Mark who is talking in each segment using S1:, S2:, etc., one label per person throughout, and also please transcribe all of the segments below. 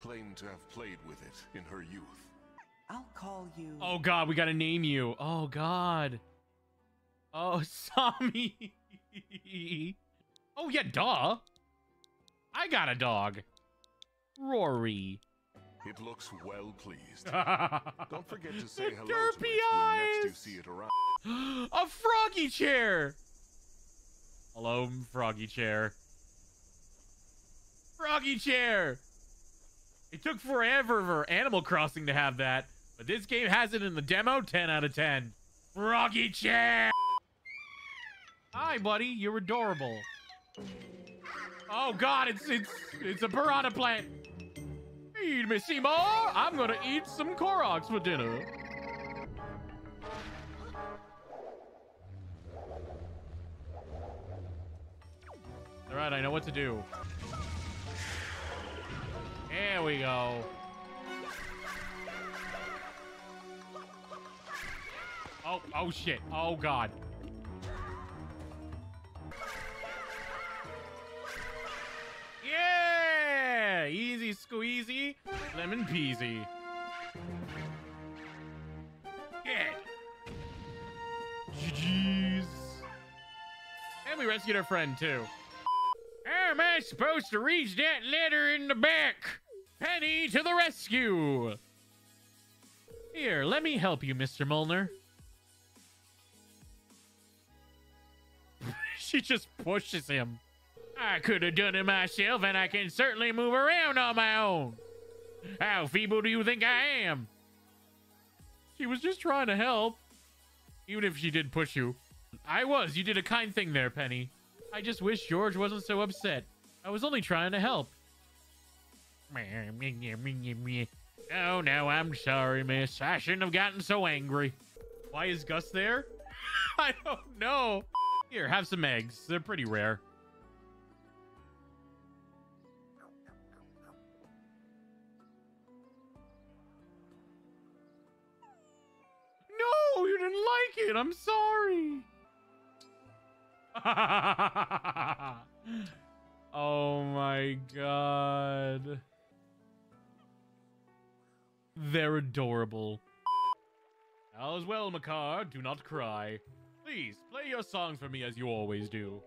S1: Claimed to have played with it in her youth.
S2: I'll call you.
S3: Oh god, we gotta name you. Oh god. Oh, Sami. oh yeah, duh. I got a dog. Rory.
S1: It looks well pleased. Don't forget to say hello to
S3: Derpy
S1: it when next you see it around.
S3: a froggy chair. Hello, froggy chair. Froggy chair. It took forever for Animal Crossing to have that, but this game has it in the demo. 10 out of 10. Froggy chair. Hi, buddy. You're adorable. Oh God, it's it's it's a piranha plant. Feed me, Seymour. I'm gonna eat some Koroks for dinner. All right, I know what to do. There we go. Oh, oh shit. Oh god. Yeah! Easy squeezy, lemon peasy. GG's. And we rescued our friend too. How am I supposed to reach that letter in the back? Penny to the rescue! Here, let me help you, Mr. Mullner. she just pushes him. I could have done it myself, and I can certainly move around on my own. How feeble do you think I am? She was just trying to help. Even if she did push you. I was. You did a kind thing there, Penny. I just wish George wasn't so upset. I was only trying to help. Oh, no, I'm sorry, miss. I shouldn't have gotten so angry. Why is Gus there? I don't know. Here, have some eggs. They're pretty rare. No, you didn't like it. I'm sorry. oh my god. They're adorable. All's well, Makar. Do not cry. Please, play your songs for me as you always do.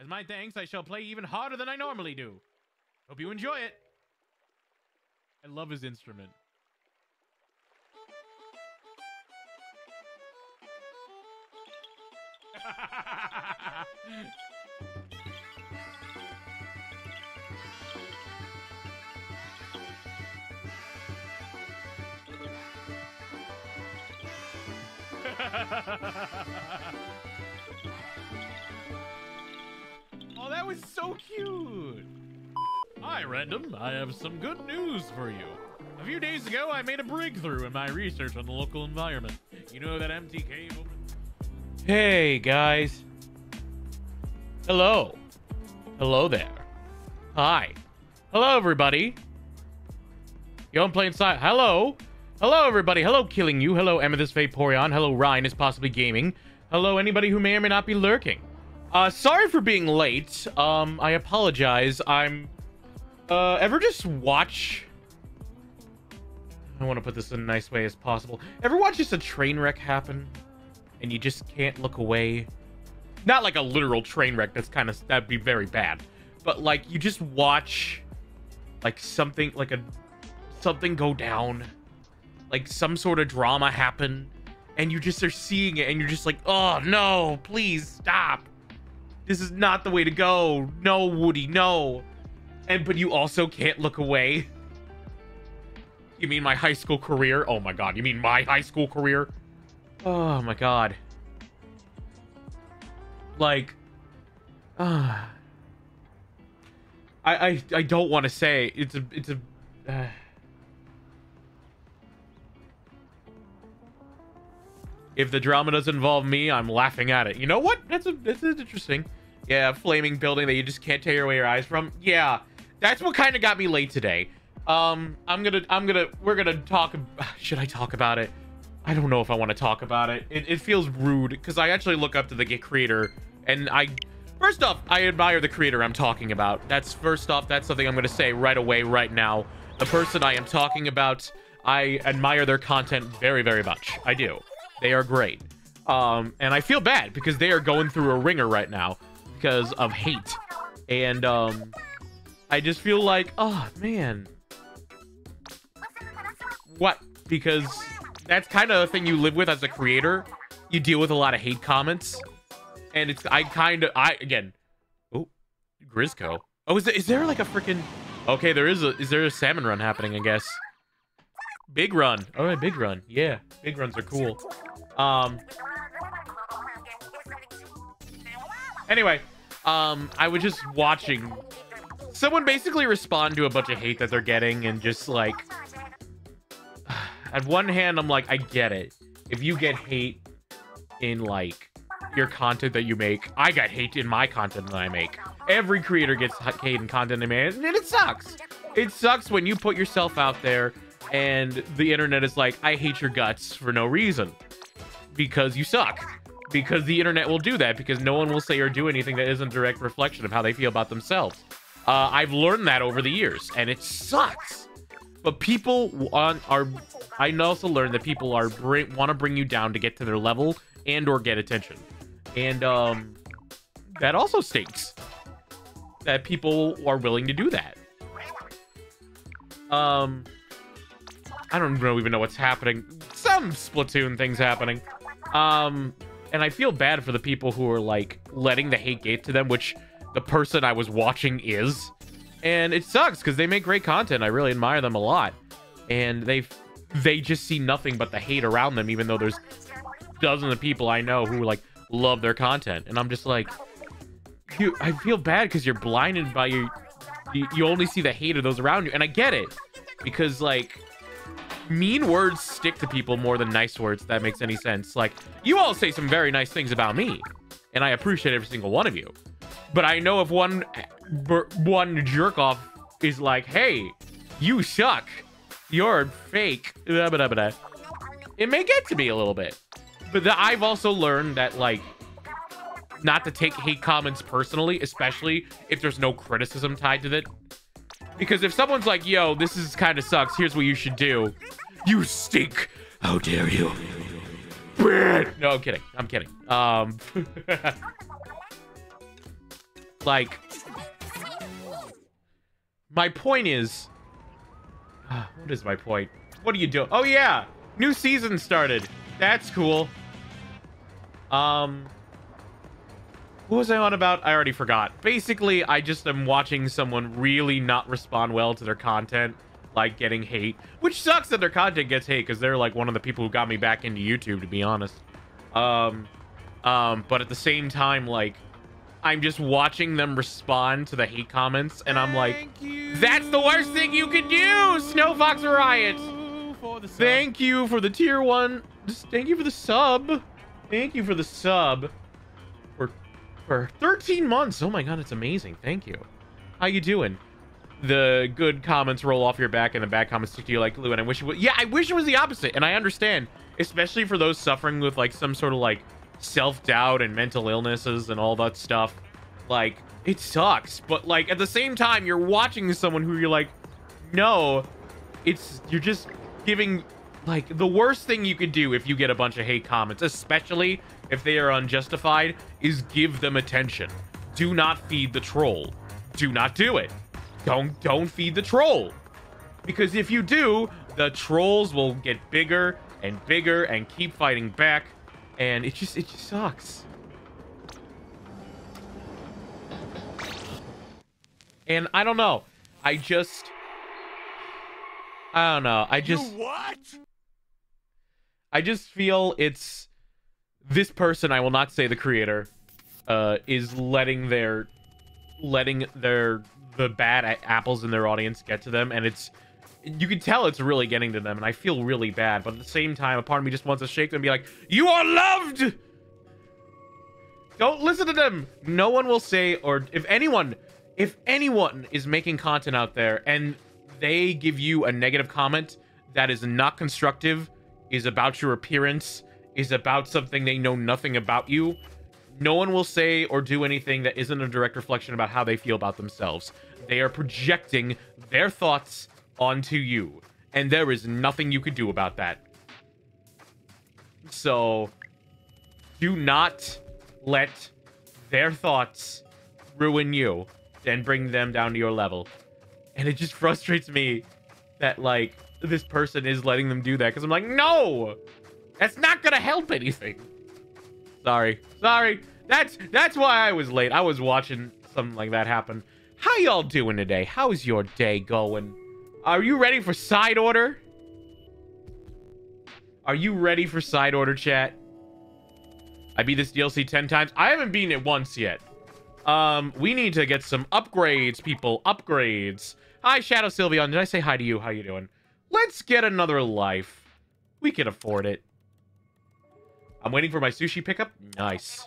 S3: As my thanks, I shall play even harder than I normally do. Hope you enjoy it. I love his instrument. oh, that was so cute. Hi, Random. I have some good news for you. A few days ago, I made a breakthrough in my research on the local environment. You know that MTK moment? Hey, guys. Hello. Hello there. Hi. Hello, everybody. Yo, I'm playing side. Hello. Hello, everybody. Hello, Killing You. Hello, Amethyst Vaporeon. Hello, Ryan is possibly gaming. Hello, anybody who may or may not be lurking. Uh, sorry for being late. Um, I apologize. I'm, uh, ever just watch... I want to put this in a nice way as possible. Ever watch just a train wreck happen? And you just can't look away? Not like a literal train wreck. That's kind of... That'd be very bad. But, like, you just watch, like, something, like a... Something go down like some sort of drama happen and you just are seeing it and you're just like oh no please stop. This is not the way to go. No woody no. And but you also can't look away. You mean my high school career? Oh my god you mean my high school career? Oh my god. Like uh, I, I i don't want to say it's a it's a uh, If the drama doesn't involve me, I'm laughing at it. You know what? That's a that's interesting. Yeah, flaming building that you just can't tear away your eyes from. Yeah, that's what kind of got me late today. Um, I'm gonna I'm gonna we're gonna talk. Should I talk about it? I don't know if I want to talk about it. It, it feels rude because I actually look up to the creator, and I first off I admire the creator I'm talking about. That's first off. That's something I'm gonna say right away, right now. the person I am talking about, I admire their content very, very much. I do. They are great. Um, and I feel bad because they are going through a ringer right now because of hate. And um, I just feel like, oh man, what? Because that's kind of a thing you live with as a creator. You deal with a lot of hate comments, and it's I kind of I again. Oh, Grizzco. Oh, is there, is there like a freaking? Okay, there is a is there a salmon run happening? I guess. Big run. All right, big run. Yeah, big runs are cool. Um. Anyway, um, I was just watching someone basically respond to a bunch of hate that they're getting and just like at one hand i'm like i get it. If you get hate in like your content that you make i got hate in my content that i make. Every creator gets hate in content they make and it sucks. It sucks when you put yourself out there and the internet is like i hate your guts for no reason because you suck because the internet will do that because no one will say or do anything that isn't a direct reflection of how they feel about themselves uh, I've learned that over the years, and it sucks. But people want, are, I also learned that people are want to bring you down to get to their level and or get attention, and um, that also stinks. That people are willing to do that. Um, I don't even know what's happening. Some Splatoon things happening. Um, and I feel bad for the people who are like letting the hate get to them, which the person I was watching is. And it sucks because they make great content. I really admire them a lot. And they they just see nothing but the hate around them, even though there's dozens of people I know who like love their content. And I'm just like, you, I feel bad because you're blinded by your, you, you only see the hate of those around you. And I get it because like mean words stick to people more than nice words. That makes any sense. Like you all say some very nice things about me and I appreciate every single one of you. But I know if one one jerk off is like, "Hey, you suck. You're fake." Blah, blah, blah, it may get to me a little bit. But the, I've also learned that like not to take hate comments personally, especially if there's no criticism tied to it. Because if someone's like, "Yo, this is kind of sucks. Here's what you should do." You stink. How dare you? No, I'm kidding. I'm kidding. Um like my point is what is my point what are you doing oh yeah new season started that's cool um what was i on about i already forgot basically i just am watching someone really not respond well to their content like getting hate which sucks that their content gets hate because they're like one of the people who got me back into youtube to be honest um um but at the same time like I'm just watching them respond to the hate comments, and I'm like, that's the worst thing you could do, Snow Fox Riot. Thank you for the tier one. Just thank you for the sub. Thank you for the sub. For for 13 months. Oh my god, it's amazing. Thank you. How you doing? The good comments roll off your back and the bad comments stick to you like glue. And I wish it was. Yeah, I wish it was the opposite. And I understand, especially for those suffering with like some sort of like self-doubt and mental illnesses and all that stuff. Like, it sucks. But, like, at the same time, you're watching someone who you're like, no, it's, you're just giving, like, the worst thing you could do if you get a bunch of hate comments, especially if they are unjustified, is give them attention. Do not feed the troll. Do not do it. Don't, don't feed the troll. Because if you do, the trolls will get bigger and bigger and keep fighting back and it just it just sucks. And I don't know. I just I don't know. I just
S1: you what?
S3: I just feel it's this person, I will not say the creator, uh, is letting their letting their the bad apples in their audience get to them and it's you can tell it's really getting to them, and I feel really bad. But at the same time, a part of me just wants to shake them and be like, "You are loved." Don't listen to them. No one will say, or if anyone, if anyone is making content out there and they give you a negative comment that is not constructive, is about your appearance, is about something they know nothing about you, no one will say or do anything that isn't a direct reflection about how they feel about themselves. They are projecting their thoughts onto you. And there is nothing you could do about that. So, do not let their thoughts ruin you and bring them down to your level. And it just frustrates me that, like, this person is letting them do that because I'm like, no, that's not gonna help anything. Sorry, sorry. That's that's why I was late. I was watching something like that happen. How y'all doing today? How's your day going? Are you ready for side order? Are you ready for side order, chat? I beat this DLC 10 times. I haven't beaten it once yet. Um, we need to get some upgrades, people. Upgrades. Hi, Shadow Sylveon. Did I say hi to you? How you doing? Let's get another life. We can afford it. I'm waiting for my sushi pickup. Nice.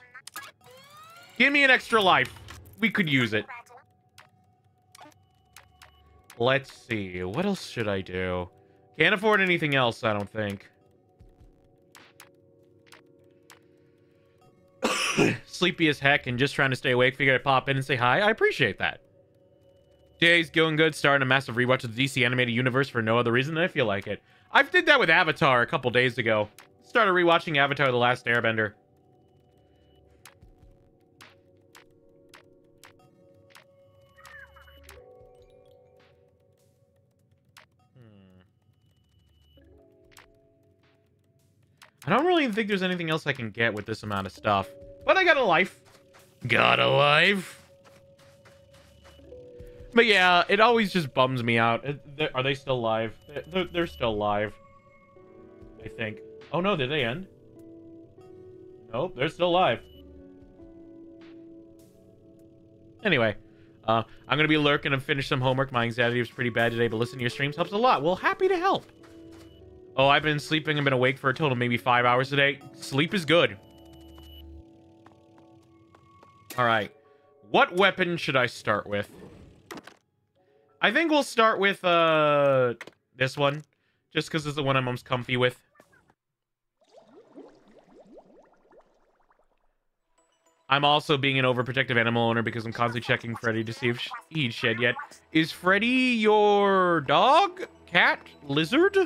S3: Give me an extra life. We could use it. Let's see. What else should I do? Can't afford anything else, I don't think. Sleepy as heck and just trying to stay awake. Figured I'd pop in and say hi. I appreciate that. Day's going good. Starting a massive rewatch of the DC animated universe for no other reason than I feel like it. I did that with Avatar a couple days ago. Started rewatching Avatar The Last Airbender. Hmm. I don't really think there's anything else I can get with this amount of stuff. But I got a life. Got a life. But yeah, it always just bums me out. Are they still live? They're, they're still live. I think. Oh no, did they end? Nope, they're still live. Anyway, uh, I'm going to be lurking and finish some homework. My anxiety was pretty bad today, but listening to your streams helps a lot. Well, happy to help. Oh, I've been sleeping and been awake for a total of maybe five hours today. Sleep is good. All right. What weapon should I start with? I think we'll start with uh this one. Just because it's the one I'm most comfy with. I'm also being an overprotective animal owner because I'm constantly checking Freddy to see if he's shed yet. Is Freddy your dog? Cat? Lizard?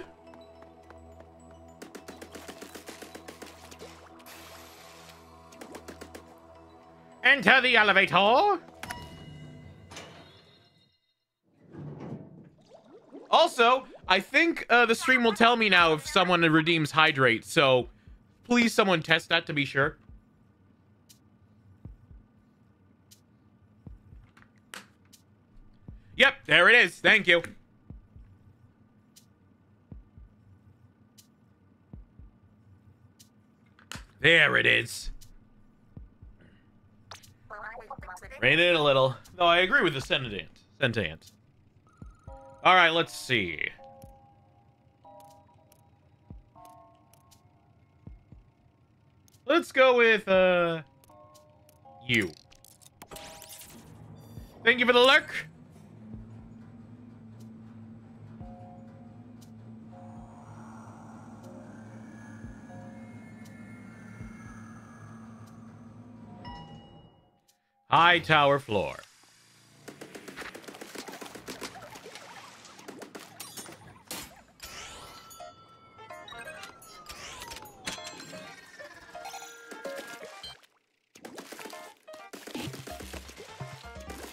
S3: Enter the elevator! Also, I think uh, the stream will tell me now if someone redeems Hydrate, so please someone test that to be sure. Yep, there it is. Thank you. There it is. Rain it a little. No, I agree with the sentient. Sentient. All right, let's see. Let's go with, uh, you. Thank you for the lurk. High tower floor.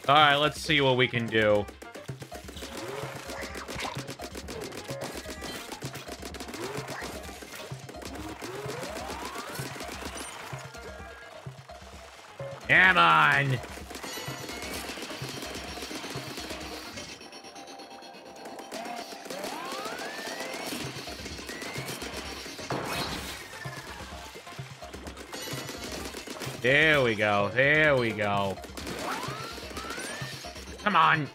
S3: All right, let's see what we can do. On. There we go. There we go. Come on.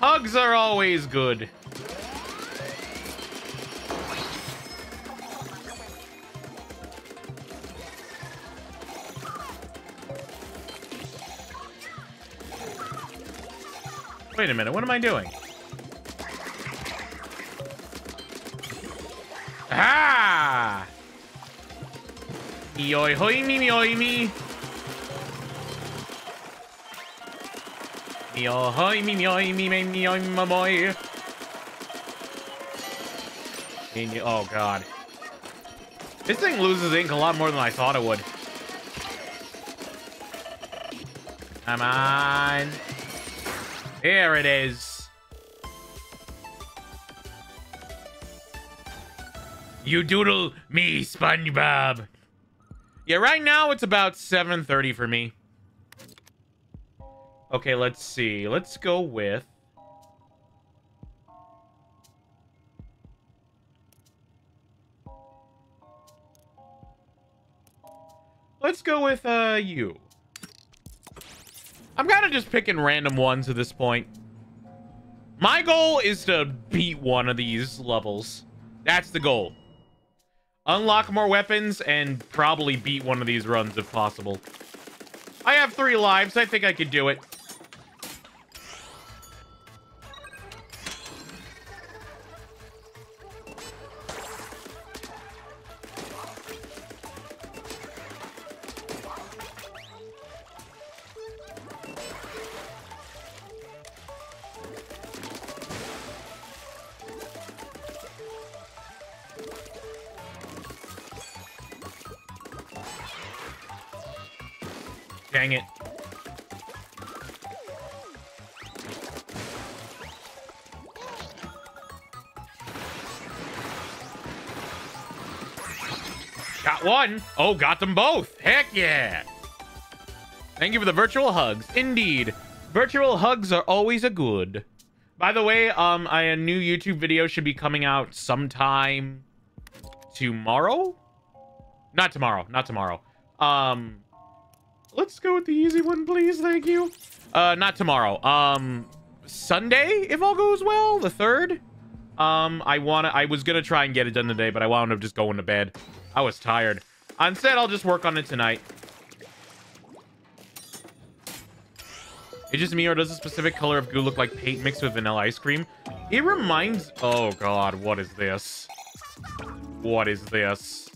S3: Hugs are always good. Wait a minute, what am I doing? Ah! Yoi hoi me yoi me. Yo hoi me yoi me me me yoi me boy. Oh god. This thing loses ink a lot more than I thought it would. Come on. There it is. You doodle me, SpongeBob. Yeah, right now it's about 7.30 for me. Okay, let's see. Let's go with... Let's go with, uh, you. Just picking random ones at this point. My goal is to beat one of these levels. That's the goal. Unlock more weapons and probably beat one of these runs if possible. I have three lives. I think I could do it. One. Oh, got them both. Heck yeah. Thank you for the virtual hugs. Indeed. Virtual hugs are always a good. By the way, um, I, a new YouTube video should be coming out sometime tomorrow? Not tomorrow. Not tomorrow. Um, let's go with the easy one, please. Thank you. Uh, not tomorrow. Um, Sunday, if all goes well, the third. Um, I wanna. I was gonna try and get it done today, but I wound up just going to bed. I was tired. Instead, I'll just work on it tonight. It's just me, or does a specific color of goo look like paint mixed with vanilla ice cream? It reminds... Oh, God. What is this? What is this?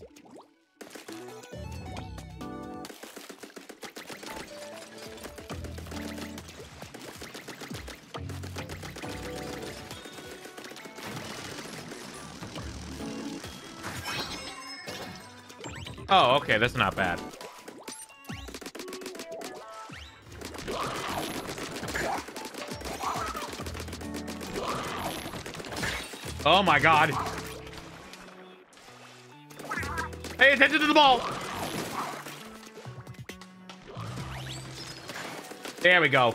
S3: Oh, okay, that's not bad. Oh my god. Pay attention to the ball. There we go.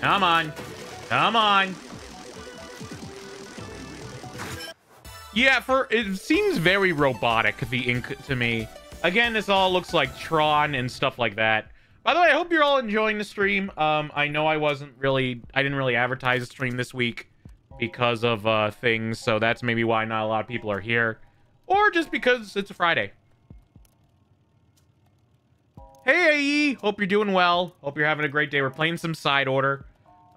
S3: Come on. Come on. Yeah, for it seems very robotic, the ink to me. Again, this all looks like Tron and stuff like that. By the way, I hope you're all enjoying the stream. Um, I know I wasn't really, I didn't really advertise the stream this week because of uh, things, so that's maybe why not a lot of people are here. Or just because it's a Friday. Hey, AE! Hope you're doing well. Hope you're having a great day. We're playing some side order.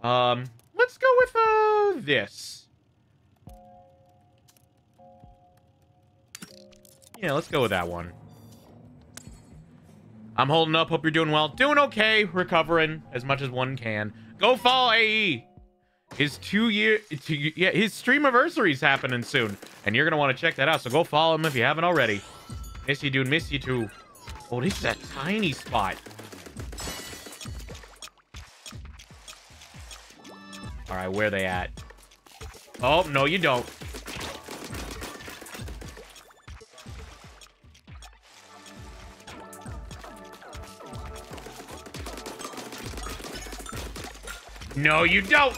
S3: Um, let's go with, uh, this. Yeah, let's go with that one. I'm holding up. Hope you're doing well. Doing okay. Recovering as much as one can. Go follow AE. His two year, two, yeah, his stream anniversary is happening soon, and you're gonna want to check that out. So go follow him if you haven't already. Miss you, dude. Miss you too. Oh, this is a tiny spot. All right, where they at? Oh, no, you don't. No, you don't.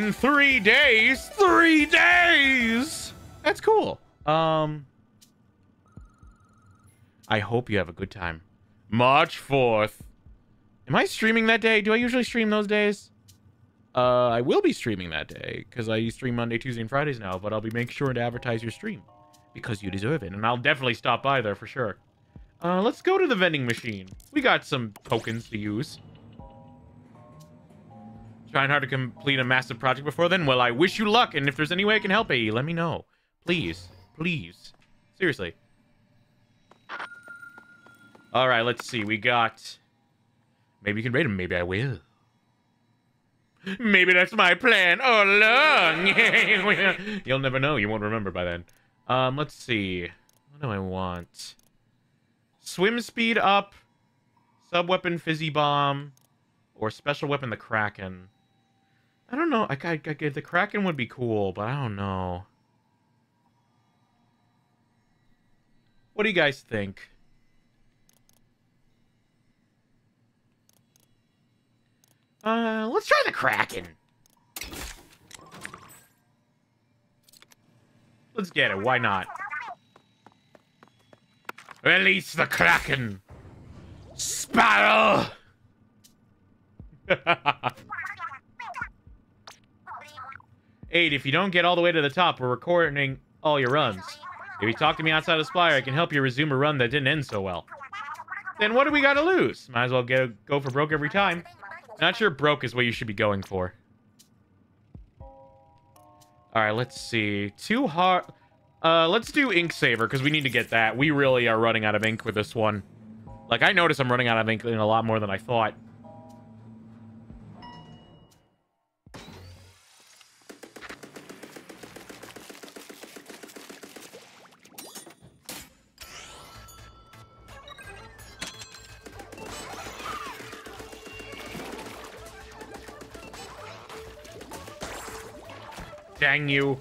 S3: In three days. Three days. That's cool. Um, I hope you have a good time. March 4th. Am I streaming that day? Do I usually stream those days? Uh, I will be streaming that day because I stream Monday, Tuesday, and Fridays now, but I'll be making sure to advertise your stream because you deserve it. And I'll definitely stop by there for sure. Uh, let's go to the vending machine. We got some tokens to use. Trying hard to complete a massive project before then? Well, I wish you luck, and if there's any way I can help you, let me know. Please. Please. Seriously. Alright, let's see. We got... Maybe you can raid him. Maybe I will. Maybe that's my plan all along. You'll never know. You won't remember by then. Um, let's see. What do I want? Swim speed up, sub-weapon fizzy bomb, or special weapon the Kraken. I don't know. I, I, I, the Kraken would be cool, but I don't know. What do you guys think? Uh, let's try the Kraken. Let's get it. Why not? Release the Kraken! Sparrow! Eight, if you don't get all the way to the top, we're recording all your runs. If you talk to me outside of Spire, I can help you resume a run that didn't end so well. Then what do we gotta lose? Might as well get, go for broke every time. Not sure broke is what you should be going for. Alright, let's see. Too hard... Uh, let's do Ink Saver, because we need to get that. We really are running out of ink with this one. Like, I notice I'm running out of ink in a lot more than I thought. Dang you.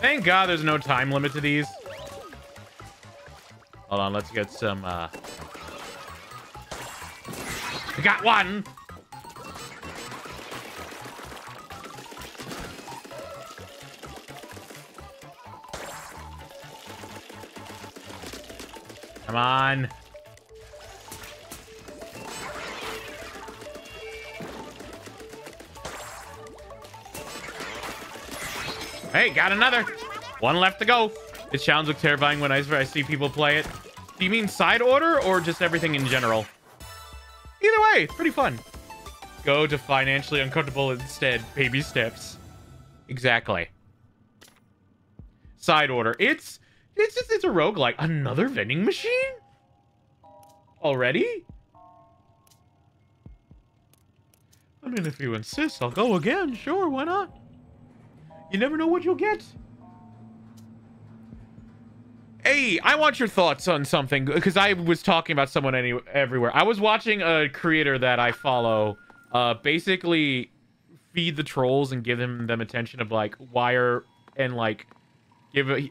S3: Thank God there's no time limit to these. Hold on, let's get some, uh... We got one! Come on. Hey, got another. One left to go. It sounds like terrifying when I see people play it. Do you mean side order or just everything in general? Either way, it's pretty fun. Go to financially uncomfortable instead. Baby steps. Exactly. Side order. It's it's just it's a roguelike. Another vending machine? Already? I mean, if you insist, I'll go again. Sure, why not? You never know what you'll get. Hey, I want your thoughts on something because I was talking about someone any everywhere. I was watching a creator that I follow, uh, basically feed the trolls and give them them attention of like wire and like give a,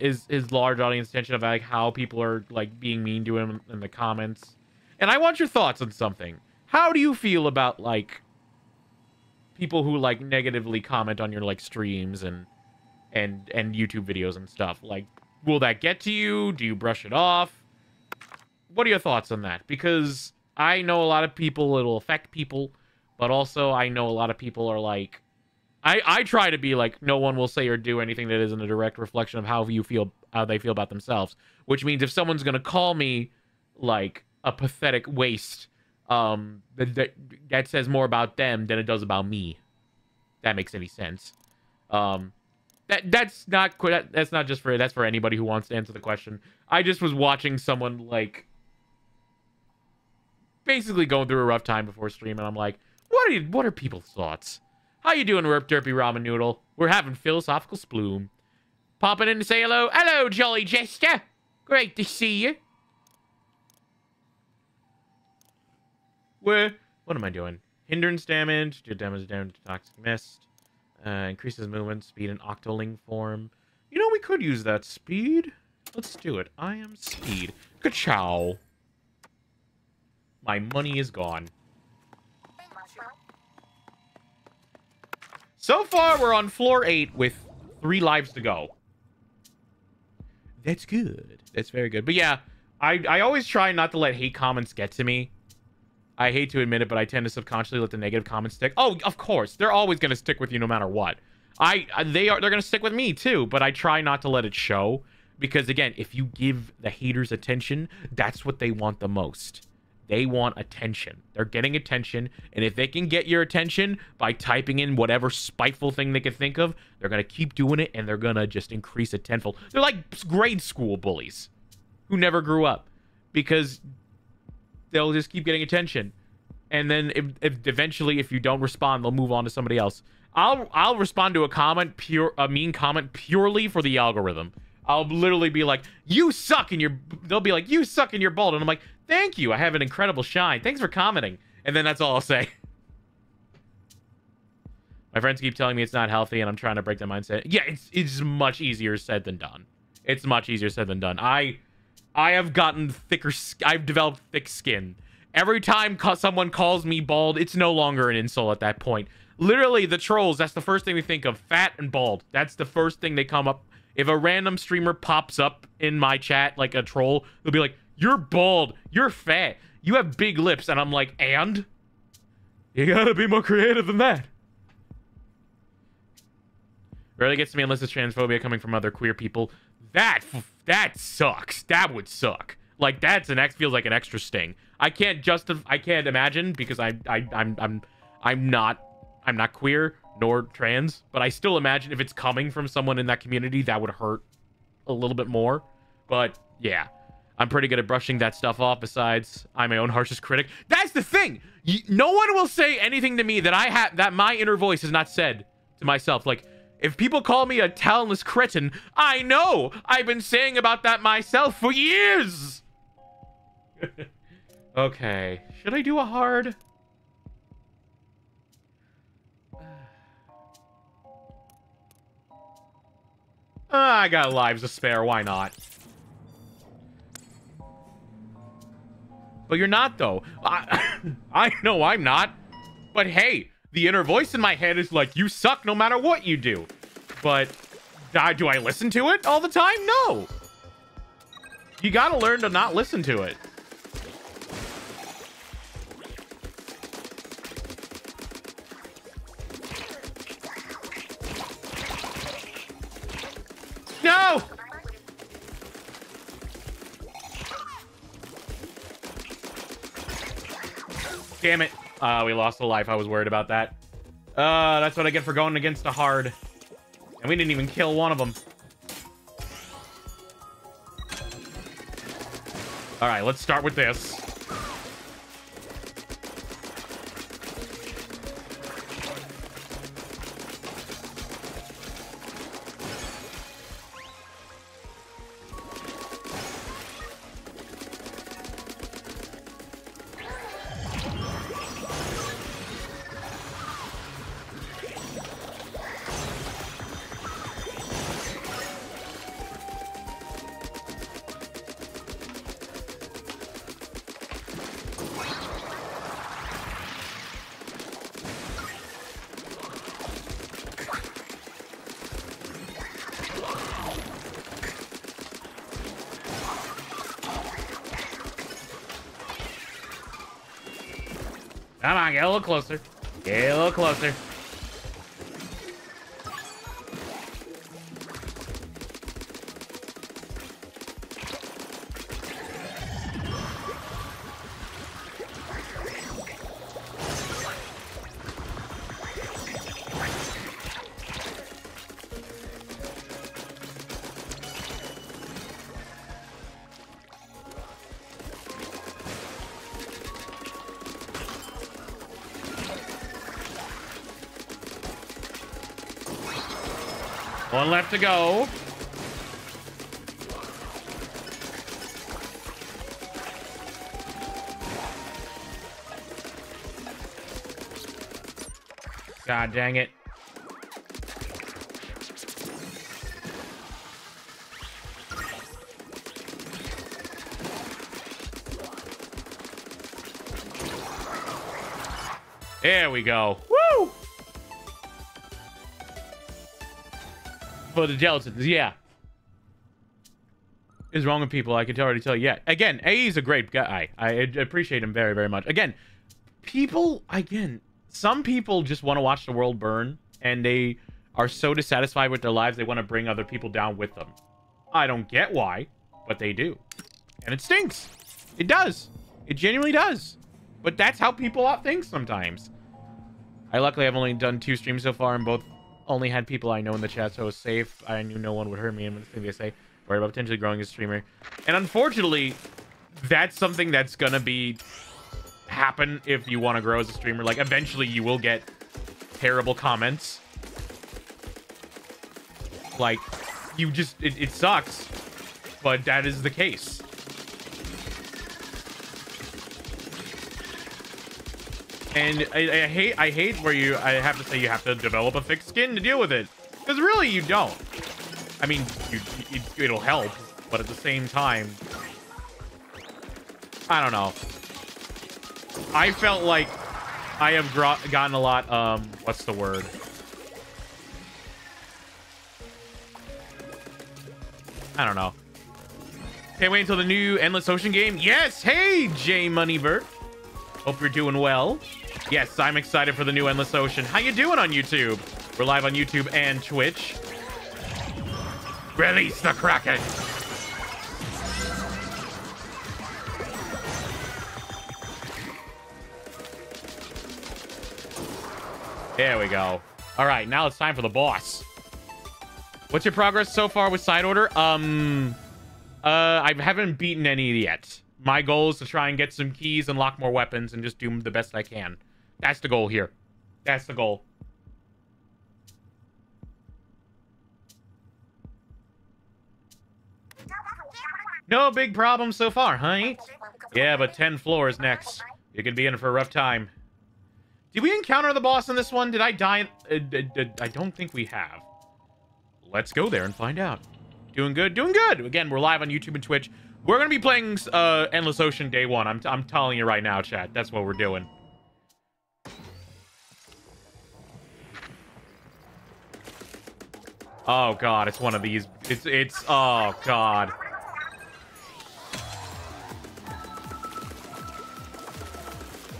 S3: his his large audience attention of like how people are like being mean to him in the comments. And I want your thoughts on something. How do you feel about like people who like negatively comment on your like streams and and and YouTube videos and stuff? Like will that get to you? Do you brush it off? What are your thoughts on that? Because I know a lot of people it'll affect people, but also I know a lot of people are like I, I try to be like no one will say or do anything that isn't a direct reflection of how you feel how they feel about themselves which means if someone's gonna call me like a pathetic waste um that, that, that says more about them than it does about me that makes any sense. Um that that's not that, that's not just for that's for anybody who wants to answer the question. I just was watching someone like basically going through a rough time before stream and i'm like what are you, what are people's thoughts how you doing, Rip Derpy Ramen Noodle? We're having philosophical sploom. Popping in to say hello. Hello, Jolly Jester. Great to see you. Where? What am I doing? Hindrance damage, do damage damage to toxic mist. Uh, increases movement speed in octoling form. You know, we could use that speed. Let's do it. I am speed. Ka-chow. My money is gone. So far, we're on floor 8 with three lives to go. That's good. That's very good. But yeah, I, I always try not to let hate comments get to me. I hate to admit it, but I tend to subconsciously let the negative comments stick. Oh, of course. They're always going to stick with you no matter what. I they are they're going to stick with me too, but I try not to let it show because again, if you give the haters attention, that's what they want the most. They want attention. They're getting attention, and if they can get your attention by typing in whatever spiteful thing they can think of, they're going to keep doing it and they're going to just increase it tenfold. They're like grade school bullies who never grew up because they'll just keep getting attention. And then if, if eventually if you don't respond, they'll move on to somebody else. I'll I'll respond to a comment pure a mean comment purely for the algorithm. I'll literally be like, "You suck," and you're. They'll be like, "You suck," and you're bald, and I'm like, "Thank you. I have an incredible shine. Thanks for commenting." And then that's all I'll say. My friends keep telling me it's not healthy, and I'm trying to break the mindset. Yeah, it's it's much easier said than done. It's much easier said than done. I I have gotten thicker. I've developed thick skin. Every time someone calls me bald, it's no longer an insult at that point. Literally, the trolls, that's the first thing they think of. Fat and bald. That's the first thing they come up. If a random streamer pops up in my chat like a troll, they'll be like, You're bald. You're fat. You have big lips. And I'm like, And? You gotta be more creative than that. Rarely gets to me unless it's transphobia coming from other queer people. That that sucks. That would suck. Like that's an X feels like an extra sting. I can't justify. I can't imagine because I I I'm I'm I'm not I'm not queer nor trans, but I still imagine if it's coming from someone in that community, that would hurt a little bit more. But yeah, I'm pretty good at brushing that stuff off. Besides, I'm my own harshest critic. That's the thing. no one will say anything to me that I have that my inner voice has not said to myself. Like if people call me a talentless cretin, I know. I've been saying about that myself for years. okay, should I do a hard? Uh, I got lives to spare. Why not? But you're not, though. I, I know I'm not. But hey, the inner voice in my head is like, you suck no matter what you do. But uh, do I listen to it all the time? No. You gotta learn to not listen to it. Damn it. Uh, we lost a life. I was worried about that. Uh, that's what I get for going against a hard. And we didn't even kill one of them. All right, let's start with this. Closer. Get a little closer. Left to go. God dang it. There we go. For the Jellicents, yeah. Is wrong with people, I can already tell you. Yeah. Again, AE is a great guy. I appreciate him very, very much. Again, people, again, some people just want to watch the world burn, and they are so dissatisfied with their lives, they want to bring other people down with them. I don't get why, but they do. And it stinks. It does. It genuinely does. But that's how people think sometimes. I luckily have only done two streams so far, and both only had people I know in the chat, so I was safe. I knew no one would hurt me, and the thing they say, worry about potentially growing as a streamer. And unfortunately, that's something that's gonna be happen if you want to grow as a streamer. Like, eventually you will get terrible comments. Like, you just, it, it sucks, but that is the case. And I, I, hate I hate where you I have to say you have to develop a thick skin to deal with it. Because really you don't. I mean, you, it, it'll help, but at the same time, I don't know. I felt like I have gotten a lot, um, what's the word? I don't know. Can't wait until the new Endless Ocean game. Yes! Hey, J Moneybird. Hope you're doing well. Yes, I'm excited for the new Endless Ocean. How you doing on YouTube? We're live on YouTube and Twitch. Release the Kraken! There we go. All right, now it's time for the boss. What's your progress so far with side order? Um, uh, I haven't beaten any yet. My goal is to try and get some keys, and lock more weapons, and just do the best I can. That's the goal here. That's the goal. No big problem so far, huh? Yeah, but 10 floors next. You could be in for a rough time. Did we encounter the boss in this one? Did I die? Uh, I don't think we have. Let's go there and find out. Doing good, doing good. Again, we're live on YouTube and Twitch. We're going to be playing uh, Endless Ocean Day 1. I'm, I'm telling you right now, chat. That's what we're doing. Oh god, it's one of these. It's it's oh god.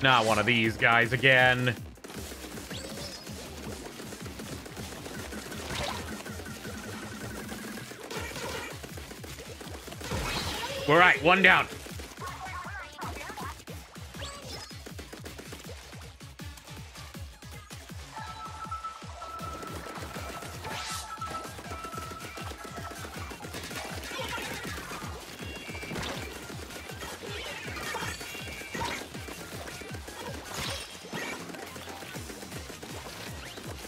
S3: Not one of these guys again. All right, one down.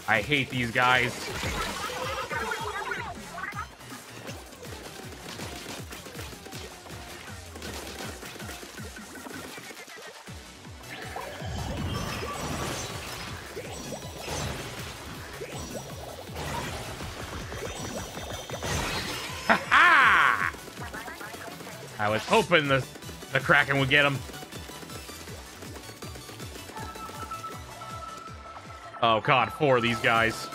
S3: I hate these guys. I was hoping the, the Kraken would get him. Oh god, four of these guys.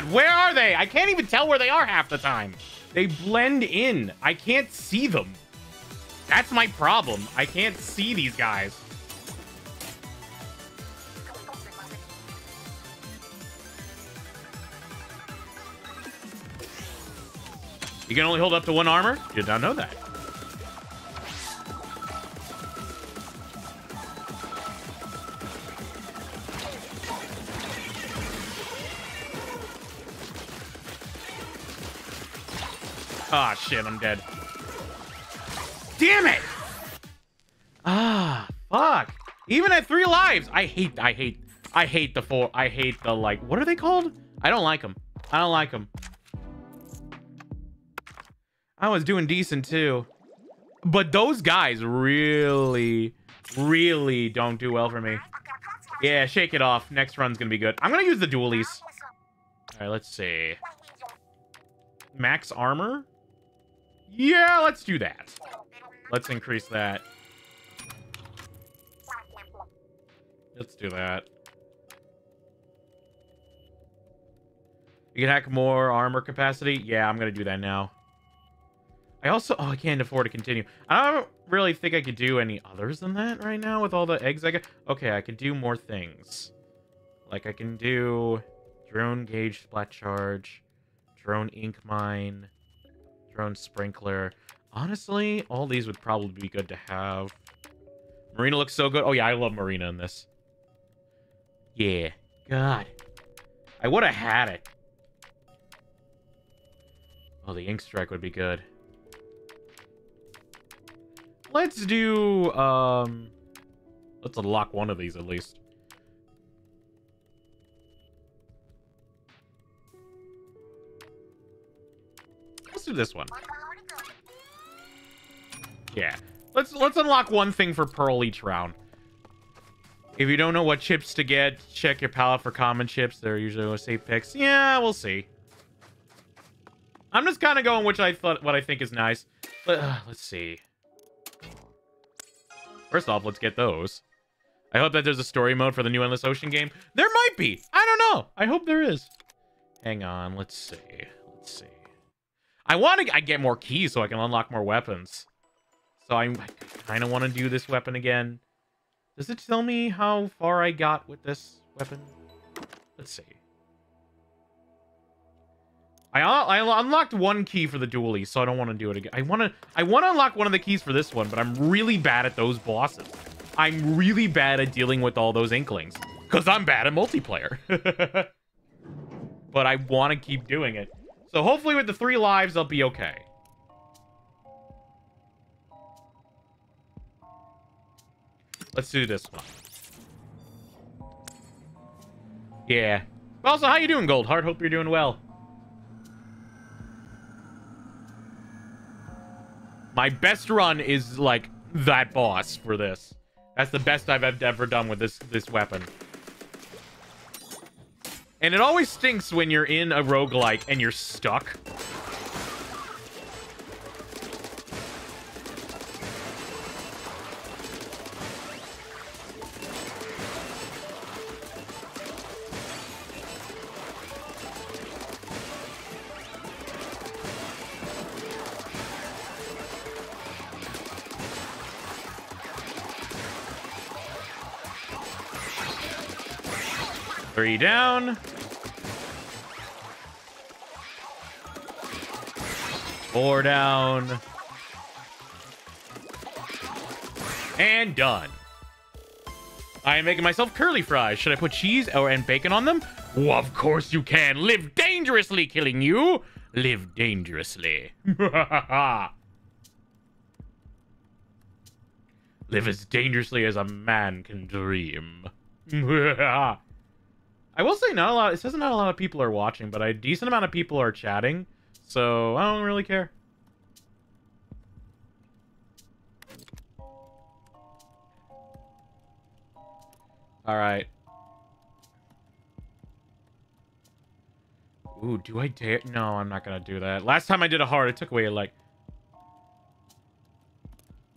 S3: God, where are they? I can't even tell where they are half the time. They blend in. I can't see them. That's my problem. I can't see these guys. You can only hold up to one armor? Did not know that. Shit, I'm dead. Damn it! Ah, fuck. Even at three lives, I hate, I hate, I hate the four, I hate the, like, what are they called? I don't like them. I don't like them. I was doing decent too. But those guys really, really don't do well for me. Yeah, shake it off. Next run's gonna be good. I'm gonna use the dualies. All right, let's see. Max armor? Yeah, let's do that. Let's increase that. Let's do that. You can hack more armor capacity? Yeah, I'm gonna do that now. I also... Oh, I can't afford to continue. I don't really think I could do any others than that right now with all the eggs I got. Okay, I could do more things. Like, I can do drone gauge splat charge, drone ink mine, drone sprinkler. Honestly, all these would probably be good to have. Marina looks so good. Oh, yeah, I love Marina in this. Yeah. God. I would have had it. Oh, the ink strike would be good. Let's do, um... Let's unlock one of these, at least. This one. Yeah. Let's let's unlock one thing for Pearl each round. If you don't know what chips to get, check your palette for common chips. They're usually safe picks. Yeah, we'll see. I'm just kind of going which I thought what I think is nice. But uh, let's see. First off, let's get those. I hope that there's a story mode for the new Endless Ocean game. There might be. I don't know. I hope there is. Hang on. Let's see. Let's see. I want to I get more keys so I can unlock more weapons. So I, I kind of want to do this weapon again. Does it tell me how far I got with this weapon? Let's see. I, uh, I unlocked one key for the dually, so I don't want to do it again. I want to I want to unlock one of the keys for this one, but I'm really bad at those bosses. I'm really bad at dealing with all those inklings because I'm bad at multiplayer. but I want to keep doing it. So hopefully with the three lives, I'll be okay. Let's do this one. Yeah. Also, how you doing, Goldheart? Hope you're doing well. My best run is, like, that boss for this. That's the best I've ever done with this, this weapon. And it always stinks when you're in a roguelike and you're stuck. Three down. Four down. And done. I am making myself curly fries. Should I put cheese or and bacon on them? Well, of course you can. Live dangerously, killing you. Live dangerously. Live as dangerously as a man can dream. I will say not a lot. It says not a lot of people are watching, but a decent amount of people are chatting, so I don't really care. All right. Ooh, do I dare? No, I'm not gonna do that. Last time I did a hard, it took away a like.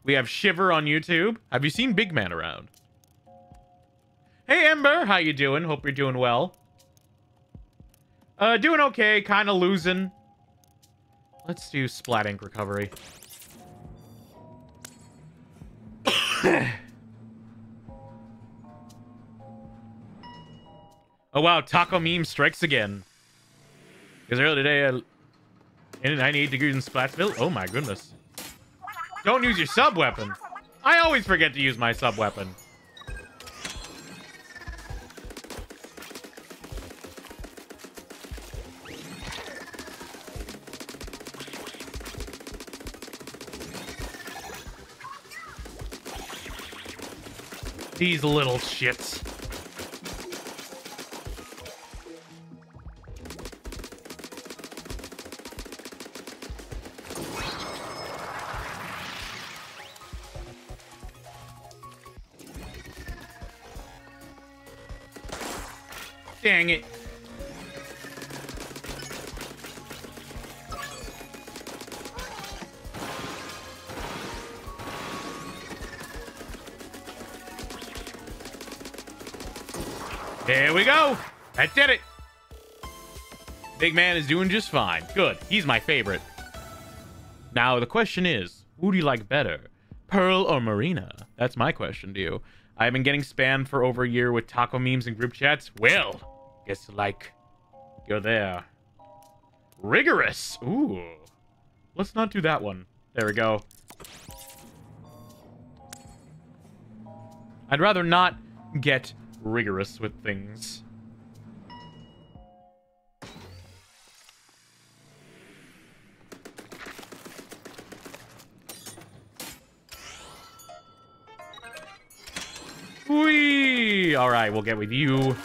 S3: We have Shiver on YouTube. Have you seen Big Man around? Hey, Ember. How you doing? Hope you're doing well. Uh, doing okay, kind of losing. Let's do Splat Ink Recovery. oh wow, Taco Meme strikes again. Because earlier today, uh, in 98 degrees in Splatsville. Oh my goodness. Don't use your sub weapon. I always forget to use my sub These little shits. Dang it. That did it. Big man is doing just fine. Good. He's my favorite. Now, the question is, who do you like better? Pearl or Marina? That's my question to you. I've been getting spammed for over a year with taco memes and group chats. Well, guess like you're there. Rigorous. Ooh. Let's not do that one. There we go. I'd rather not get rigorous with things. Whee! All right, we'll get with you.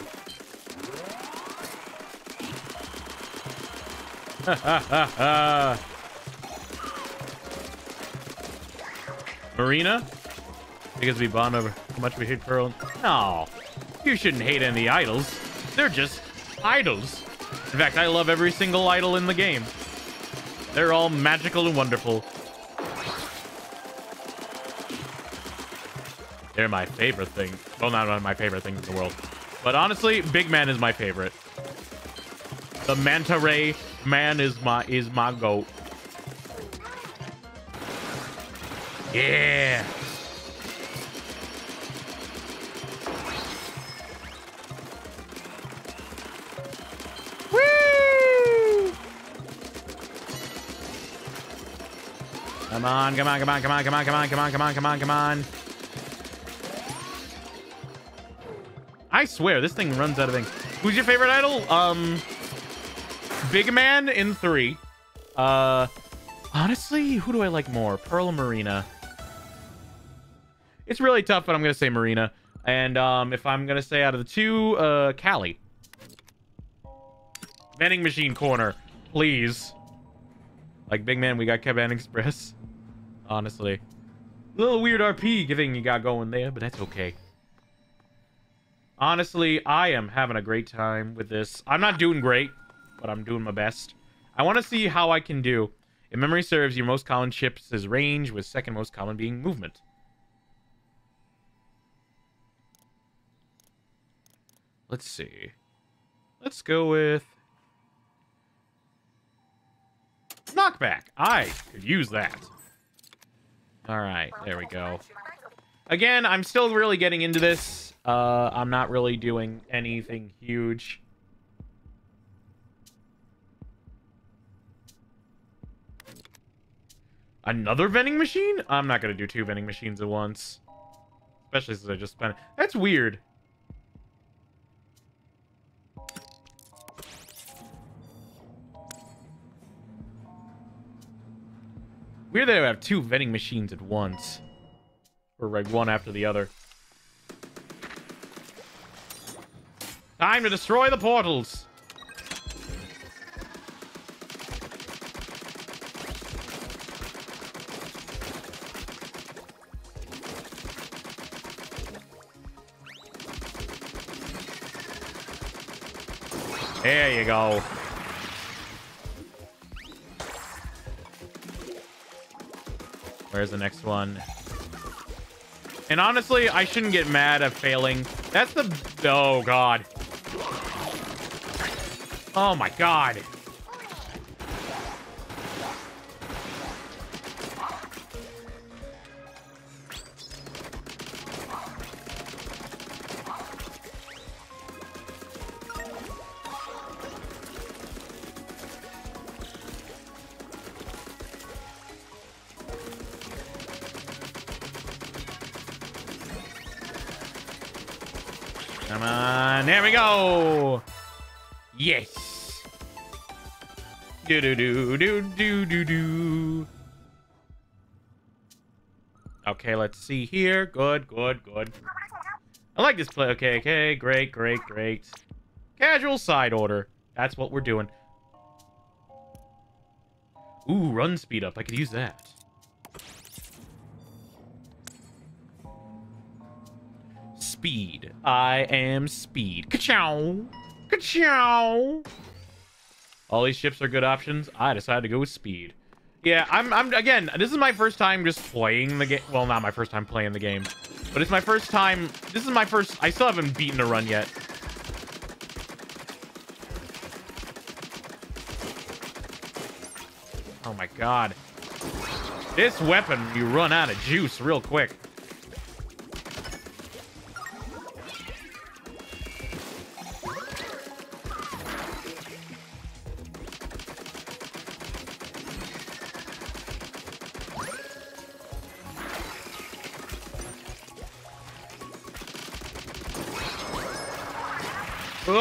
S3: Marina? Because we bond over how much we hate Pearl? No. You shouldn't hate any idols. They're just idols. In fact, I love every single idol in the game. They're all magical and wonderful. They're my favorite thing. Well, not one of my favorite things in the world. But honestly, Big Man is my favorite. The Manta Ray man is my is my goat. Yeah. Woo! Come on, come on, come on, come on, come on, come on, come on, come on, come on, come on. I swear, this thing runs out of ink. Who's your favorite idol? Um, Big Man in three. Uh, honestly, who do I like more? Pearl Marina? It's really tough, but I'm gonna say Marina. And um, if I'm gonna say out of the two, uh, Callie. Vending machine corner, please. Like Big Man, we got Kevin Express. Honestly, a little weird RP thing you got going there, but that's okay. Honestly, I am having a great time with this. I'm not doing great, but I'm doing my best. I want to see how I can do. If memory serves, your most common chips is range, with second most common being movement. Let's see. Let's go with... Knockback. I could use that. Alright, there we go. Again, I'm still really getting into this. Uh, I'm not really doing anything huge. Another vending machine? I'm not going to do two vending machines at once. Especially since I just spent... That's weird. Weird that I have two vending machines at once. Or like one after the other. Time to destroy the portals. There you go. Where's the next one? And honestly, I shouldn't get mad at failing. That's the... Oh, God. Oh my god. Come on. There we go. Do do do do do do do. Okay, let's see here. Good, good, good. I like this play. Okay, okay. Great, great, great. Casual side order. That's what we're doing. Ooh, run speed up. I could use that. Speed. I am speed. Ka-chow. Ka-chow. All these ships are good options. I decided to go with speed. Yeah, I'm, I'm, again, this is my first time just playing the game. Well, not my first time playing the game. But it's my first time. This is my first. I still haven't beaten a run yet. Oh my god. This weapon, you run out of juice real quick.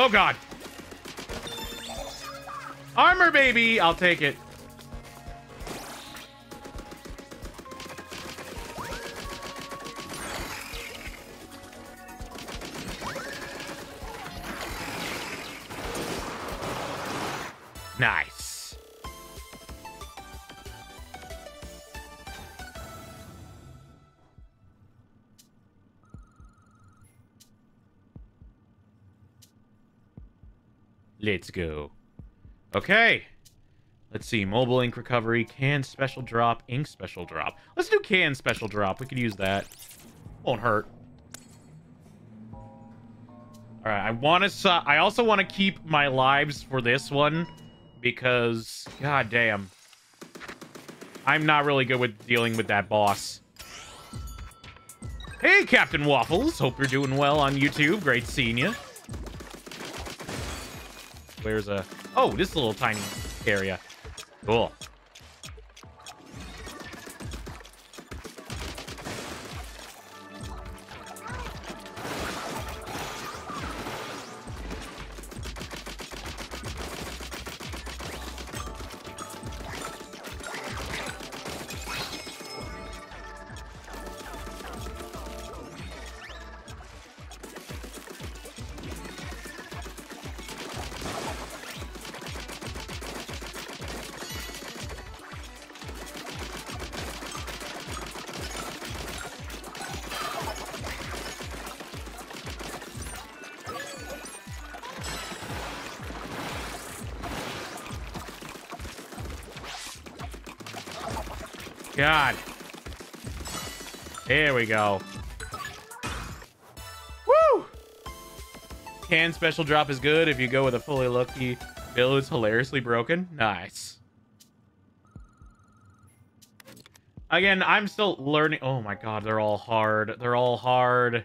S3: Oh god. Armor baby, I'll take it. Let's go. Okay. Let's see. Mobile ink recovery, can special drop, ink special drop. Let's do can special drop. We could use that. Won't hurt. All right. I want to. I also want to keep my lives for this one because, god damn, I'm not really good with dealing with that boss. Hey, Captain Waffles. Hope you're doing well on YouTube. Great seeing you. Where's a... Oh, this little tiny area. Cool. We go. Woo! Can special drop is good if you go with a fully lucky build. It's hilariously broken. Nice. Again, I'm still learning. Oh my god, they're all hard. They're all hard.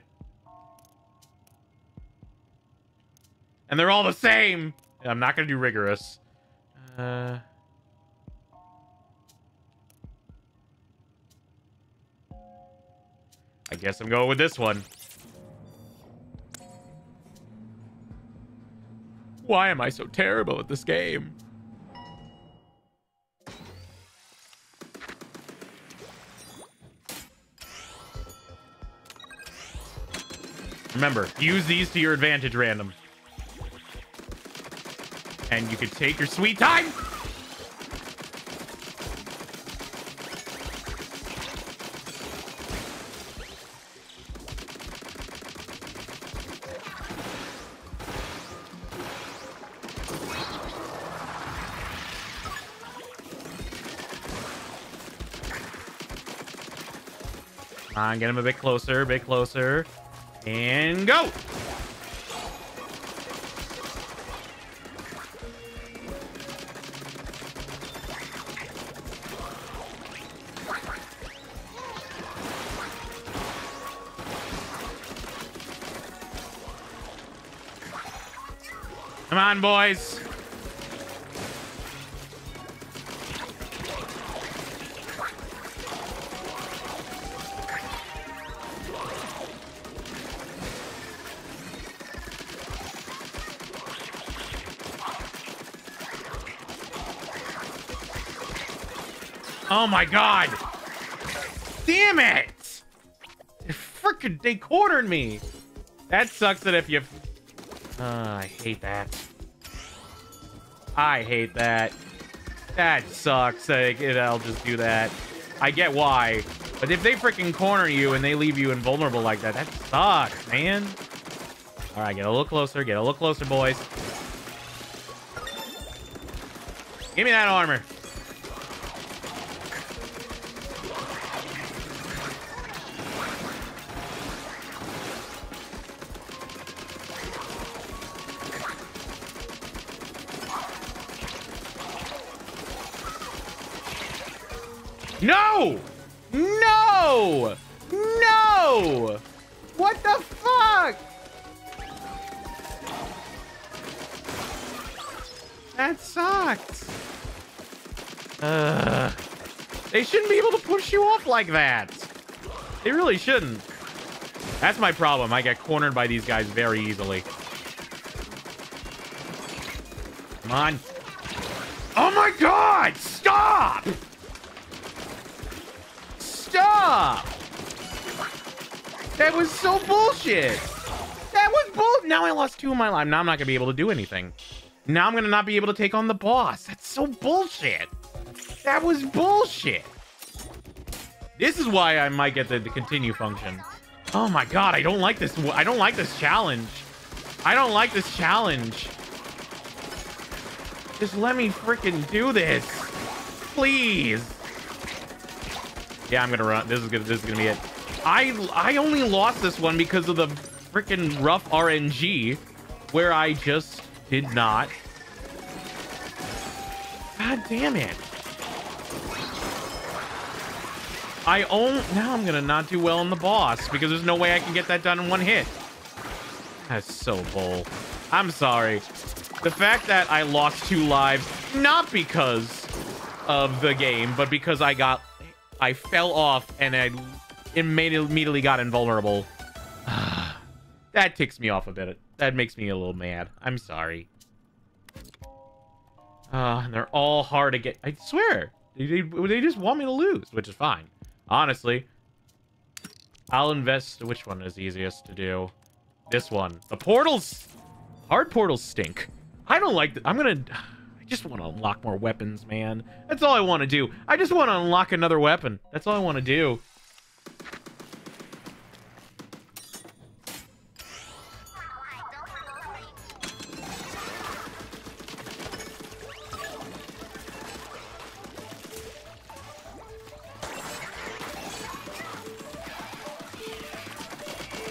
S3: And they're all the same. I'm not going to do rigorous. Uh... I guess I'm going with this one. Why am I so terrible at this game? Remember, use these to your advantage, random. And you can take your sweet time. on, get him a bit closer, a bit closer. And go! Come on, boys. My god! Damn it! Freaking, they cornered me! That sucks that if you... Uh, I hate that. I hate that. That sucks. Like, I'll just do that. I get why. But if they freaking corner you and they leave you invulnerable like that, that sucks, man. All right, get a little closer. Get a little closer, boys. Give me that armor. Like that. They really shouldn't. That's my problem. I get cornered by these guys very easily. Come on. Oh my god! Stop! Stop! That was so bullshit. That was bull. Now I lost two of my life. Now I'm not gonna be able to do anything. Now I'm gonna not be able to take on the boss. That's so bullshit. That was bullshit. This is why I might get the, the continue function. Oh my god, I don't like this. I don't like this challenge. I don't like this challenge. Just let me freaking do this. Please. Yeah, I'm gonna run. This is gonna this is gonna be it. I I only lost this one because of the freaking rough RNG where I just did not. God damn it. I own now I'm gonna not do well in the boss because there's no way I can get that done in one hit. That's so bull. I'm sorry. The fact that I lost two lives, not because of the game, but because I got I fell off and I immediately got invulnerable. that ticks me off a bit. That makes me a little mad. I'm sorry. Uh, they're all hard to get. I swear. They, they, they just want me to lose, which is fine. Honestly. I'll invest... Which one is easiest to do? This one. The portals... Hard portals stink. I don't like... I'm gonna... I just want to unlock more weapons, man. That's all I want to do. I just want to unlock another weapon. That's all I want to do.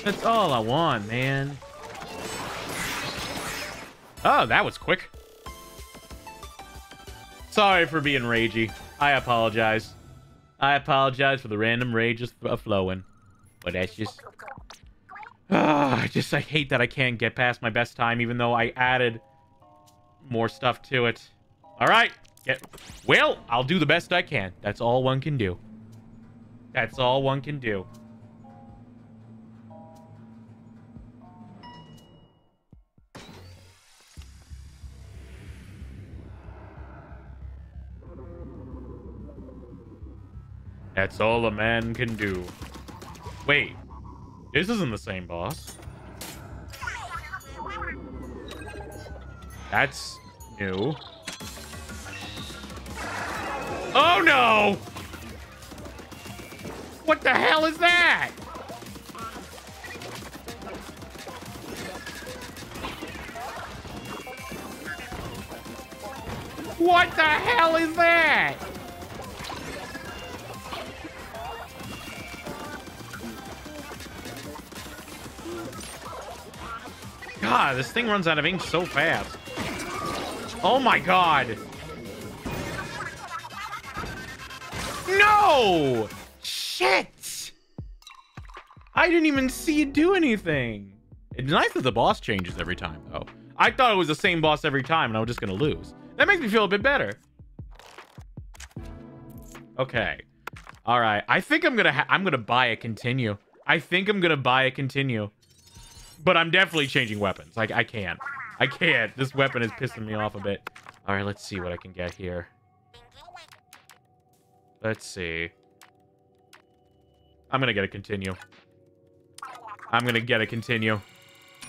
S3: That's all I want, man. Oh, that was quick. Sorry for being ragey. I apologize. I apologize for the random rage just flowing. But that's just... Ah, I just I hate that I can't get past my best time even though I added more stuff to it. All right. Get, well, I'll do the best I can. That's all one can do. That's all one can do. That's all a man can do. Wait, this isn't the same boss. That's new. Oh no! What the hell is that? What the hell is that? God, this thing runs out of ink so fast. Oh my god. No! Shit! I didn't even see it do anything. It's nice that the boss changes every time, though. I thought it was the same boss every time and I was just gonna lose. That makes me feel a bit better. Okay. All right. I think I'm gonna I'm gonna buy a continue. I think I'm gonna buy a continue. But I'm definitely changing weapons. Like I can't. I can't. This weapon is pissing me off a bit. All right. Let's see what I can get here. Let's see. I'm gonna get a continue. I'm gonna get a continue.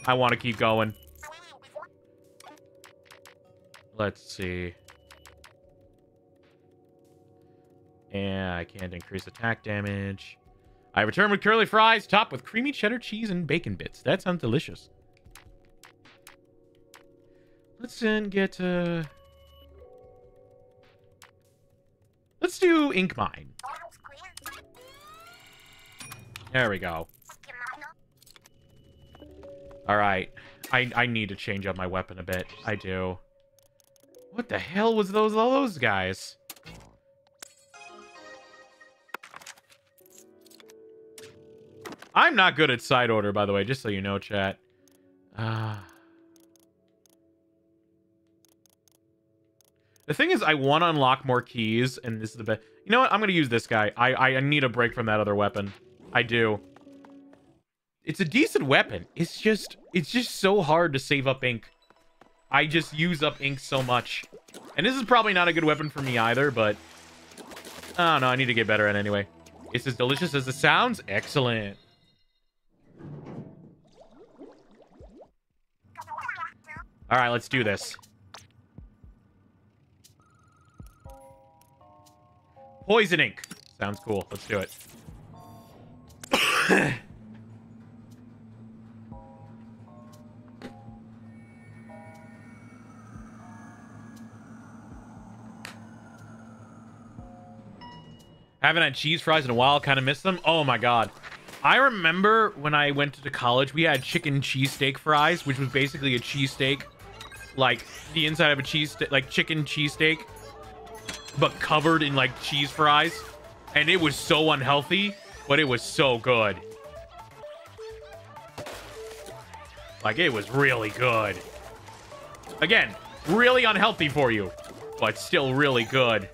S3: I want to keep going. Let's see. And I can't increase attack damage. I return with curly fries, topped with creamy cheddar cheese and bacon bits. That sounds delicious. Let's then get uh Let's do ink mine. There we go. All right. I I need to change up my weapon a bit. I do. What the hell was those all those guys? I'm not good at side order, by the way, just so you know, chat. Uh... The thing is, I want to unlock more keys, and this is the best. You know what? I'm going to use this guy. I, I need a break from that other weapon. I do. It's a decent weapon. It's just, it's just so hard to save up ink. I just use up ink so much. And this is probably not a good weapon for me either, but... I don't know, I need to get better at it anyway. It's as delicious as it sounds? Excellent. Alright, let's do this. Poison ink. Sounds cool. Let's do it. Haven't had cheese fries in a while. Kind of miss them. Oh my god. I remember when I went to college, we had chicken cheesesteak fries, which was basically a cheesesteak, like the inside of a cheese, like chicken cheesesteak, but covered in like cheese fries. And it was so unhealthy, but it was so good. Like it was really good. Again, really unhealthy for you, but still really good.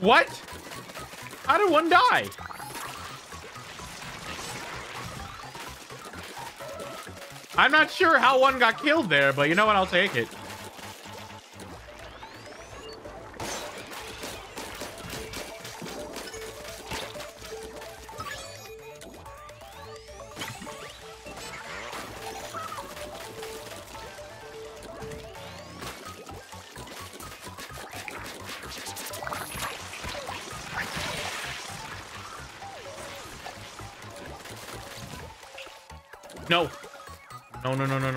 S3: What? How did one die? I'm not sure how one got killed there, but you know what? I'll take it. No, no, no,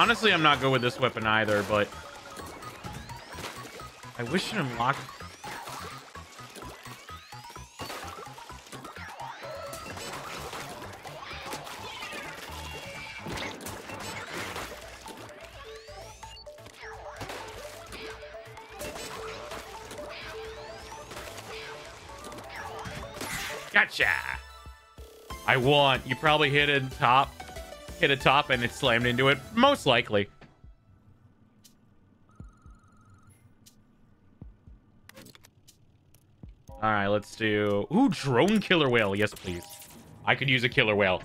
S3: Honestly, I'm not good with this weapon either, but... I wish it unlocked... Gotcha! I won. You probably hit it top hit a top and it slammed into it. Most likely. All right, let's do... Ooh, drone Killer Wail. Yes, please. I could use a Killer Wail.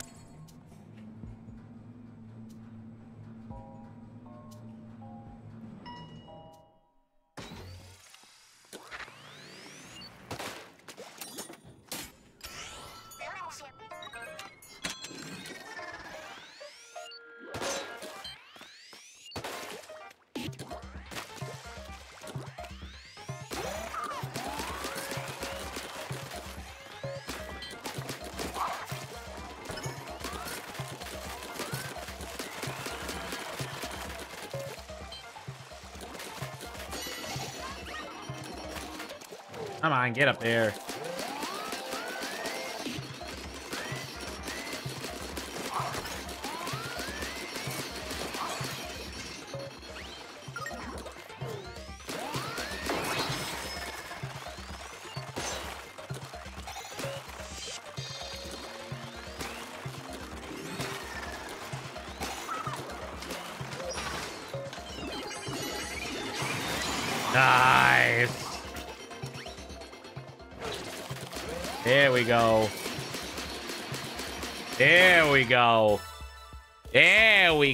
S3: Get up there.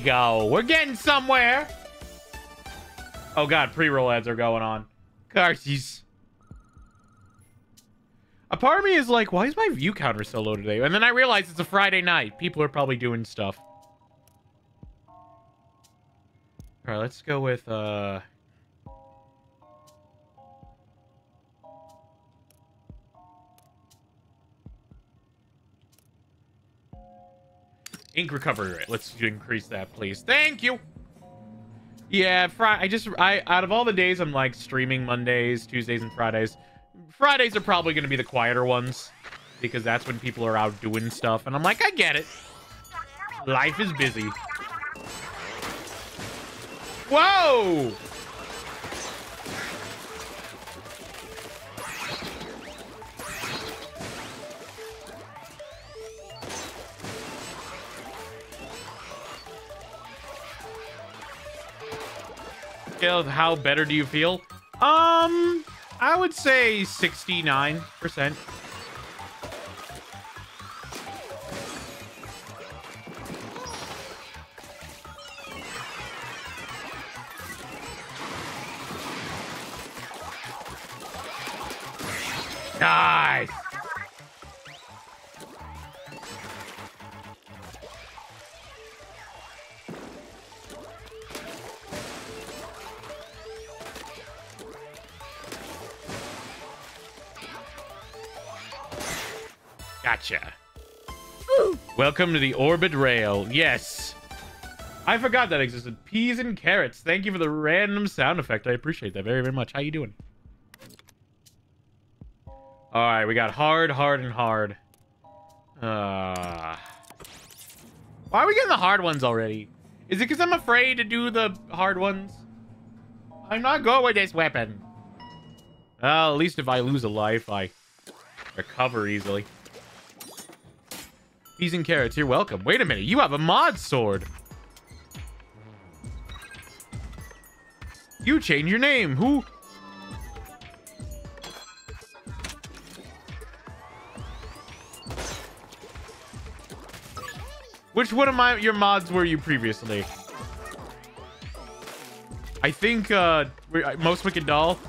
S3: Go. We're getting somewhere. Oh god, pre-roll ads are going on. Carsies. A part of me is like, why is my view counter so low today? And then I realize it's a Friday night. People are probably doing stuff. All right, let's go with uh ink recovery rate. Let's increase that, please. Thank you. Yeah, Fri I just I out of all the days I'm like streaming Mondays, Tuesdays, and Fridays. Fridays are probably going to be the quieter ones because that's when people are out doing stuff, and I'm like, I get it. Life is busy. Whoa! Of how better do you feel? Um, I would say 69%. Welcome to the Orbit Rail. Yes. I forgot that existed. Peas and carrots. Thank you for the random sound effect. I appreciate that very, very much. How you doing? All right, we got hard, hard, and hard. Uh, why are we getting the hard ones already? Is it because I'm afraid to do the hard ones? I'm not going with this weapon. Well, at least if I lose a life, I recover easily. Peas and carrots, you're welcome. Wait a minute, you have a mod sword. You change your name. Who? Which one of my your mods were you previously? I think uh most wicked doll.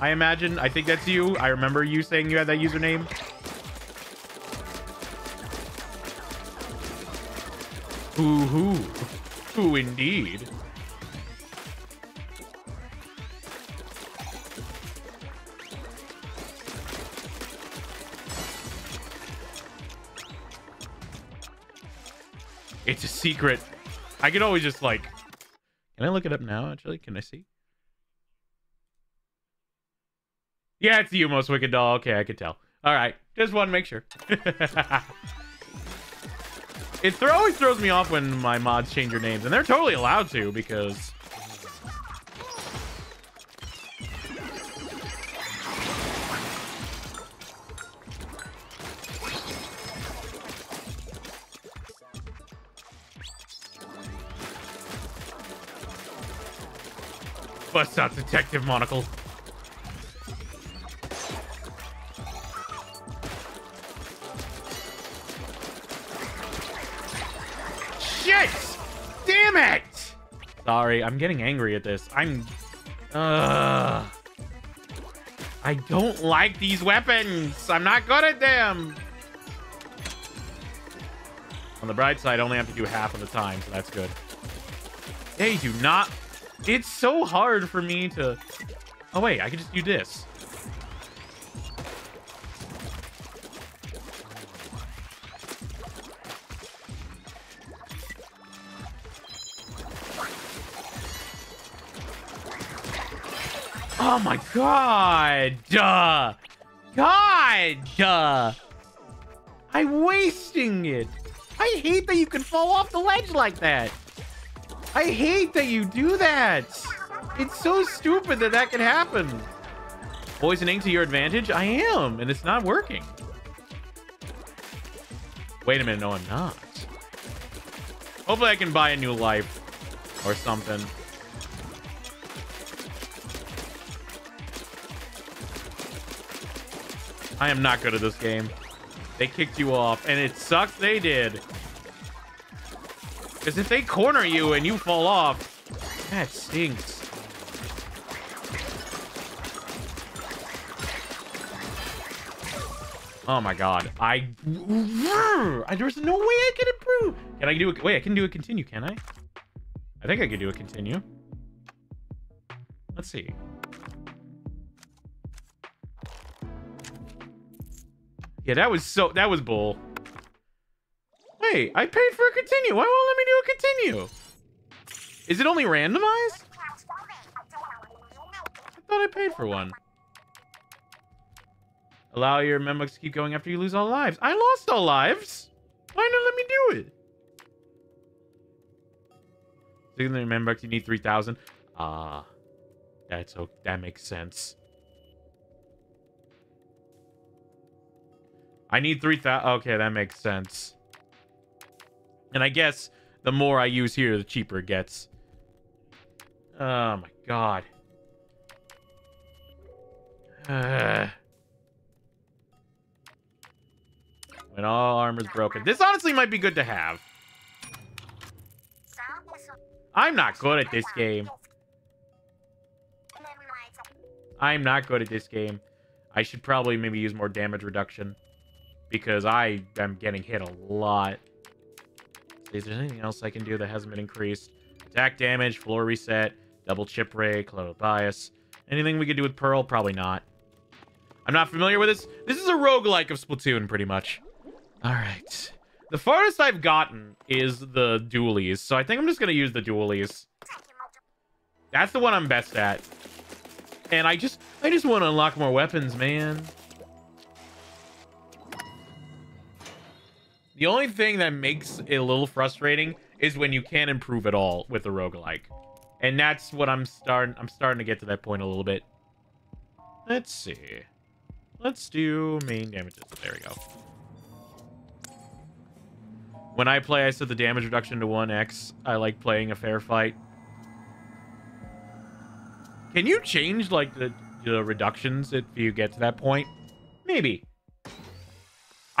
S3: I imagine. I think that's you. I remember you saying you had that username. Who? Who indeed? It's a secret. I could always just like... Can I look it up now, actually? Can I see? Yeah, it's you, most wicked doll. Okay, I could tell. All right, just want to make sure. it throw always throws me off when my mods change your names, and they're totally allowed to because Bust out Detective Monocle. Sorry, I'm getting angry at this. I'm... Uh... I don't like these weapons. I'm not good at them. On the bright side, I only have to do half of the time, so that's good. They do not it's so hard for me to... Oh, wait, I can just do this. Oh my god! Duh! God! Duh! I'm wasting it! I hate that you can fall off the ledge like that! I hate that you do that! It's so stupid that that can happen! Poisoning to your advantage? I am, and it's not working. Wait a minute, no I'm not. Hopefully I can buy a new life or something. I am not good at this game. They kicked you off, and it sucks they did. Because if they corner you and you fall off, that stinks. Oh my god. I... There's no way I can improve. Can I do a... Wait, I can do a continue, can I? I think I can do a continue. Let's see. Yeah, that was so... That was bull. Wait, I paid for a continue. Why won't let me do a continue? Is it only randomized? I thought I paid for one. Allow your members to keep going after you lose all lives. I lost all lives. Why not let me do it? The membux, you need 3,000. Ah, that's okay. That makes sense. I need 3,000. Okay, that makes sense. And I guess the more I use here, the cheaper it gets. Oh my god. When all armor's broken. This honestly might be good to have. I'm not good at this game. I'm not good at this game. I should probably maybe use more damage reduction. Because I am getting hit a lot. Is there anything else I can do that hasn't been increased? Attack damage, floor reset, double chip ray, cloud bias. Anything we could do with Pearl? Probably not. I'm not familiar with this. This is a roguelike of Splatoon, pretty much. All right. The farthest I've gotten is the dualies, so I think I'm just going to use the dualies. That's the one I'm best at. And I just, I just want to unlock more weapons, man. The only thing that makes it a little frustrating is when you can't improve at all with the roguelike. And that's what I'm starting I'm starting to get to that point a little bit. Let's see. Let's do main damages. There we go. When I play, I set the damage reduction to 1x. I like playing a fair fight. Can you change, like, the, the reductions if you get to that point? Maybe.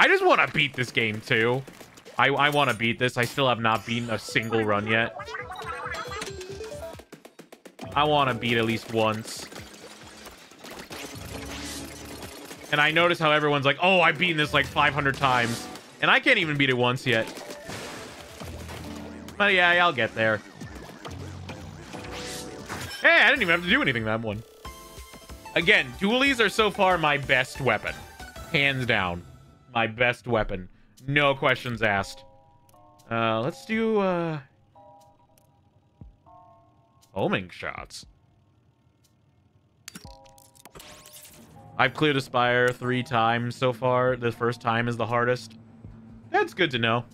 S3: I just want to beat this game, too. I, I want to beat this. I still have not beaten a single run yet. I want to beat at least once. And I notice how everyone's like, oh, I've beaten this like 500 times. And I can't even beat it once yet. But yeah, I'll get there. Hey, I didn't even have to do anything that one. Again, dualies are so far my best weapon. Hands down. My best weapon. No questions asked. Uh, let's do, uh... Homing shots. I've cleared Aspire three times so far. The first time is the hardest. That's good to know.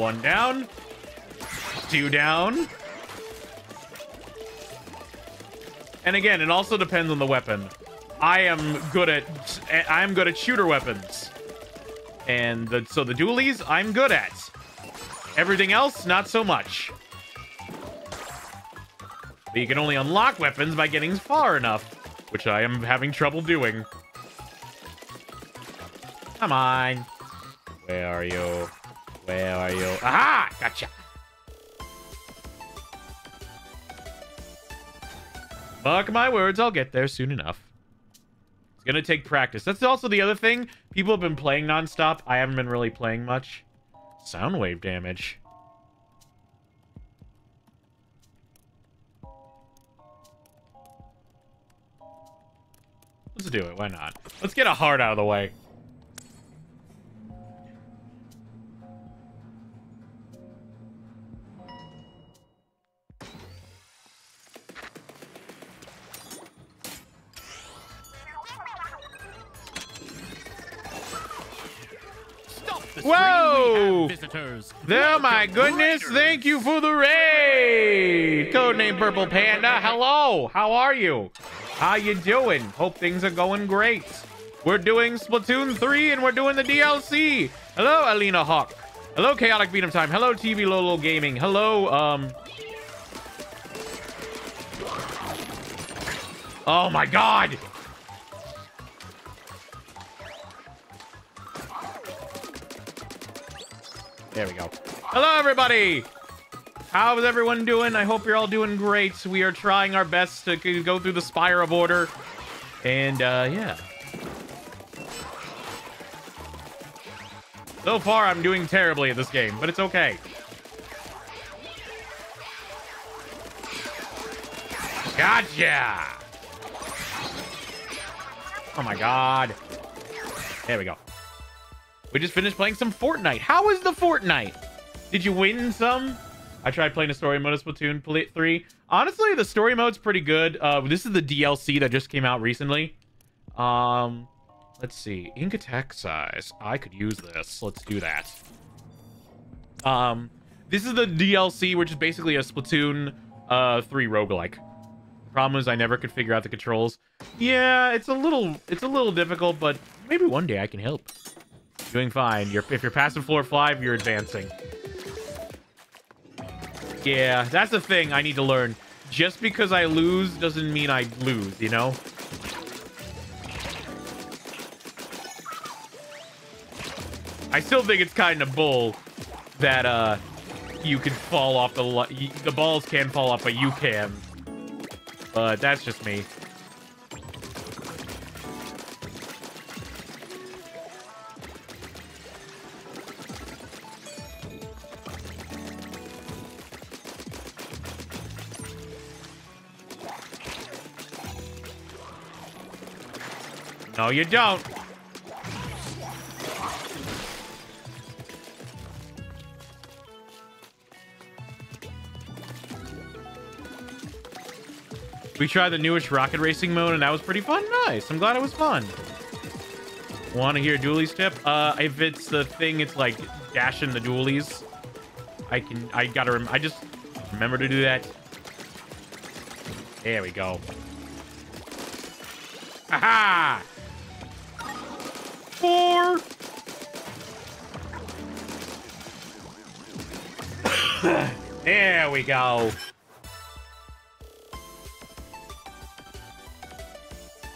S3: One down. Two down. And again, it also depends on the weapon. I am good at I'm good at shooter weapons. And the, so the dualies, I'm good at. Everything else, not so much. But you can only unlock weapons by getting far enough, which I am having trouble doing. Come on. Where are you? Where are you? Aha! Gotcha! Mark my words, I'll get there soon enough. It's gonna take practice. That's also the other thing. People have been playing nonstop. I haven't been really playing much. Sound wave damage. Let's do it. Why not? Let's get a heart out of the way. Whoa!
S4: visitors.
S3: Oh my goodness,
S4: raiders.
S3: thank you for the raid! Codename Purple Panda, hello! How are you? How you doing? Hope things are going great. We're doing Splatoon 3 and we're doing the DLC. Hello, Alina Hawk. Hello, Chaotic Beat'em Time. Hello, TV Lolo Gaming. Hello, um... Oh my god! There we go. Hello, everybody! How's everyone doing? I hope you're all doing great. We are trying our best to go through the Spire of Order. And, uh, yeah. So far, I'm doing terribly at this game, but it's okay. Gotcha! Oh my god. There we go. We just finished playing some Fortnite. How is the Fortnite? Did you win some? I tried playing a story mode of Splatoon 3. Honestly, the story mode's pretty good. Uh, this is the DLC that just came out recently. Um, let's see. Ink attack size. I could use this. Let's do that. Um, this is the DLC, which is basically a Splatoon uh, 3 roguelike. Problem is, I never could figure out the controls. Yeah, it's a little, it's a little difficult, but maybe one day I can help. Doing fine. You're, if you're passing floor five, you're advancing. Yeah, that's the thing I need to learn. Just because I lose doesn't mean I lose, you know? I still think it's kind of bull that uh you can fall off the the balls can fall off, but you can. But that's just me. No, you don't. We tried the newest rocket racing mode, and that was pretty fun. Nice. I'm glad it was fun. Want to hear dualies tip? Uh, if it's the thing, it's like dashing the dualies. I can. I gotta. I just remember to do that. There we go. Aha! Four. there we go.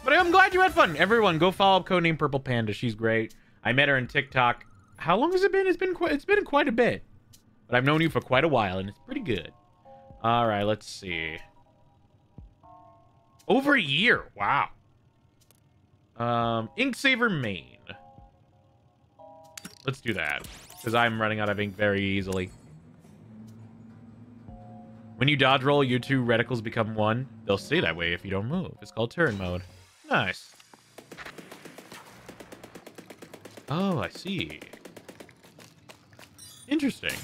S3: But I'm glad you had fun. Everyone, go follow up codename Purple Panda. She's great. I met her in TikTok. How long has it been? It's been quite. It's been quite a bit. But I've known you for quite a while, and it's pretty good. All right, let's see. Over a year. Wow. Um, Inksaver Main. Let's do that. Because I'm running out of ink very easily. When you dodge roll, your two reticles become one. They'll stay that way if you don't move. It's called turn mode. Nice. Oh, I see. Interesting.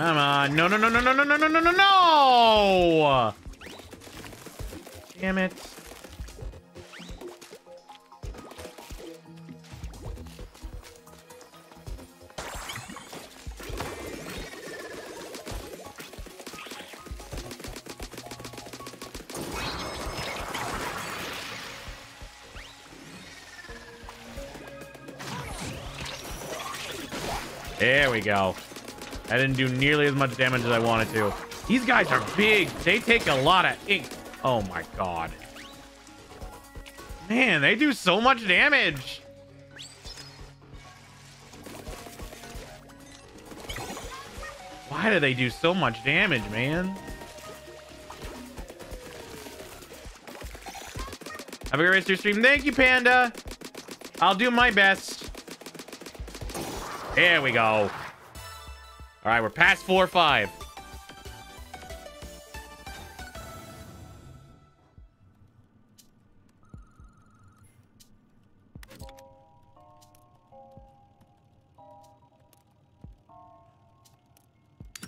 S3: Come on. No, no, no, no, no, no, no, no, no, no, no! Damn it. There we go. I didn't do nearly as much damage as I wanted to. These guys are big. They take a lot of ink. Oh my god. Man, they do so much damage. Why do they do so much damage, man? Have a great rest of your stream. Thank you, Panda. I'll do my best. There we go. All right, we're past four or five.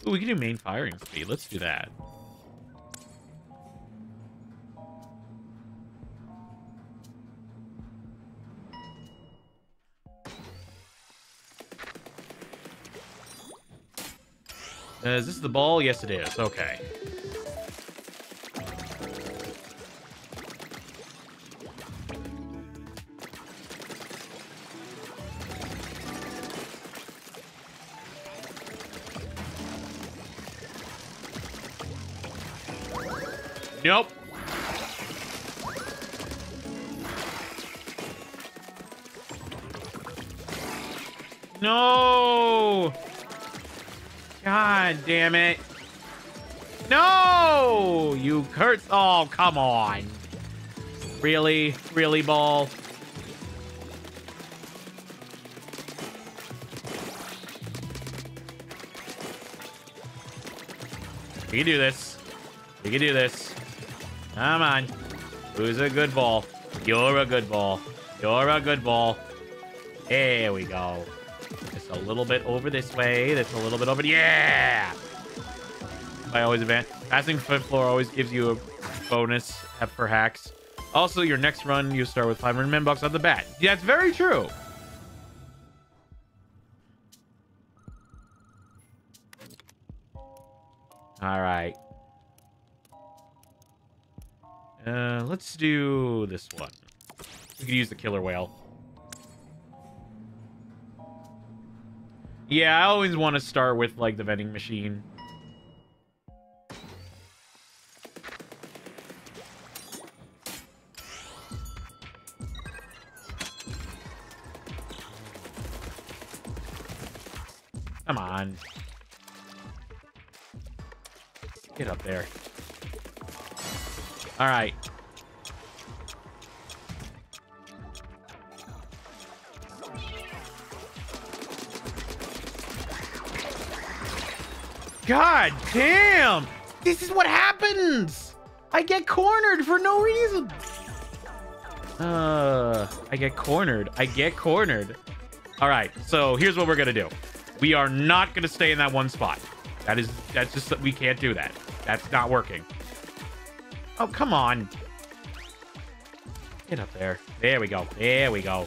S3: Ooh, we can do main firing speed. Let's do that. Uh, is this the ball? Yes, it is. Okay. Nope. No. Damn it. No! You curse. Oh, come on. Really? Really, ball? We can do this. We can do this. Come on. Who's a good ball? You're a good ball. You're a good ball. There we go. A little bit over this way. That's a little bit over. Yeah! I always advance. Passing fifth floor always gives you a bonus for hacks. Also, your next run, you start with 500 membux on the bat. Yeah, that's very true. All right. Uh, let's do this one. We could use the Killer Wail. Yeah, I always want to start with like the vending machine. Come on. Get up there. All right. God damn! This is what happens! I get cornered for no reason. Uh, I get cornered. I get cornered. All right, so here's what we're gonna do. We are not gonna stay in that one spot. That is, that's just, we can't do that. That's not working. Oh, come on. Get up there. There we go. There we go.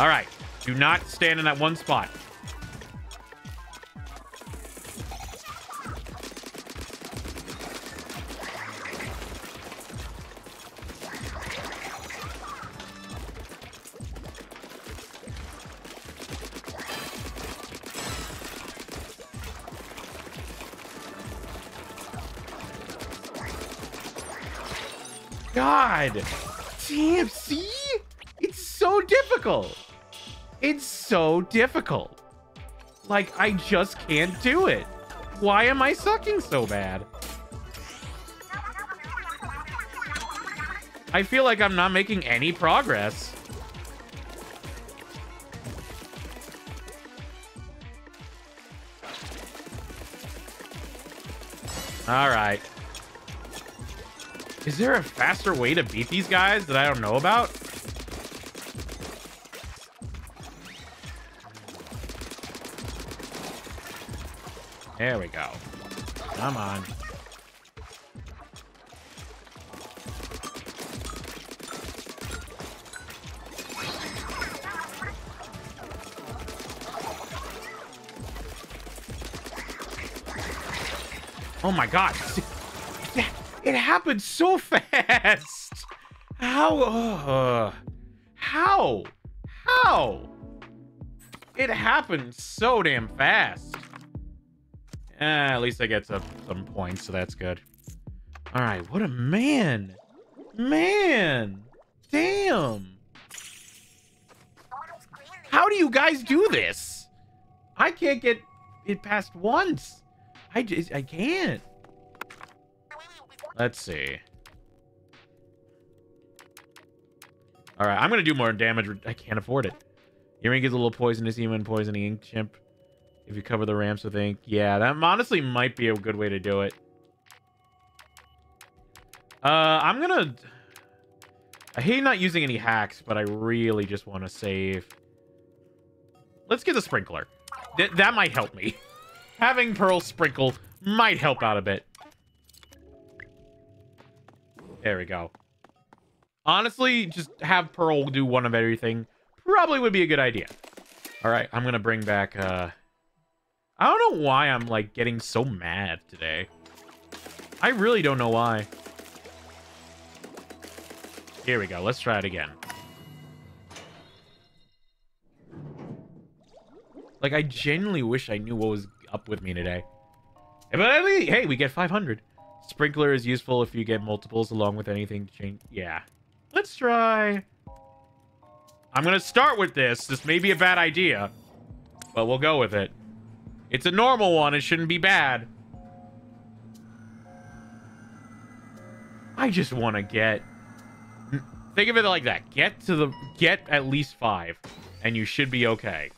S3: All right. Do not stand in that one spot. So difficult. Like, I just can't do it. Why am I sucking so bad? I feel like I'm not making any progress. All right. Is there a faster way to beat these guys that I don't know about? There we go. Come on. Oh my god. It happened so fast. How? Uh, how? How? It happened so damn fast. Eh, at least I get some, some points, so that's good. All right, what a man. Man. Damn. How do you guys do this? I can't get it past once. I just, I can't. Let's see. All right, I'm gonna do more damage. I can't afford it. Earring is a little poisonous, even poisoning ink chimp. If you cover the ramps with ink, yeah, that honestly might be a good way to do it. Uh, I'm gonna. I hate not using any hacks, but I really just want to save. Let's get the sprinkler. Th that might help me. Having Pearl sprinkle might help out a bit. There we go. Honestly, just have Pearl do one of everything probably would be a good idea. All right, I'm going to bring back... uh I don't know why I'm, like, getting so mad today. I really don't know why. Here we go. Let's try it again. Like, I genuinely wish I knew what was up with me today. But hey, we get 500. Sprinkler is useful if you get multiples along with anything to change. Yeah. Let's try... I'm going to start with this. This may be a bad idea, but we'll go with it. It's a normal one. It shouldn't be bad. I just want to get... Think of it like that. Get to the... Get at least five, and you should be okay.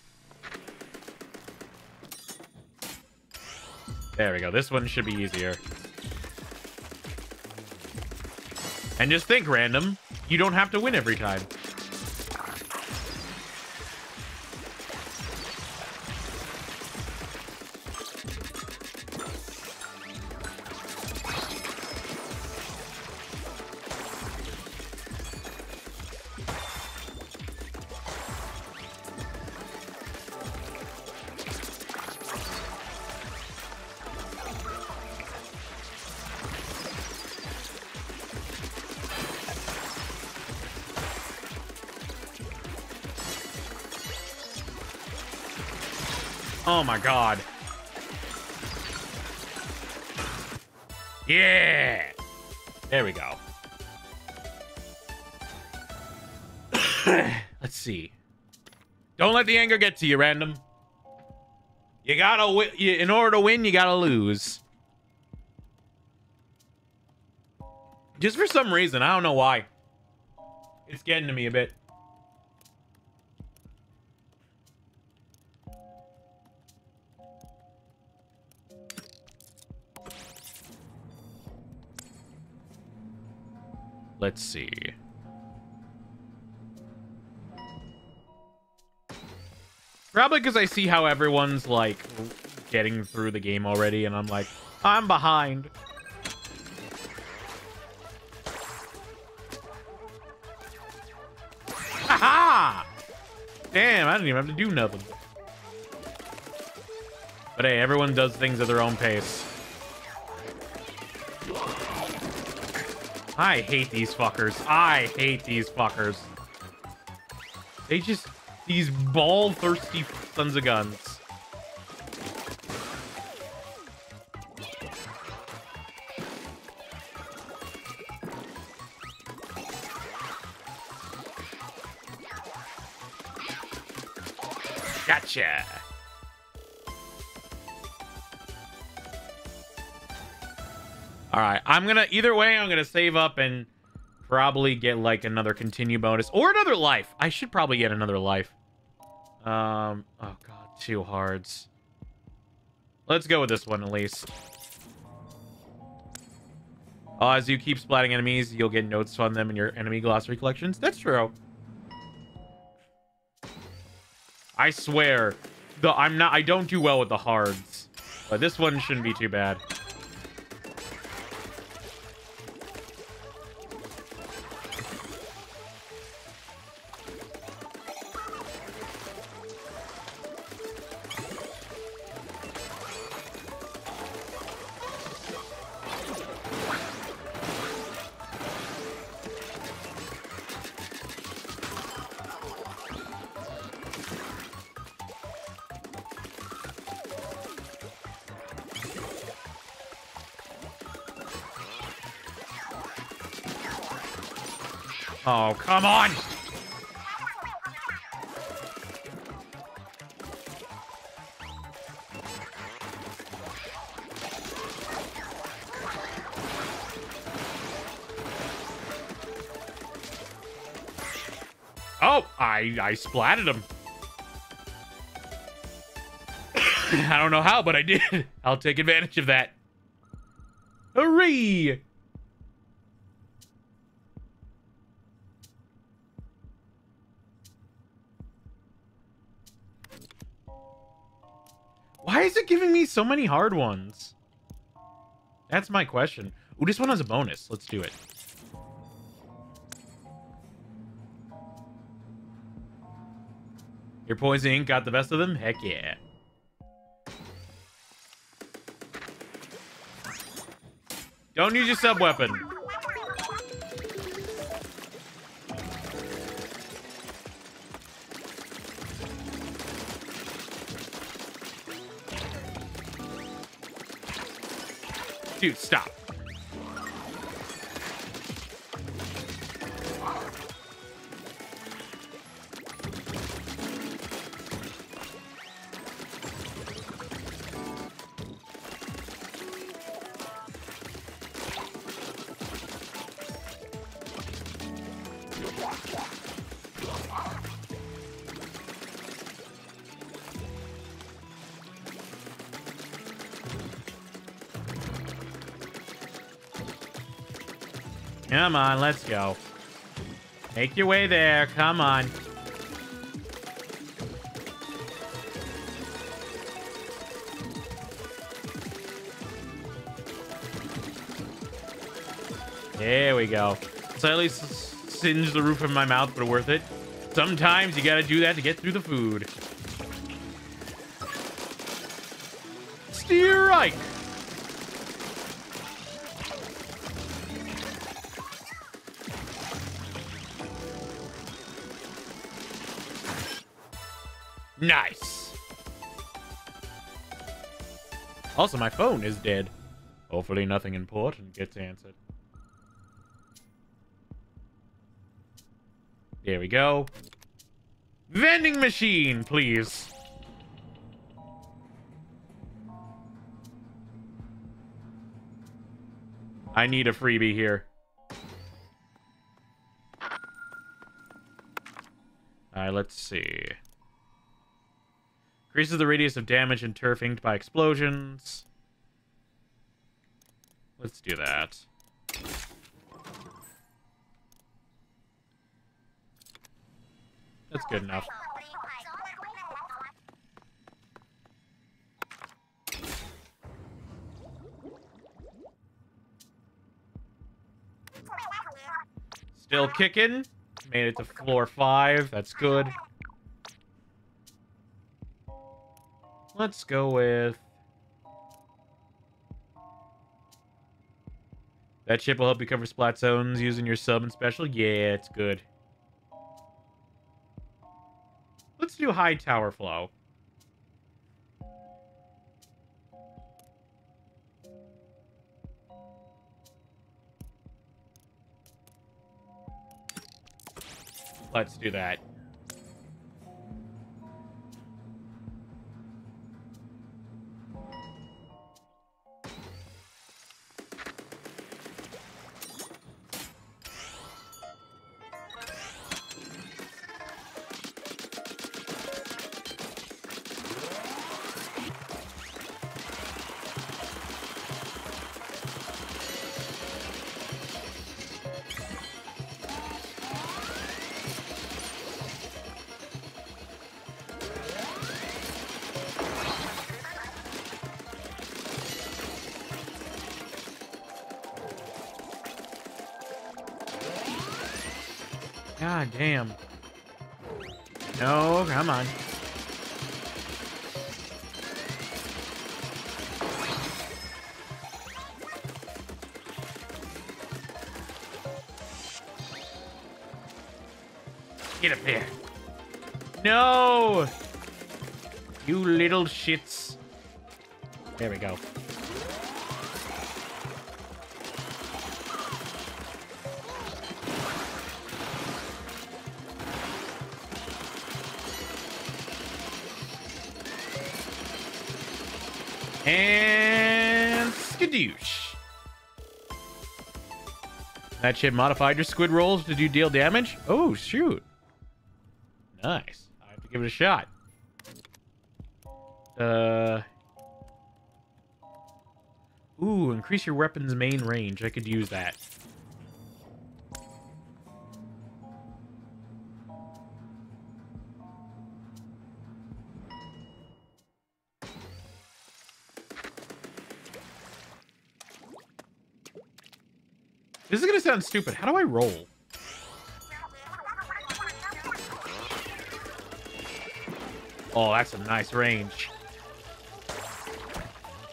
S3: There we go. This one should be easier. And just think, random. You don't have to win every time. My god. Yeah! There we go. Let's see. Don't let the anger get to you, random. You gotta win. In order to win, you gotta lose. Just for some reason, I don't know why. It's getting to me a bit. Let's see. Probably because I see how everyone's, like, getting through the game already, and I'm like, I'm behind. Aha! Damn, I didn't even have to do nothing. But hey, everyone does things at their own pace. I hate these fuckers. I hate these fuckers. They just... These ball-thirsty sons of guns. I'm gonna either way. I'm gonna save up and probably get like another continue bonus or another life. I should probably get another life. Um. Oh god, two hards. Let's go with this one at least. Oh, as you keep splatting enemies, you'll get notes on them in your enemy glossary collections. That's true. I swear, the I'm not. I don't do well with the hards, but this one shouldn't be too bad. I splatted him. I don't know how, but I did. I'll take advantage of that. Hooray! Why is it giving me so many hard ones? That's my question. Ooh, this one has a bonus. Let's do it. Your poison got the best of them? Heck yeah. Don't use your sub weapon. Dude, stop. Come on, let's go. Make your way there. Come on. There we go. So at least singe the roof of my mouth, but worth it. Sometimes you gotta do that to get through the food. Steer Nice. Also, my phone is dead. Hopefully nothing important gets answered. There we go. Vending machine, please. I need a freebie here. Alright, let's see. Increases the radius of damage and turf inked by explosions. Let's do that. That's good enough. Still kicking. Made it to floor five. That's good. Let's go with... That chip will help you cover splat zones using your sub and special. Yeah, it's good. Let's do high tower flow. Let's do that. Damn. No, come on. Get up there. No! You little shits. There we go. That shit modified your squid rolls to do deal damage? Oh, shoot. Nice. I have to give it a shot. Uh. Ooh, increase your weapon's main range. I could use that. This is gonna sound stupid. How do I roll? Oh, that's a nice range.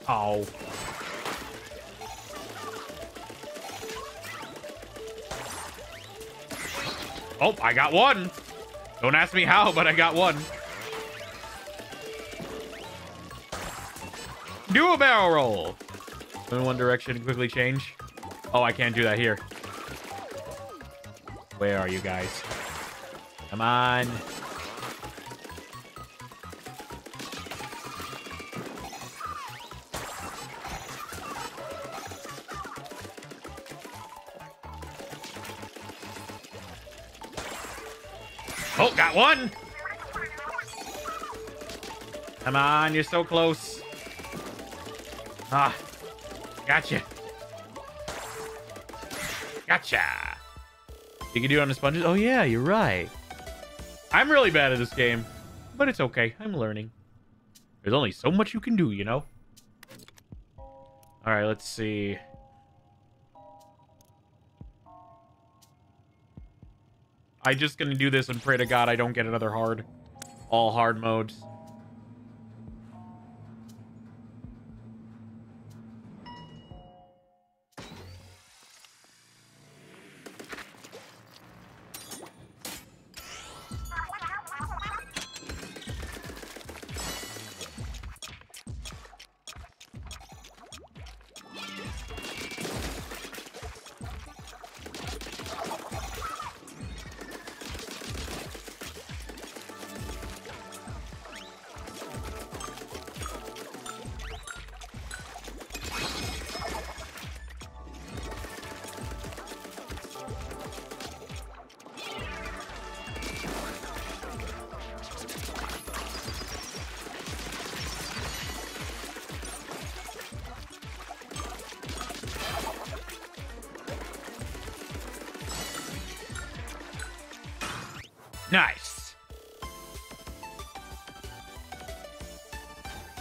S3: Oh. Oh, I got one. Don't ask me how, but I got one. Do a barrel roll. In one direction quickly change. Oh, I can't do that here. Where are you guys? Come on. Oh, got one. Come on, you're so close. Ah, gotcha. Gotcha. You can do it on the sponges? Oh, yeah, you're right. I'm really bad at this game, but it's okay. I'm learning. There's only so much you can do, you know? All right, let's see. I'm just gonna do this and pray to God I don't get another hard. All hard modes.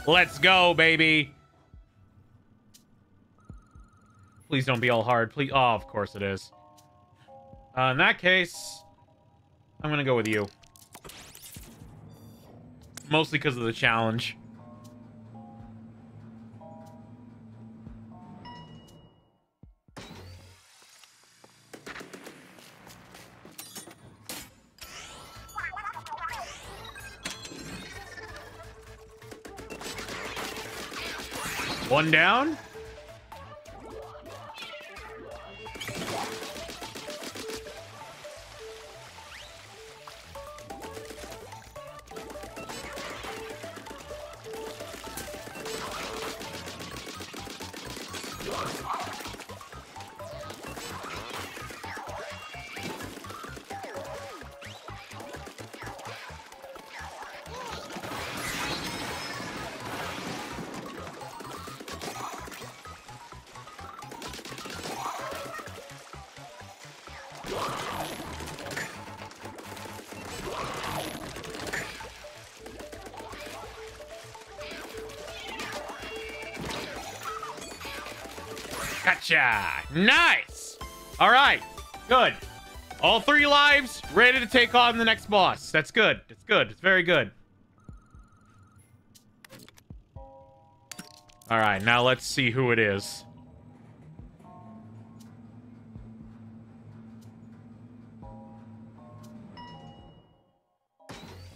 S3: Let's go, baby. Please don't be all hard. Please. Oh, of course it is. Uh, in that case, I'm going to go with you. Mostly because of the challenge. One down. Gotcha. Nice. All right. Good. All three lives ready to take on the next boss. That's good. It's good. It's very good. All right. Now let's see who it is.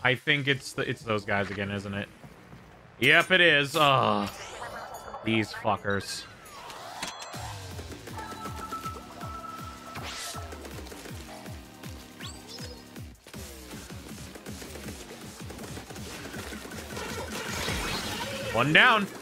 S3: I think it's the it's those guys again, isn't it? Yep, it is. Oh, these fuckers. One down.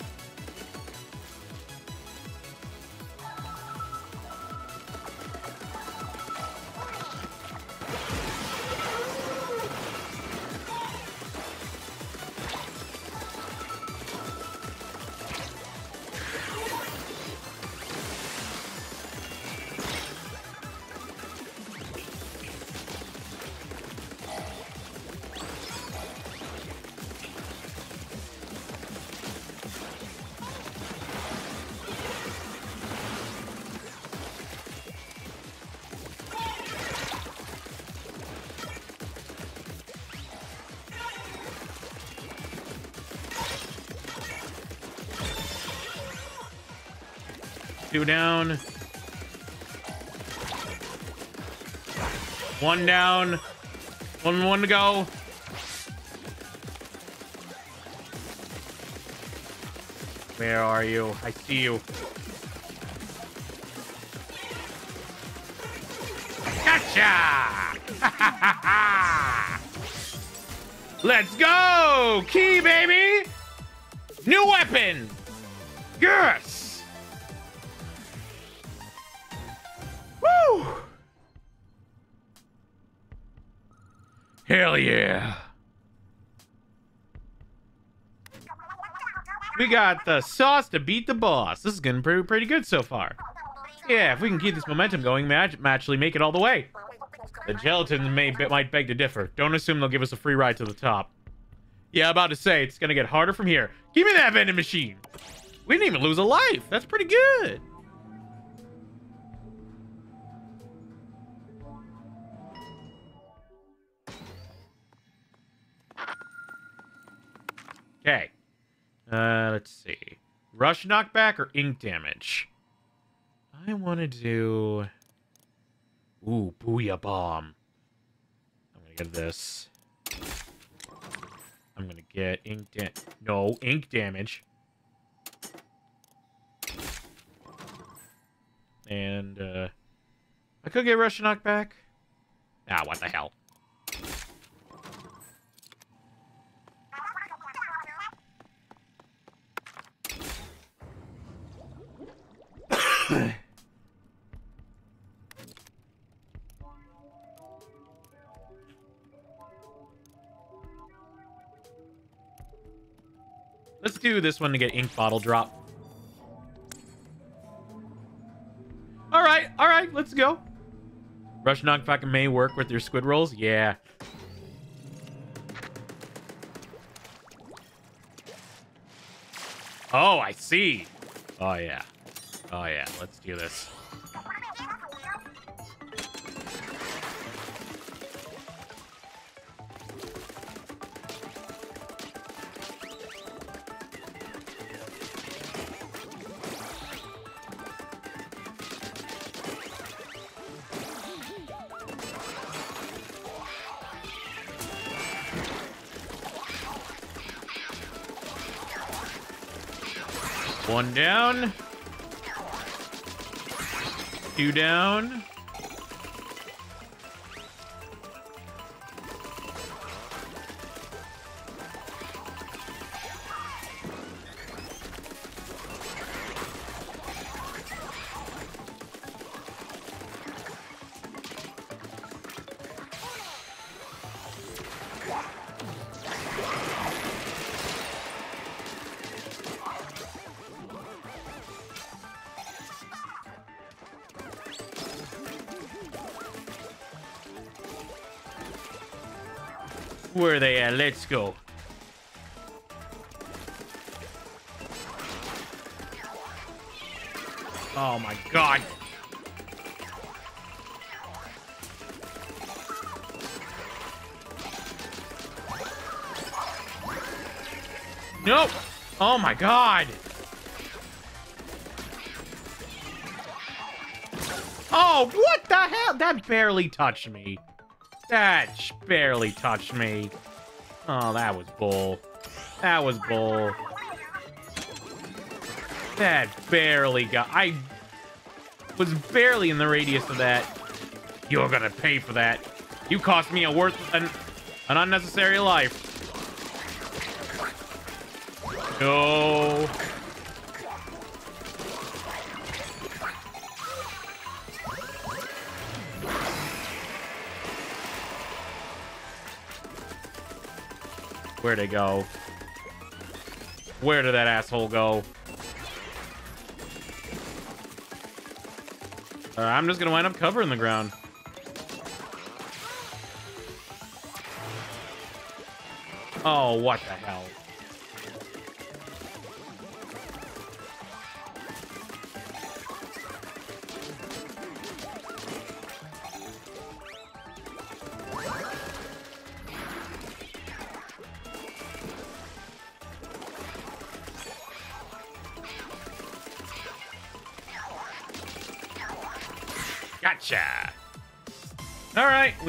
S3: Two down. One down. One one to go. Where are you? I see you. Gotcha! Let's go! Key, baby! New weapon! Yes! Yeah. We got the sauce to beat the boss. This is getting pretty, pretty good so far. Yeah, if we can keep this momentum going, match, actually make it all the way. The gelatin may might beg to differ. Don't assume they'll give us a free ride to the top. Yeah, about to say, it's gonna get harder from here. Give me that vending machine. We didn't even lose a life. That's pretty good. Rush knockback or ink damage? I want to do... Ooh, Booyah Bomb. I'm going to get this. I'm going to get ink da- No, ink damage. And, uh... I could get Rush knockback. Ah, what the hell. Do this one to get ink bottle drop. All right, all right, let's go. Rush knockback may work with your squid rolls. Yeah. Oh, I see. Oh yeah. Oh yeah. Let's do this. One down. Two down. Go. Oh my god. Nope. Oh my god. Oh, what the hell? That barely touched me. That barely touched me. Oh, that was bull. That was bull. That barely got... I was barely in the radius of that. You're gonna pay for that. You cost me a worth... An, an unnecessary life. No. Where'd it go? Where did that asshole go? Uh, I'm just gonna wind up covering the ground. Oh, what the hell?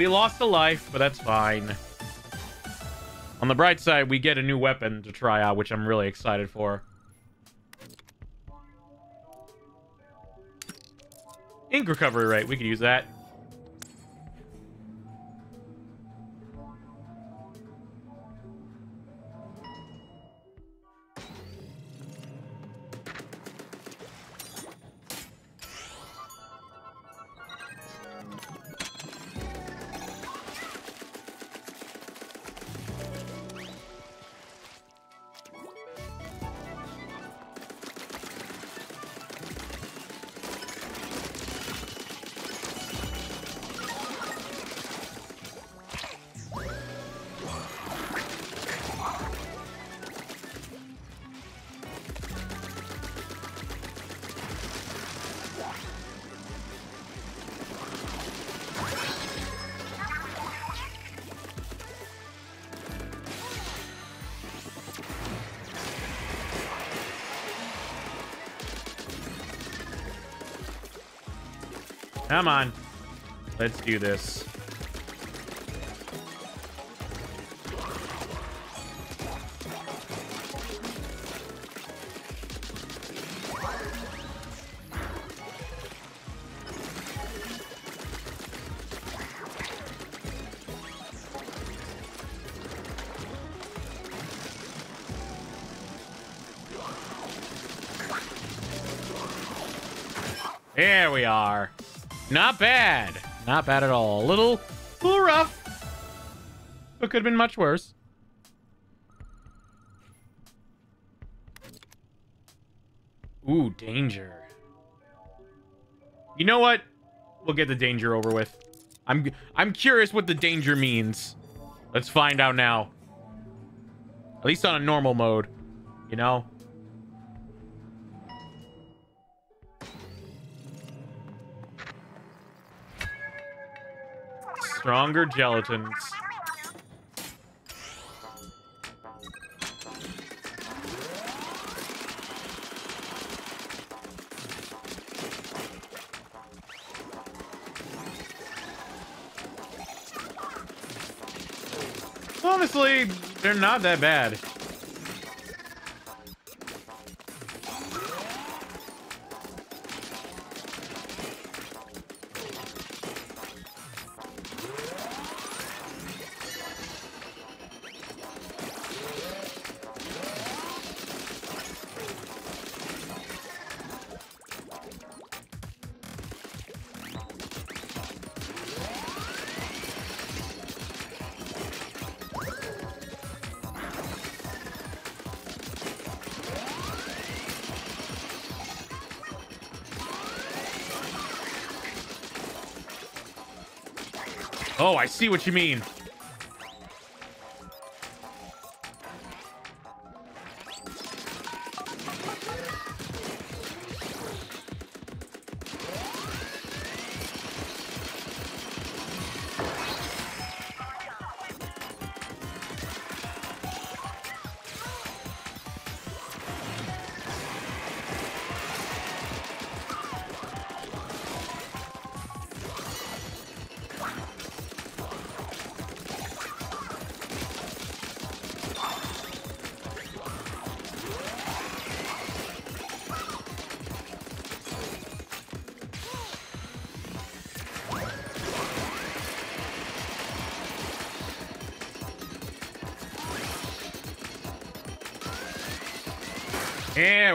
S3: We lost a life, but that's fine. On the bright side, we get a new weapon to try out, which I'm really excited for. Ink recovery rate, we could use that. Come on. Let's do this. Not bad. Not bad at all. A little, a little rough. But could have been much worse. Ooh, danger. You know what? We'll get the danger over with. I'm I'm curious what the danger means. Let's find out now. At least on a normal mode, you know? Stronger Jelletons. Honestly, they're not that bad. I see what you mean.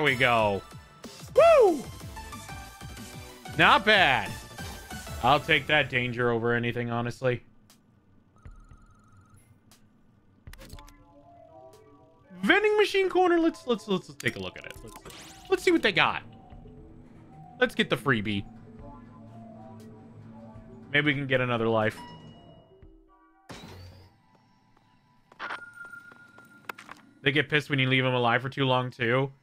S3: We go. Woo! Not bad. I'll take that danger over anything, honestly. Vending machine corner. Let's let's let's, let's take a look at it. Let's let's see what they got. Let's get the freebie. Maybe we can get another life. They get pissed when you leave them alive for too long, too.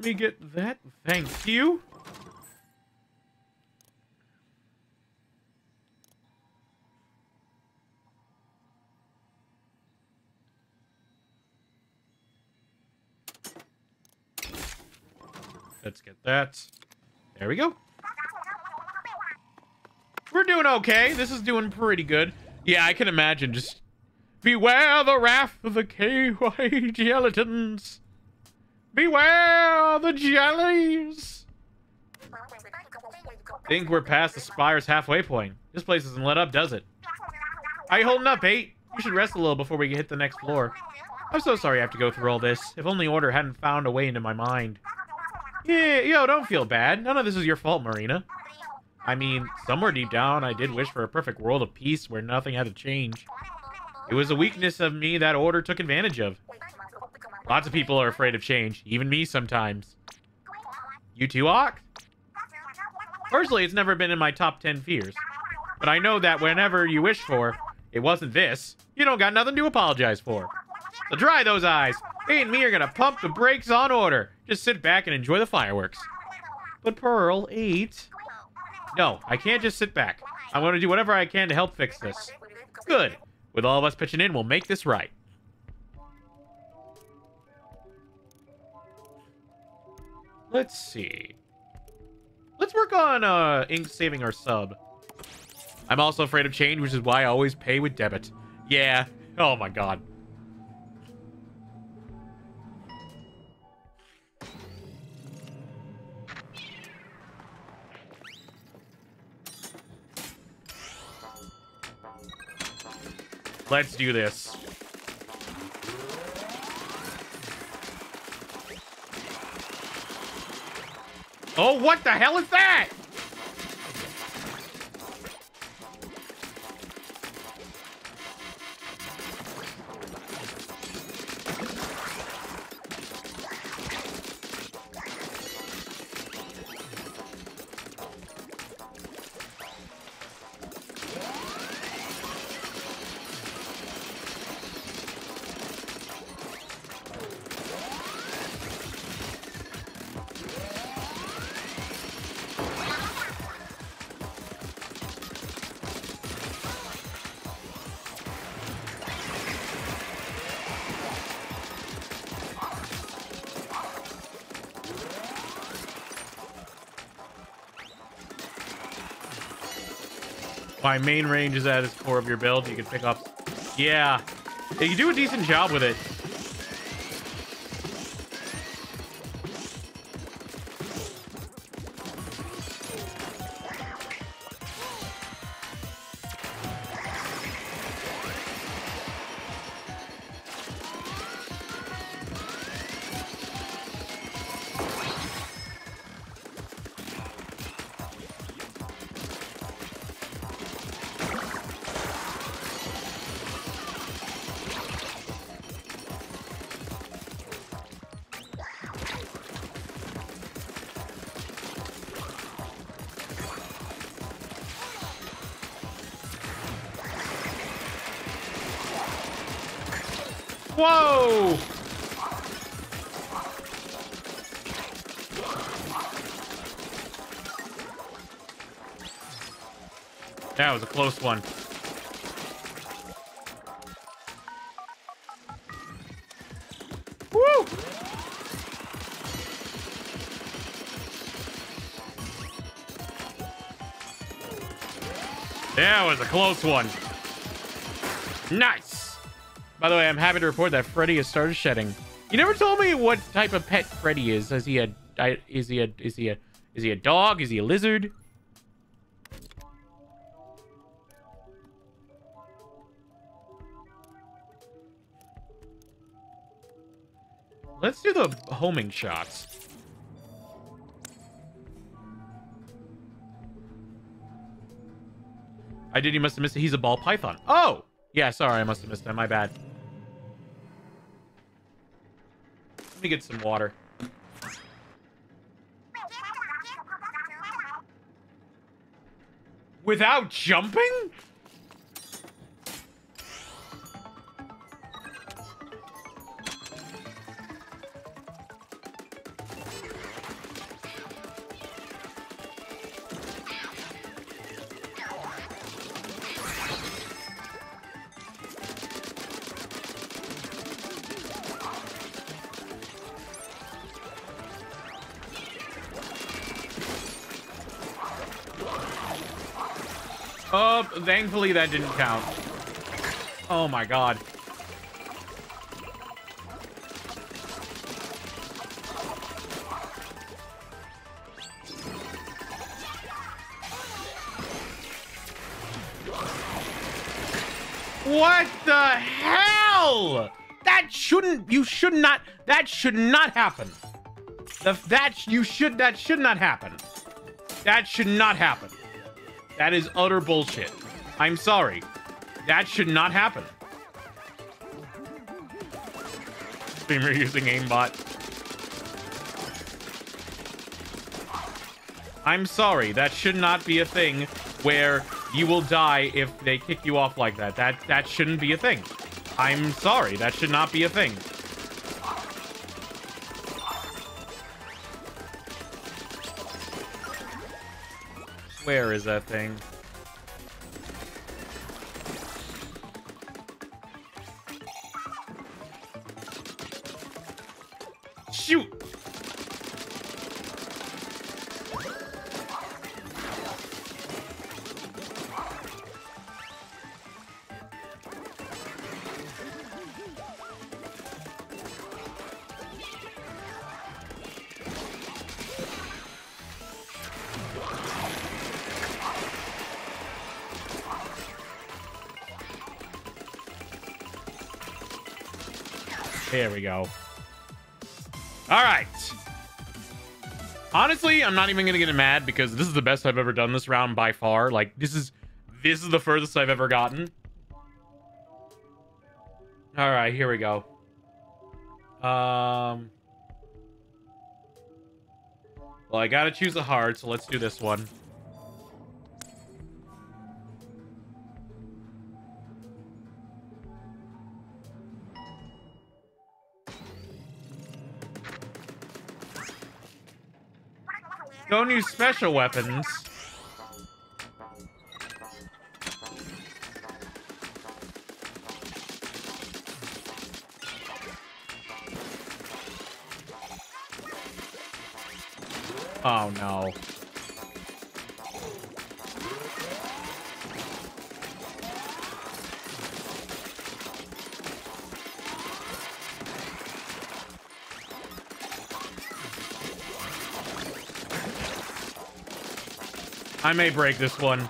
S3: Let me get that. Thank you. Let's get that. There we go. We're doing okay. This is doing pretty good. Yeah, I can imagine. Just beware the wrath of the KY gelatins. Beware the jellies. Think we're past the Spire's halfway point. This place doesn't let up, does it? How you holding up, Eight? You should rest a little before we hit the next floor. I'm so sorry I have to go through all this. If only Order hadn't found a way into my mind. Yeah, yo, don't feel bad. None of this is your fault, Marina. I mean, somewhere deep down, I did wish for a perfect world of peace where nothing had to change. It was a weakness of me that Order took advantage of. Lots of people are afraid of change, even me sometimes. You too, Acht? Personally, it's never been in my top 10 fears. But I know that whenever you wish for, it wasn't this, you don't got nothing to apologize for. So dry those eyes. Eight and me are gonna pump the brakes on order. Just sit back and enjoy the fireworks. But Pearl, 8... No, I can't just sit back. I'm gonna do whatever I can to help fix this. Good. With all of us pitching in, we'll make this right. Let's see. Let's work on uh, Ink saving our sub. I'm also afraid of change, which is why I always pay with debit. Yeah. Oh my god. Let's do this. Oh, what the hell is that? My main range is at its core of your build. You can pick up... Yeah. yeah. You do a decent job with it. Close one. Woo! That was a close one. Nice. By the way, I'm happy to report that Freddy has started shedding. You never told me what type of pet Freddy is. Is he a is he a is he a is he a dog? Is he a lizard? Homing shots. I did. He must have missed it. He's a ball python. Oh! Yeah, sorry. I must have missed that. My bad. Let me get some water. Without jumping? Thankfully that didn't count. Oh my god. What the hell? That shouldn't, you should not, that should not happen. The, that, you should, that should not happen. That should not happen. That is utter bullshit. I'm sorry. That should not happen. Streamer using aimbot. I'm sorry. That should not be a thing where you will die if they kick you off like that. That that shouldn't be a thing. I'm sorry. That should not be a thing. Where is that thing? We go. All right. Honestly, I'm not even gonna get mad because this is the best I've ever done this round by far. Like this is this is the furthest I've ever gotten. All right, here we go. Um. Well, I gotta choose a hard, so let's do this one. Don't use special weapons. Oh no. I may break this one.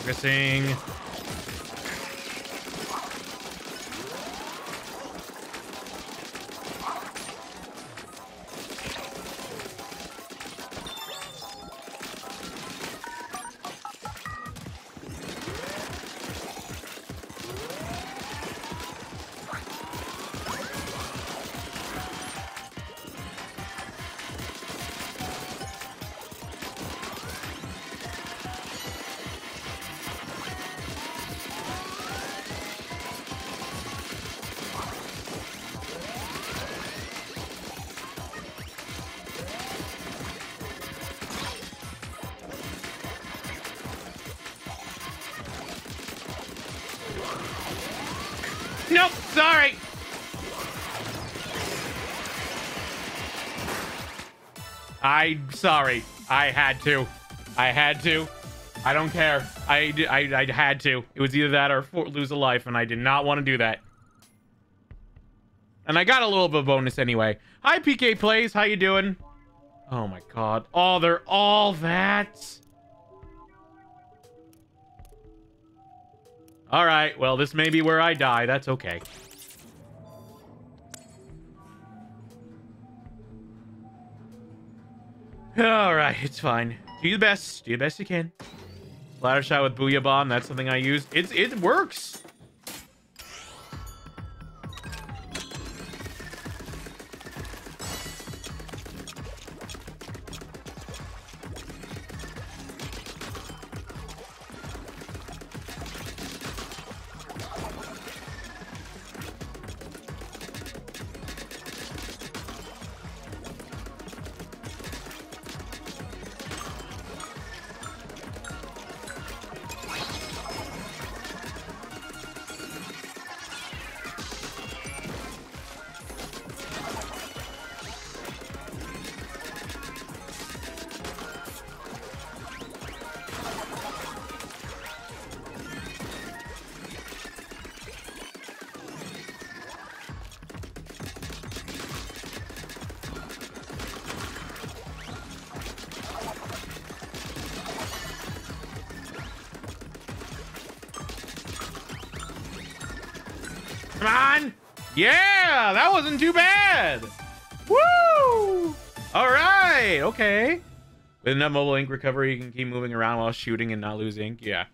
S3: Focusing. Sorry. I had to. I had to. I don't care. I, I, I had to. It was either that or for, lose a life, and I did not want to do that. And I got a little bit of bonus anyway. Hi, PK Plays. How you doing? Oh, my God. Oh, they're all that? All right. Well, this may be where I die. That's okay. All right. It's fine. Do your best. Do your best you can. Ladder shot with Booyah Bomb. That's something I use. It's It works. Okay. With enough mobile ink recovery, you can keep moving around while shooting and not lose ink. Yeah.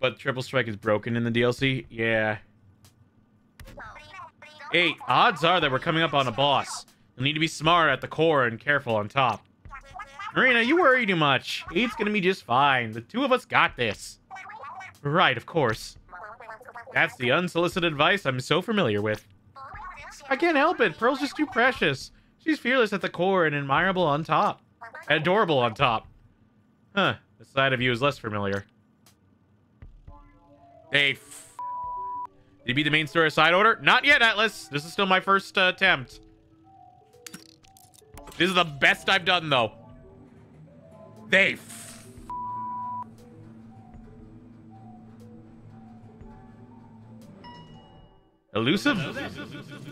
S3: But Triple Strike is broken in the DLC. Yeah. Eight. Odds are that we're coming up on a boss. You'll need to be smart at the core and careful on top. Marina, you worry too much. Eight's gonna be just fine. The two of us got this. Right, of course. That's the unsolicited advice I'm so familiar with. I can't help it. Pearl's just too precious. She's fearless at the core and admirable on top. Adorable on top. Huh. The side of you is less familiar. Hey, f- Did you beat the main story side order? Not yet, Atlas. This is still my first uh, attempt. This is the best I've done, though. They Elusive?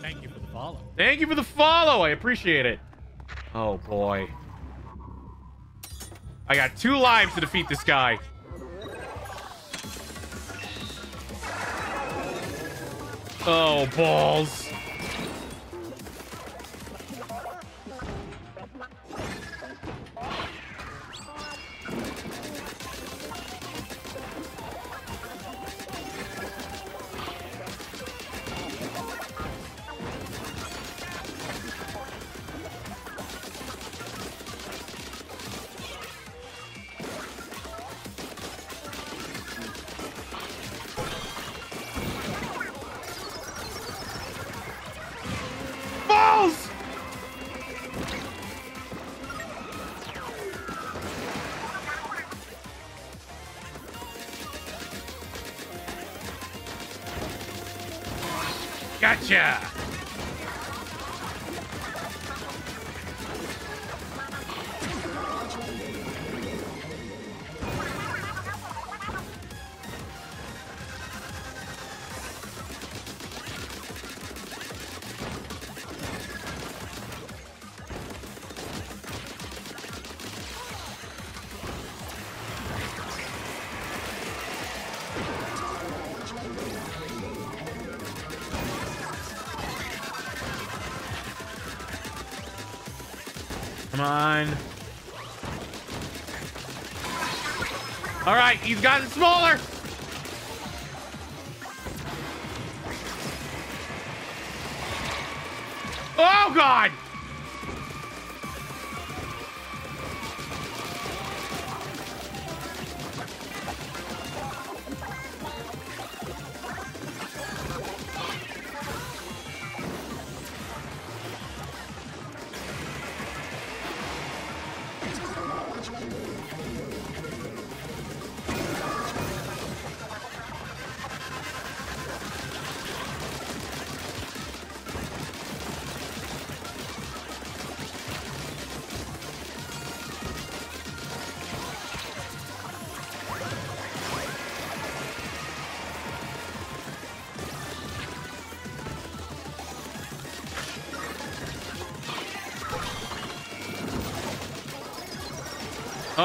S4: Thank you for the follow.
S3: Thank you for the follow. I appreciate it. Oh, boy. I got two lives to defeat this guy. Oh, balls. Balls! Gotcha! Right, he's gotten smaller.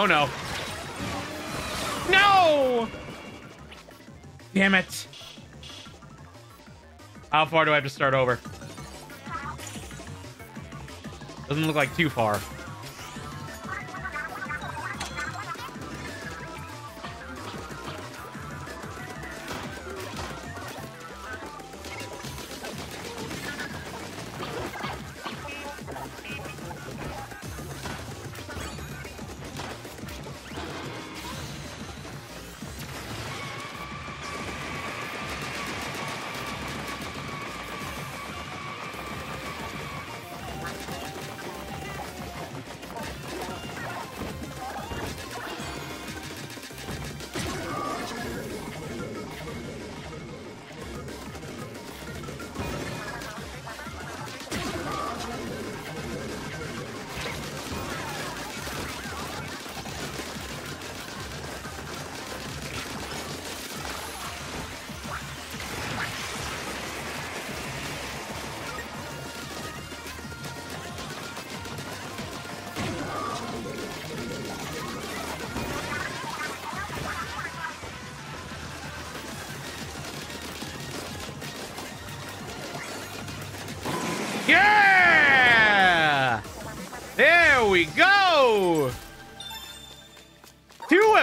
S3: Oh no. No! Damn it. How far do I have to start over? Doesn't look like too far.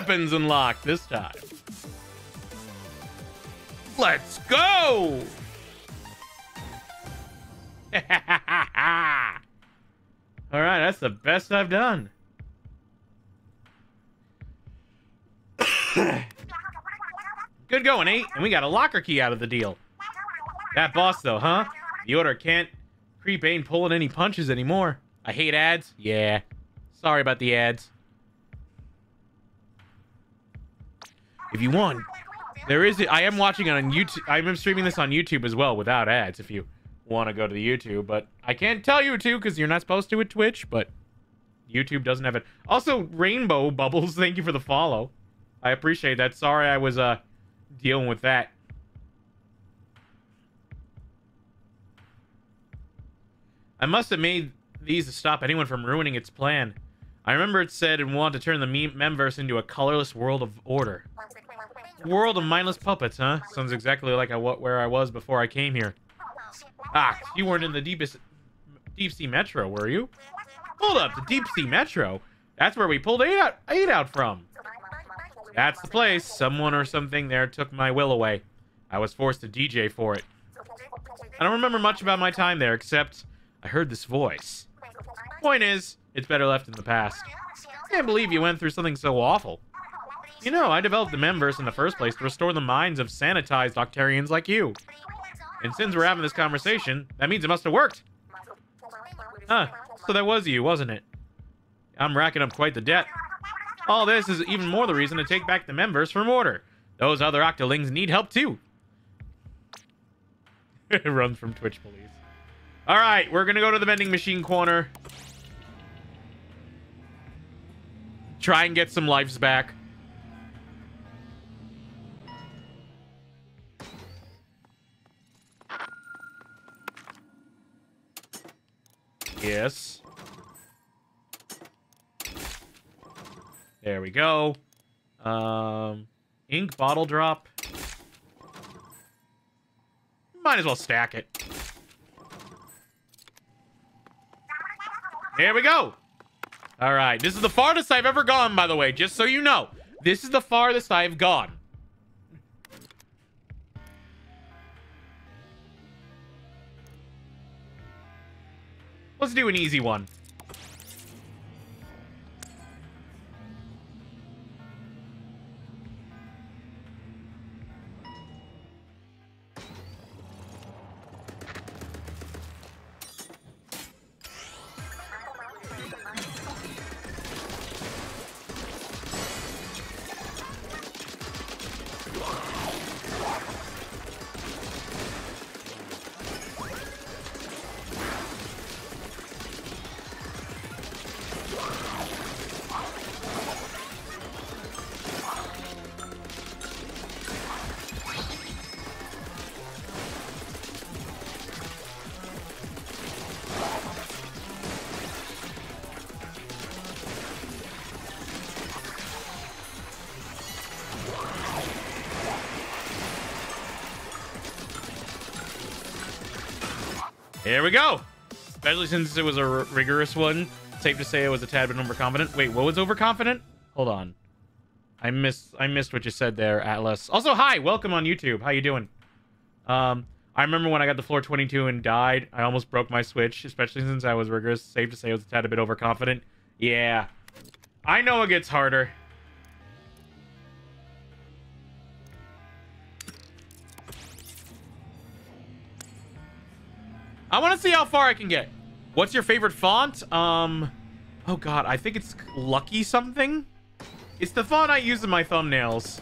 S3: Weapons unlocked this time. Let's go! All right, that's the best I've done. Good going, eight. And we got a locker key out of the deal. That boss, though, huh? The order can't creep ain't pulling any punches anymore. I hate ads. Yeah. Sorry about the ads. If you want, there is. I am watching it on YouTube. I am streaming this on YouTube as well without ads. If you want to go to the YouTube, but I can't tell you to because you're not supposed to with Twitch. But YouTube doesn't have it. Also, Rainbow Bubbles, thank you for the follow. I appreciate that. Sorry, I was uh dealing with that. I must have made these to stop anyone from ruining its plan. I remember it said it wanted to turn the meme memverse into a colorless world of order. World of mindless puppets, huh? Sounds exactly like I, where I was before I came here. Ah, you weren't in the deepest deep sea metro, were you? Hold up, the deep sea metro? That's where we pulled eight out, eight out from. That's the place. Someone or something there took my will away. I was forced to DJ for it. I don't remember much about my time there, except I heard this voice. Point is, it's better left in the past. I Can't believe you went through something so awful. You know, I developed the Memverse in the first place to restore the minds of sanitized Octarians like you. And since we're having this conversation, that means it must have worked. Huh, so that was you, wasn't it? I'm racking up quite the debt. All this is even more the reason to take back the Memverse from order. Those other Octolings need help too. Runs from Twitch police. All right, we're gonna go to the vending machine corner. Try and get some lives back. Yes. There we go. Um, ink bottle drop. Might as well stack it. There we go. All right. This is the farthest I've ever gone, by the way, just so you know. This is the farthest I've gone. Let's do an easy one. We go. Especially since it was a rigorous one. Safe to say it was a tad bit overconfident. Wait, what was overconfident? Hold on. I missed I missed what you said there, Atlas. Also, hi, welcome on YouTube. How you doing? Um, I remember when I got the floor 22 and died, I almost broke my Switch, especially since I was rigorous. Safe to say I was a tad bit overconfident. Yeah. I know it gets harder. I want to see how far I can get. What's your favorite font? Um, oh god, I think it's Lucky something. It's the font I use in my thumbnails.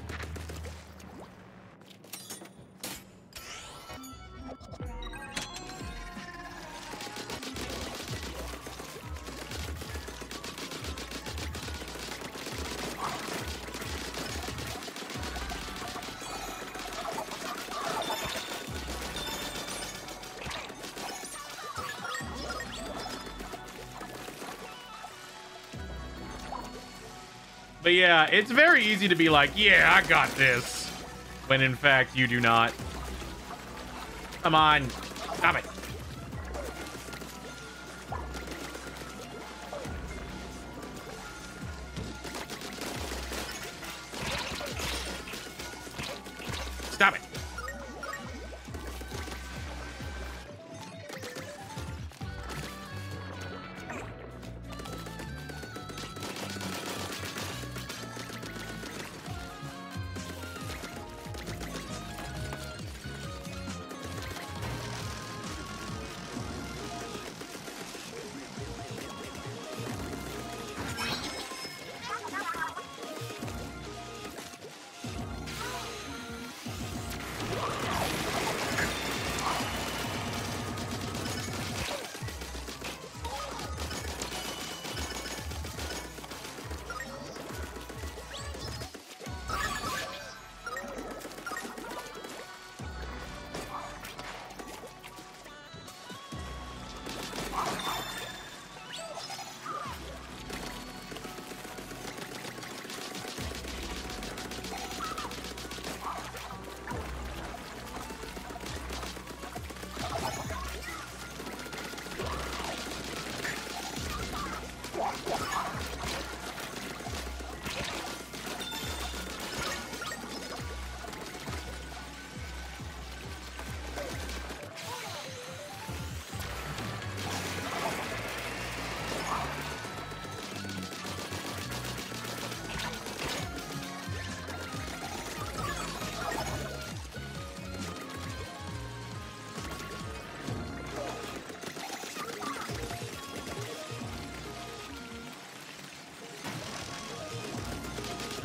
S3: Yeah, it's very easy to be like, yeah, I got this. When in fact, you do not. Come on. Stop it.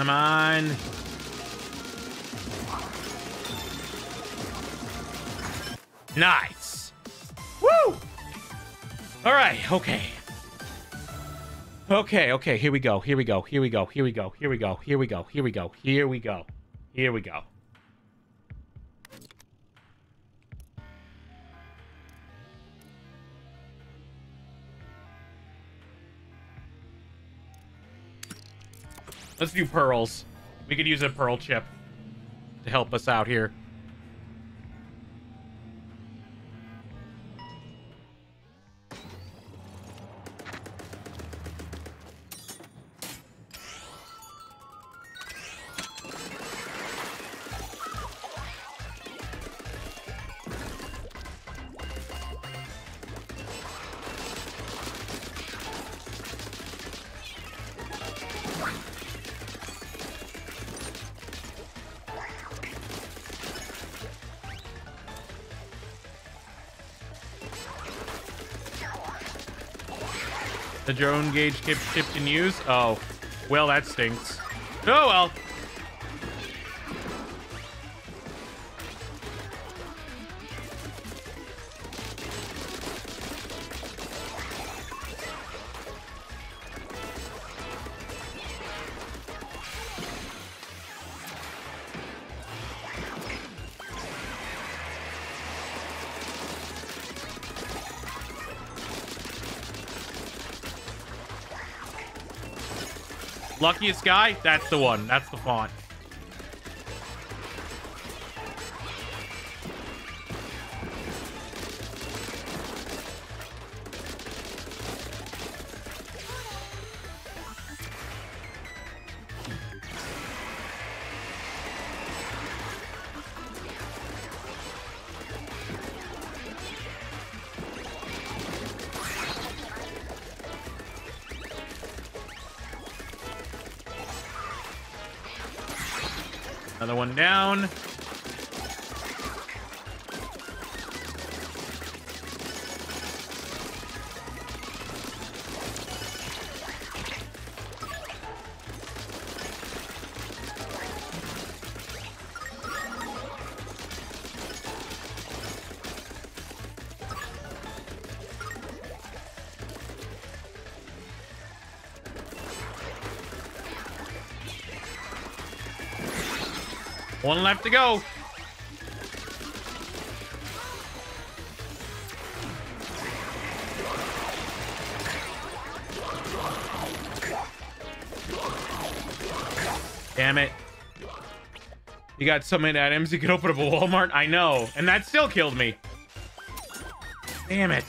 S3: Come on. Nice. Woo! All right, okay. Okay, okay, here we go. Here we go. Here we go. Here we go. Here we go. Here we go. Here we go. Here we go. Here we go. Let's do pearls. We could use a pearl chip to help us out here. The drone gauge kept shipped in use? Oh. Well, that stinks. Oh, well. Luckiest guy? That's the one. That's the font. One left to go. Damn it. You got so many items, you could open up a Walmart? I know. And that still killed me. Damn it.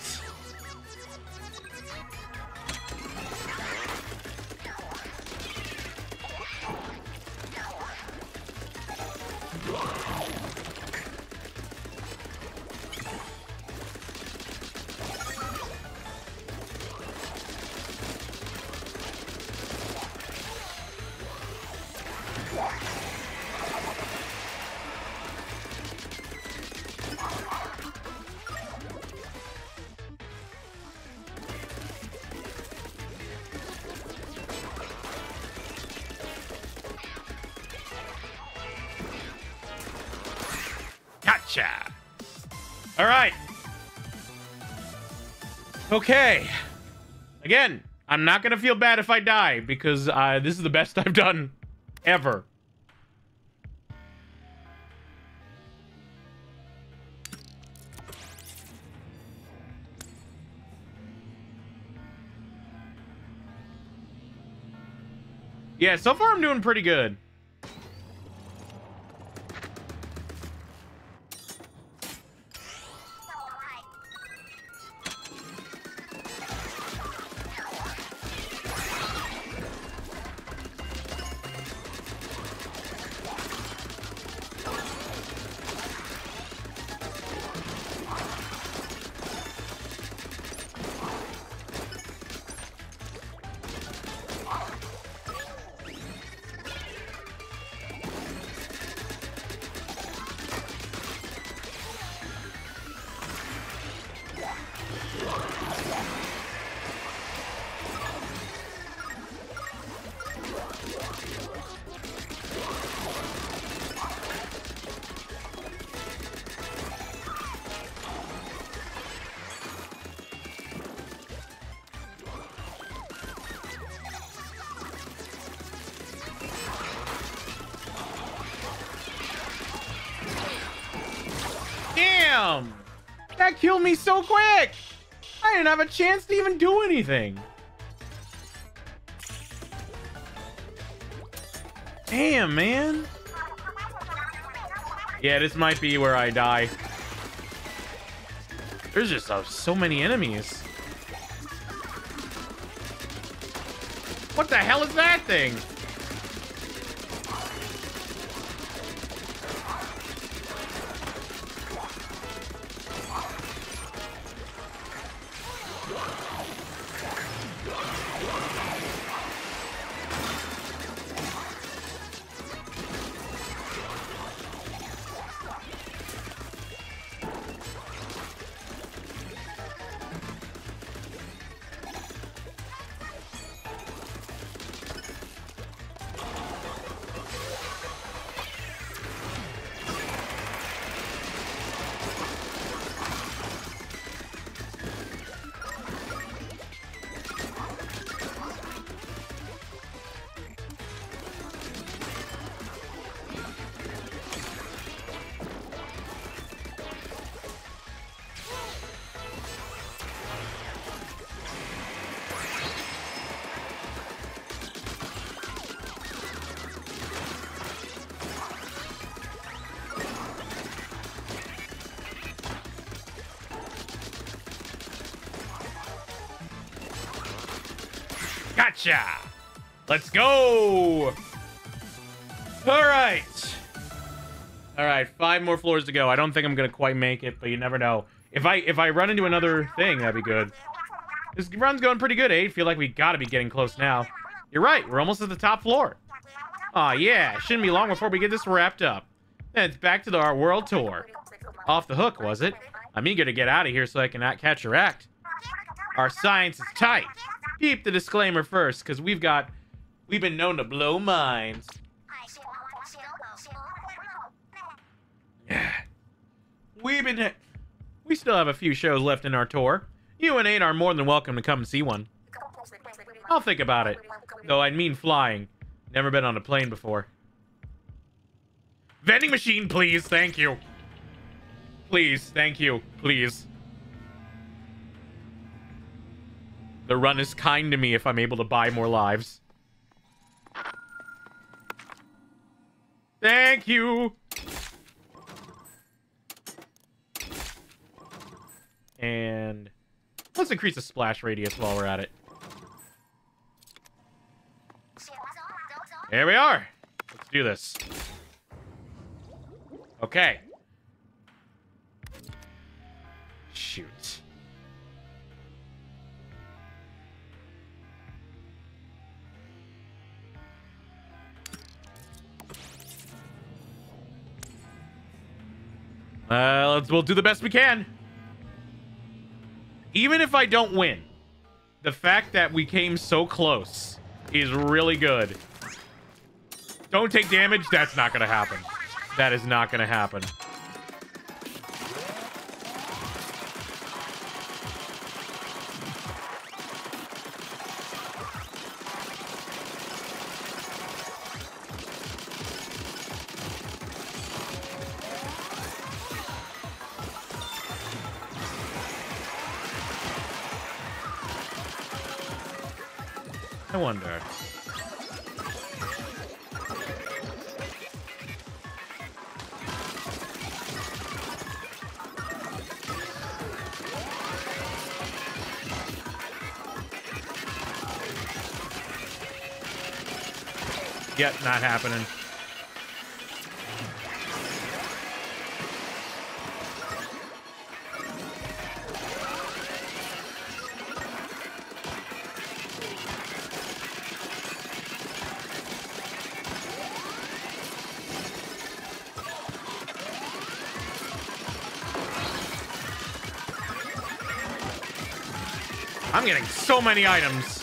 S3: Okay. Again, I'm not gonna feel bad if I die because uh, this is the best I've done ever. Yeah, so far I'm doing pretty good. That killed me so quick! I didn't have a chance to even do anything. Damn, man. Yeah, this might be where I die. There's just uh, so many enemies. What the hell is that thing? Gotcha! Let's go! All right. All right, five more floors to go. I don't think I'm gonna quite make it, but you never know. If I if I run into another thing, that'd be good. This run's going pretty good, eh? Feel like we gotta be getting close now. You're right. We're almost at the top floor. Aw, yeah. Shouldn't be long before we get this wrapped up. Then it's back to the, our world tour. Off the hook, was it? I'm eager to get out of here so I cannot catch your act. Our science is tight. Keep the disclaimer first, because we've got... We've been known to blow minds. Yeah. We've been... We still have a few shows left in our tour. You and Eight are more than welcome to come and see one. I'll think about it. Though I'd mean flying. Never been on a plane before. Vending machine, please. Thank you. Please. Thank you. Please. The run is kind to me if I'm able to buy more lives. Thank you. And let's increase the splash radius while we're at it. Here we are. Let's do this. Okay. Uh, let's, we'll do the best we can. Even if I don't win, the fact that we came so close is really good. Don't take damage. That's not going to happen. That is not going to happen. Not happening. I'm getting so many items.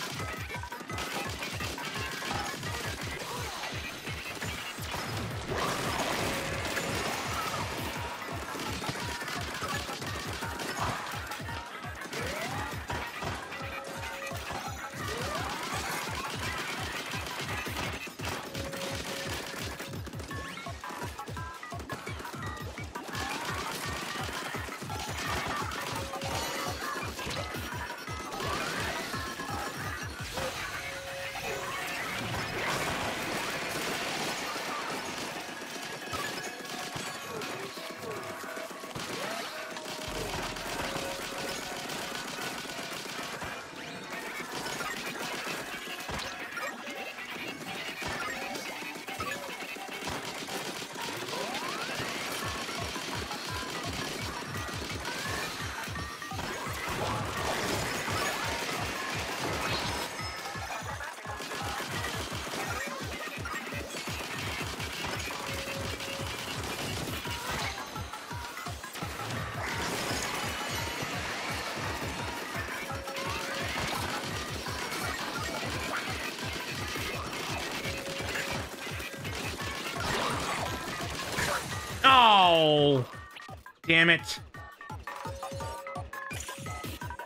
S3: Damn it.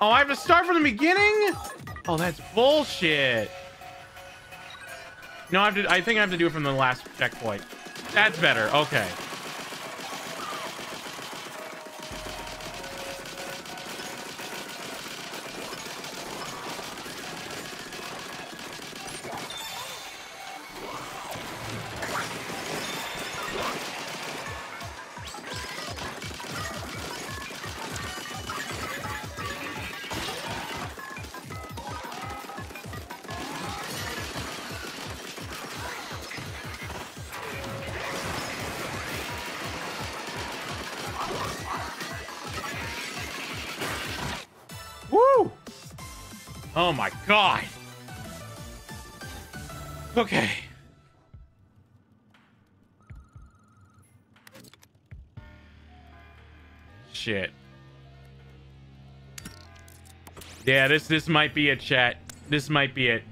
S3: Oh, I have to start from the beginning? Oh, that's bullshit. No, I have to. I think I have to do it from the last checkpoint. That's better. Okay. Yeah, this this might be it, chat. This might be it.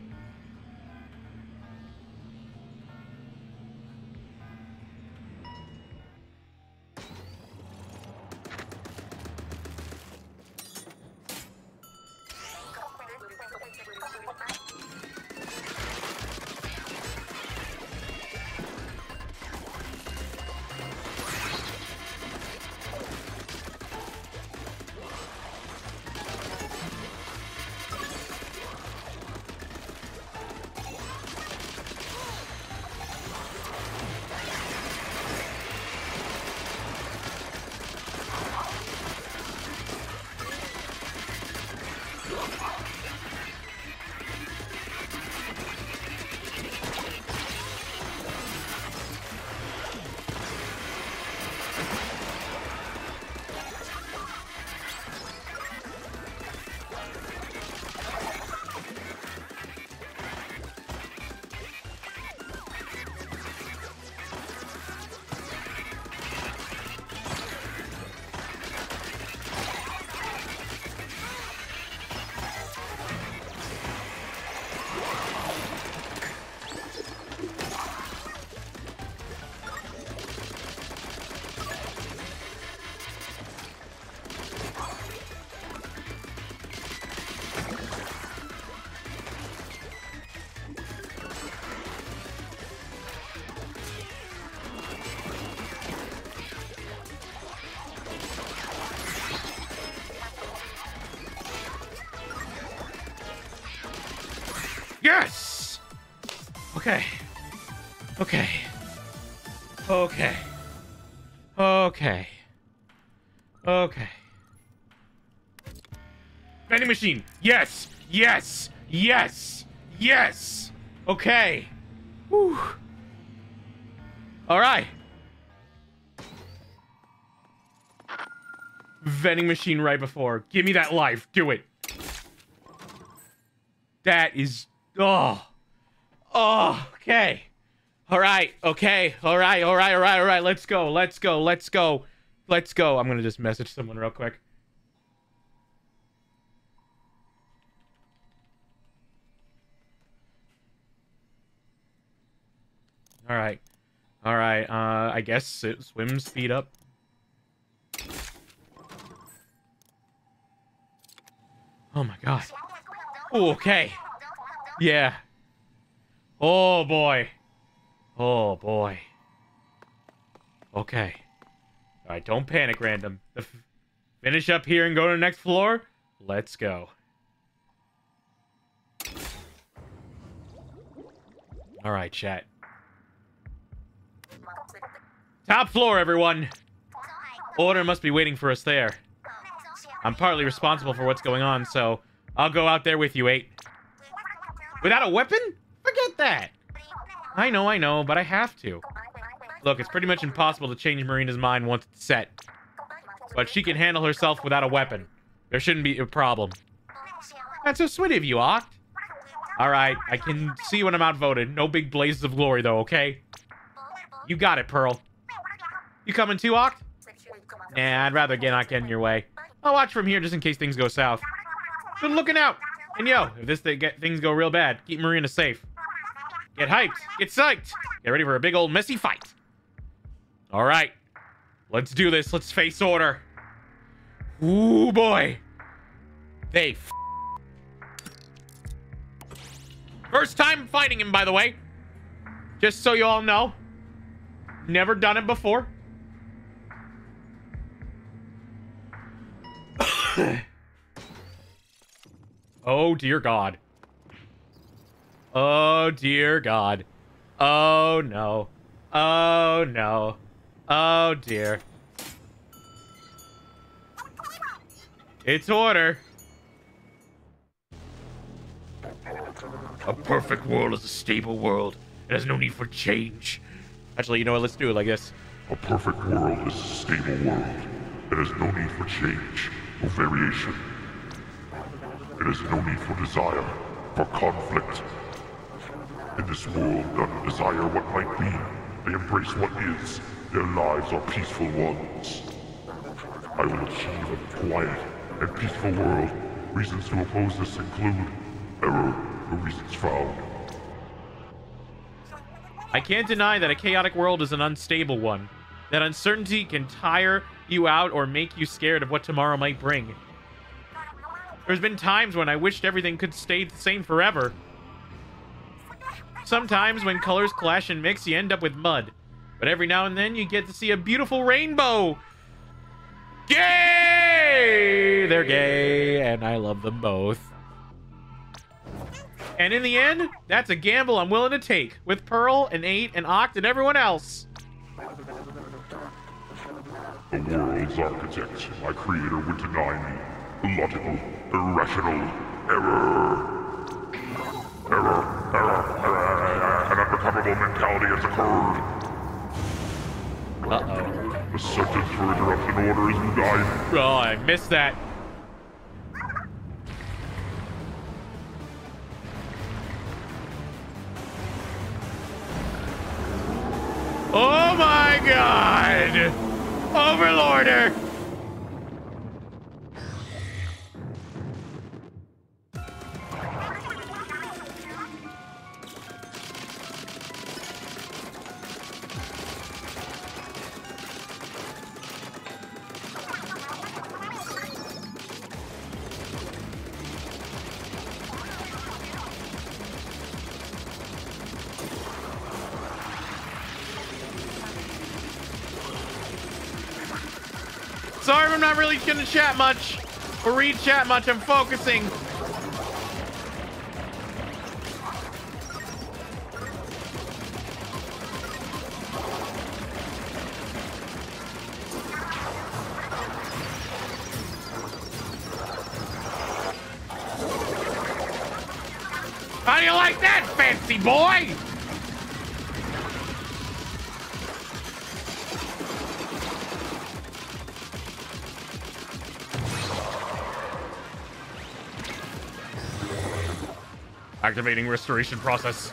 S3: Yes! Okay. Okay. Okay. Okay. Okay. Vending machine. Yes. Yes. Yes. Yes. Okay. Whew. All right. Vending machine right before. Give me that life. Do it. That is. Oh. Oh. Okay. All right. Okay. All right. All right. All right. All right. Let's go. Let's go. Let's go. Let's go. I'm going to just message someone real quick. All right. All right. Uh, I guess it swim speed up. Oh my god. Ooh, okay. Yeah. Oh boy. Oh boy. Okay. All right, don't panic, random. Finish up here and go to the next floor. Let's go. All right, chat. Top floor, everyone. Order must be waiting for us there. I'm partly responsible for what's going on, so I'll go out there with you, Eight. Without a weapon? Forget that. I know, I know, but I have to. Look, it's pretty much impossible to change Marina's mind once it's set. But she can handle herself without a weapon. There shouldn't be a problem. That's so sweet of you, Acht. Alright, I can see when I'm outvoted. No big blazes of glory, though, okay? You got it, Pearl. You coming too, Acht? Nah, I'd rather get not get in your way. I'll watch from here just in case things go south. Good looking out. And yo, if this thing get things go real bad, keep Marina safe. Get hyped. Get psyched. Get ready for a big old messy fight. All right. Let's do this. Let's face order. Ooh, boy. They First time fighting him, by the way. Just so you all know. Never done it before. oh, dear God. Oh, dear God. Oh, no. Oh, no. Oh, dear. It's order. A perfect world is a stable world. It has no need for change. Actually, you know what? Let's do it like this.
S5: A perfect world is a stable world. It has no need for change, or variation. It has no need for desire, for conflict. In this world, none desire what might be. They embrace what is. Their lives are peaceful ones. I will achieve a quiet and peaceful world. Reasons to oppose this include error or reasons found.
S3: I can't deny that a chaotic world is an unstable one. That uncertainty can tire you out or make you scared of what tomorrow might bring. There's been times when I wished everything could stay the same forever. Sometimes when colors clash and mix, you end up with mud. But every now and then you get to see a beautiful rainbow. Gay! They're gay, and I love them both. And in the end, that's a gamble I'm willing to take with Pearl and Eight and Acht and everyone else.
S5: The world's architect, my creator, would deny me. Illogical, irrational, error. Error, error, error. An unrecoverable mentality has occurred.
S3: Uh-oh.
S5: The sentence for interruption order is indicted.
S3: Oh, I missed that. Oh my god! Overlorder! Not really gonna chat much or read chat much. I'm focusing. Activating restoration process.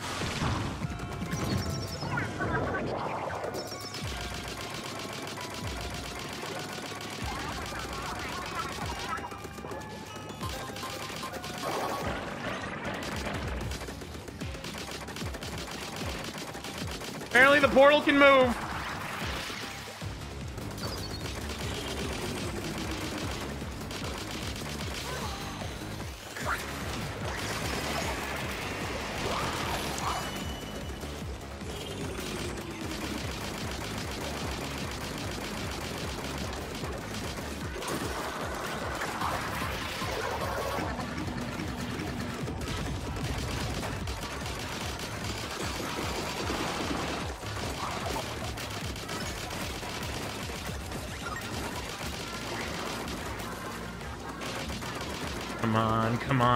S3: Apparently the portal can move.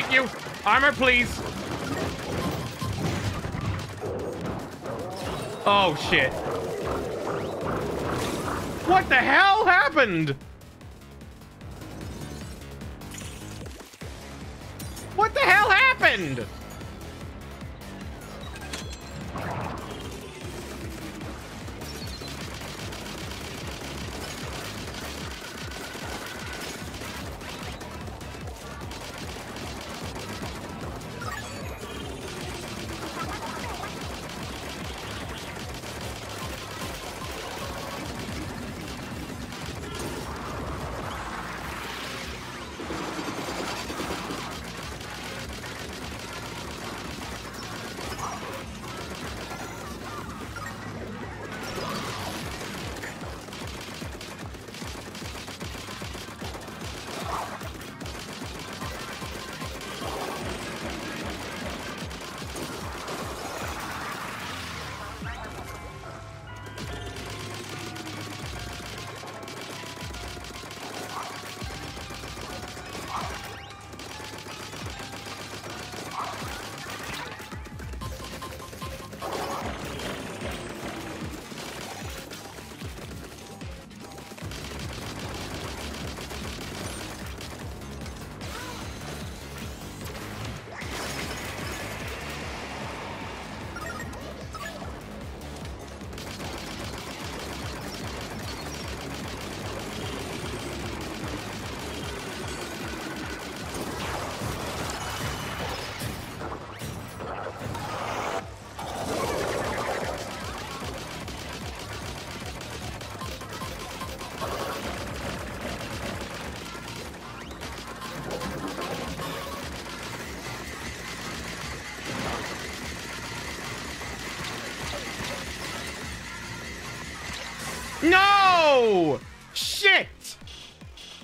S3: thank you. Armor, please. Oh, shit. What the hell happened?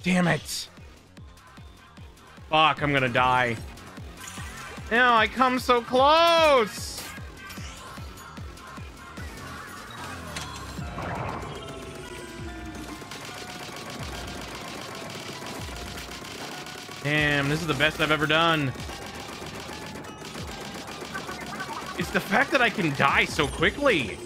S3: Damn it. Fuck, I'm gonna die. No, I come so close! Damn, this is the best I've ever done. It's the fact that I can die so quickly.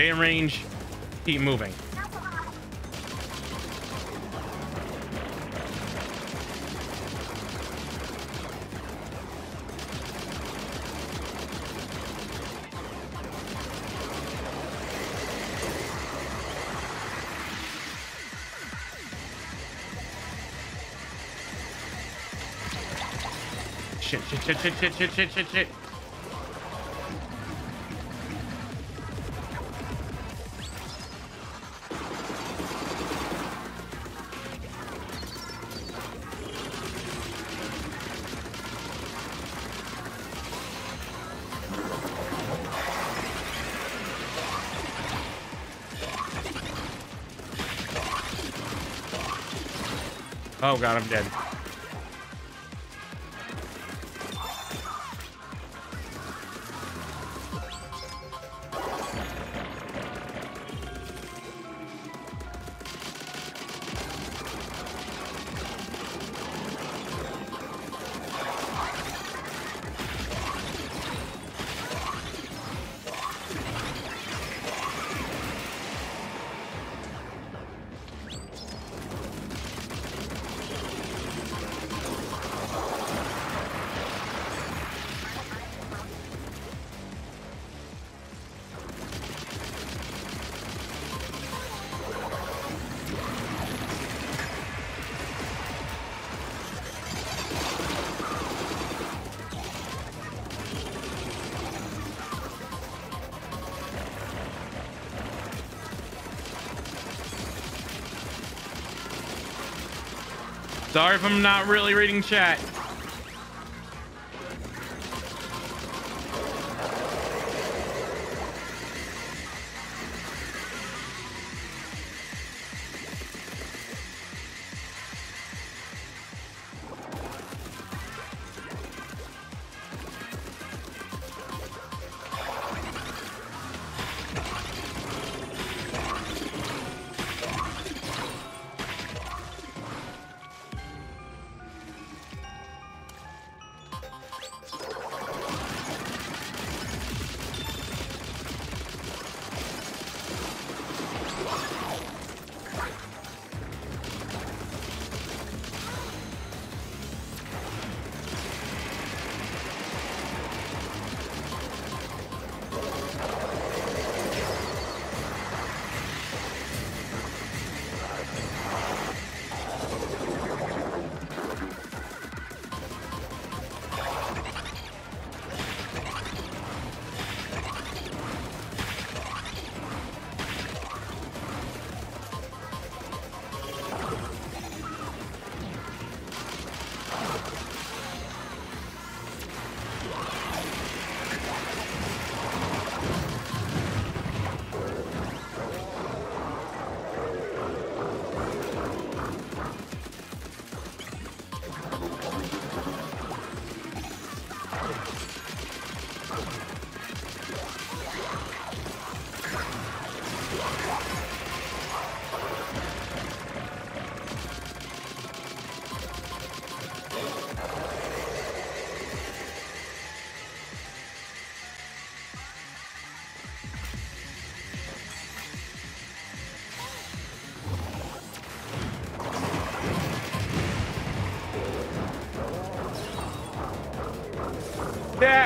S3: Stay in range. Keep moving. Shit, shit, shit, shit, shit, shit, shit, shit, Oh god, I'm dead. Sorry if I'm not really reading chat.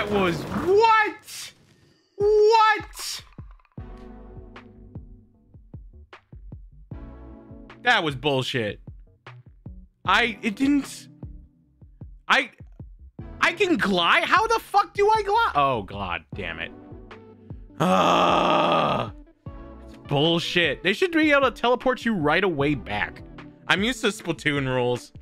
S3: That was what? What? That was bullshit. I it didn't I I can glide? How the fuck do I glide? Oh god damn it. Ah. It's bullshit. They should be able to teleport you right away back. I'm used to Splatoon rules.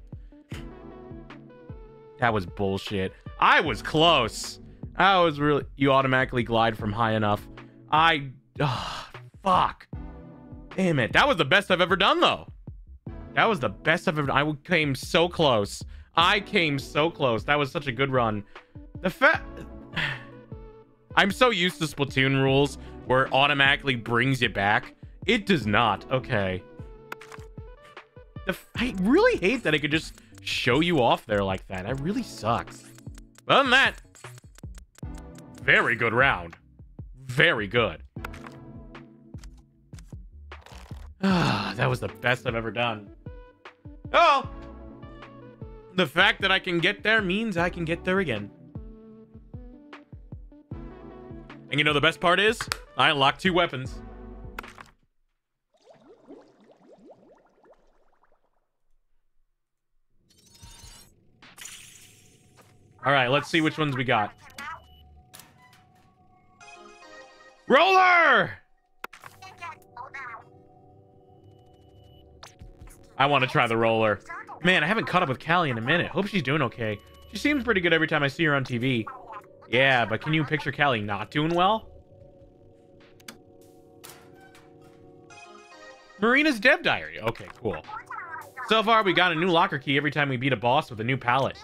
S3: That was bullshit. I was close. I was really. You automatically glide from high enough. I. ah, fuck. Damn it. That was the best I've ever done, though. That was the best I've ever. I came so close. I came so close. That was such a good run. The fact. I'm so used to Splatoon rules where it automatically brings you back. It does not. Okay. I really hate that it could just show you off there like that. That really sucks. Other than that, very good round. Very good. That was the best I've ever done. Oh, the fact that I can get there means I can get there again. And you know the best part is, I unlocked two weapons. All right, let's see which ones we got. Roller! I want to try the roller. Man, I haven't caught up with Callie in a minute. Hope she's doing okay. She seems pretty good every time I see her on TV. Yeah, but can you picture Callie not doing well? Marina's Dev Diary. Okay, cool. So far, we got a new locker key every time we beat a boss with a new palette.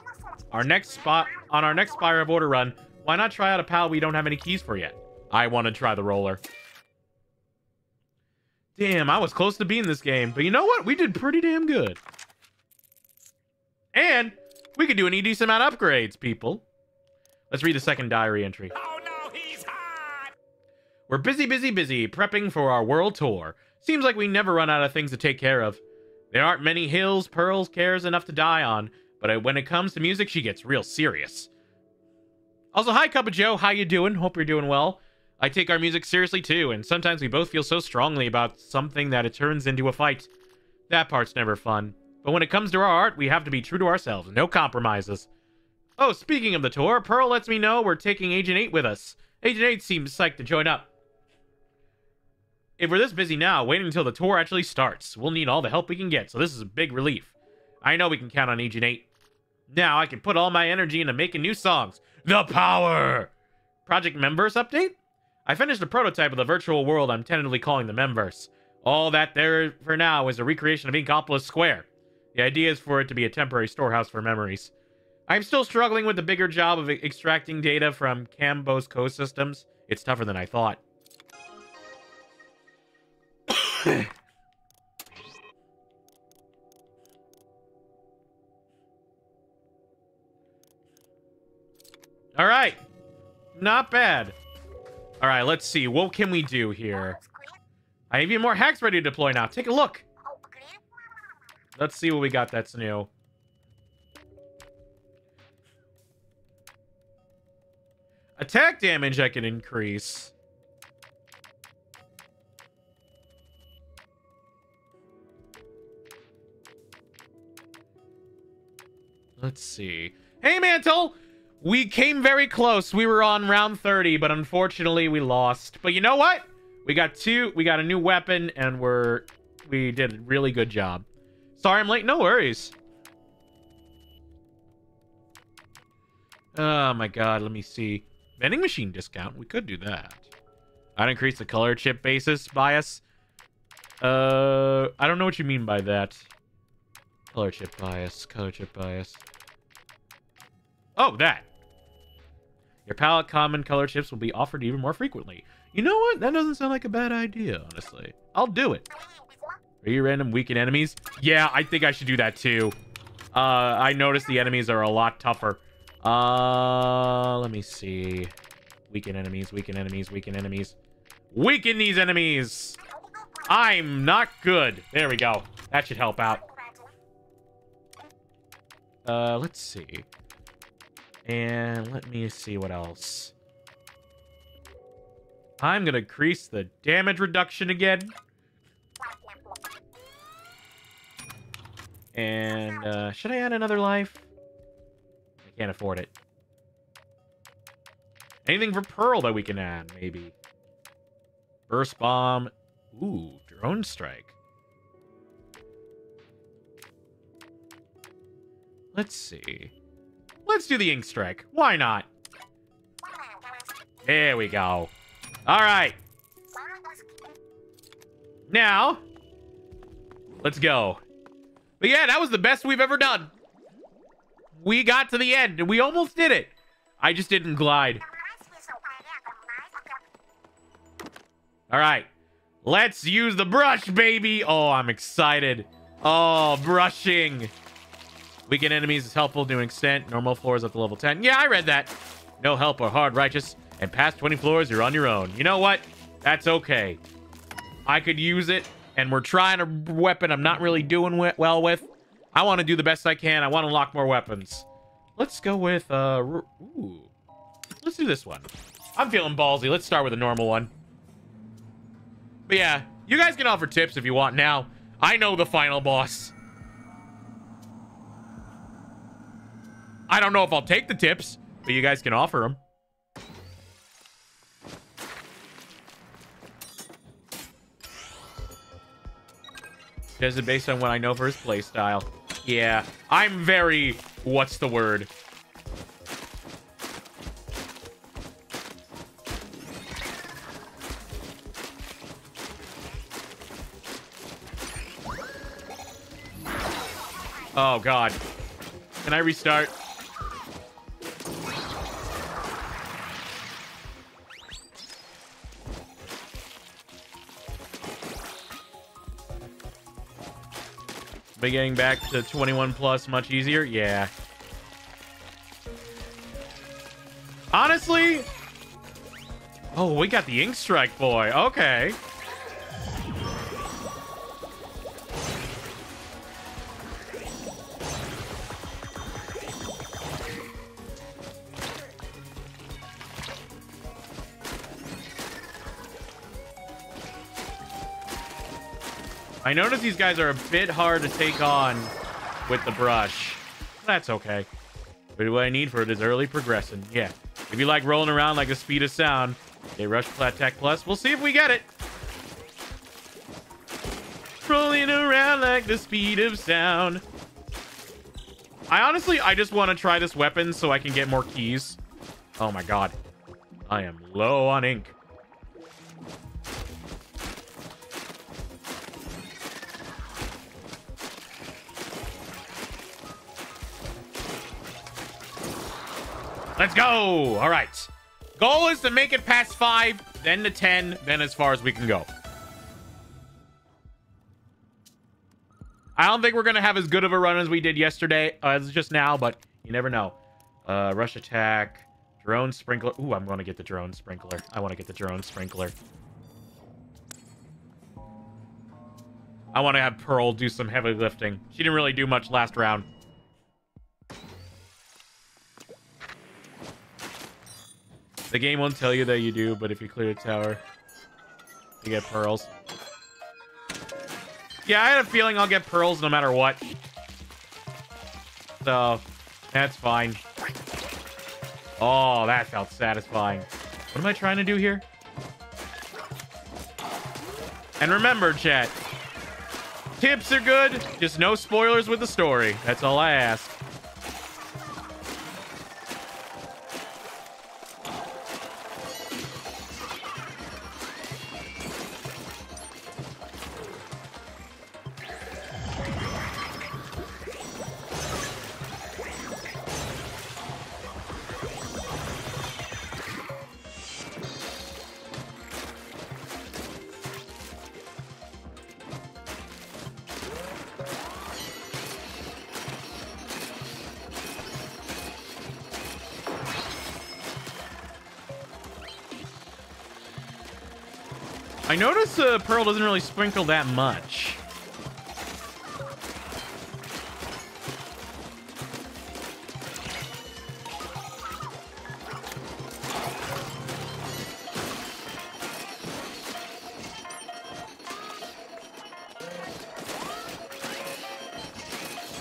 S3: Our next spot on our next Spire of Order run, why not try out a palette we don't have any keys for yet? I want to try the roller. Damn, I was close to beating this game, but you know what? We did pretty damn good. And we could do any decent amount of upgrades, people. Let's read the second diary entry.
S6: Oh no, he's hot!
S3: We're busy, busy, busy prepping for our world tour. Seems like we never run out of things to take care of. There aren't many hills Pearls cares enough to die on, but when it comes to music, she gets real serious. Also, hi, Cup of Joe. How you doing? Hope you're doing well. I take our music seriously too, and sometimes we both feel so strongly about something that it turns into a fight. That part's never fun. But when it comes to our art, we have to be true to ourselves. No compromises. Oh, speaking of the tour, Pearl lets me know we're taking Agent 8 with us. Agent 8 seems psyched to join up. If we're this busy now, waiting until the tour actually starts. We'll need all the help we can get, so this is a big relief. I know we can count on Agent 8. Now I can put all my energy into making new songs. The power! Project members update? I finished a prototype of the virtual world I'm tentatively calling the Memverse. All that there for now is a recreation of Inkopolis Square. The idea is for it to be a temporary storehouse for memories. I'm still struggling with the bigger job of extracting data from Kamabo Co. systems. It's tougher than I thought. All right. Not bad. All right, let's see. What can we do here? I have even more hacks ready to deploy now. Take a look. Let's see what we got that's new. Attack damage I can increase. Let's see. Hey, Mantle! We came very close. We were on round 30, but unfortunately we lost. But you know what? We got two, we got a new weapon, and we're, we did a really good job. Sorry I'm late, no worries. Oh my god, let me see. Vending machine discount, we could do that. I'd increase the color chip basis bias. Uh, I don't know what you mean by that. Color chip bias, color chip bias. Oh, that. Your palette common color chips will be offered even more frequently. You know what? That doesn't sound like a bad idea, honestly. I'll do it. Are you random weakened enemies? Yeah, I think I should do that too. Uh, I noticed the enemies are a lot tougher. Uh, let me see. Weaken enemies, weaken enemies, weaken enemies. Weaken these enemies! I'm not good. There we go. That should help out. Uh, let's see. And let me see what else. I'm going to increase the damage reduction again. And uh, should I add another life? I can't afford it. Anything for Pearl that we can add, maybe. Burst Bomb. Ooh, Drone Strike. Let's see. Let's do the Ink Strike. Why not? There we go. All right. Now, let's go. But yeah, that was the best we've ever done. We got to the end, and we almost did it. I just didn't glide. All right. Let's use the brush, baby. Oh, I'm excited. Oh, brushing. Weaken enemies is helpful to an extent. Normal floors up to level 10. Yeah, I read that. No help or hard righteous. And past 20 floors, you're on your own. You know what? That's okay. I could use it. And we're trying a weapon I'm not really doing well with. I want to do the best I can. I want to unlock more weapons. Let's go with, uh... Ooh. Let's do this one. I'm feeling ballsy. Let's start with a normal one. But yeah, you guys can offer tips if you want now. I know the final boss. I don't know if I'll take the tips, but you guys can offer them. Does it based on what I know for his playstyle? Yeah, I'm very... What's the word? Oh, God. Can I restart? But getting back to 21 plus much easier? Yeah. Honestly... Oh, we got the Ink Strike boy. Okay. I notice these guys are a bit hard to take on with the brush. That's okay. But what I need for it is early progressing. Yeah. If you like rolling around like the speed of sound, okay, Rush Plat Tech Plus. We'll see if we get it. Rolling around like the speed of sound. I honestly, I just want to try this weapon so I can get more keys. Oh my god. I am low on ink. Let's go. All right. Goal is to make it past five, then to 10, then as far as we can go. I don't think we're going to have as good of a run as we did yesterday, uh, as just now, but you never know. Uh, rush attack, drone sprinkler. Ooh, I'm going to get the drone sprinkler. I want to get the drone sprinkler. I want to have Pearl do some heavy lifting. She didn't really do much last round. The game won't tell you that you do, but if you clear the tower, you get pearls. Yeah, I had a feeling I'll get pearls no matter what. So, that's fine. Oh, that felt satisfying. What am I trying to do here? And remember, chat, tips are good, just no spoilers with the story. That's all I ask. notice the uh, Pearl doesn't really sprinkle that much.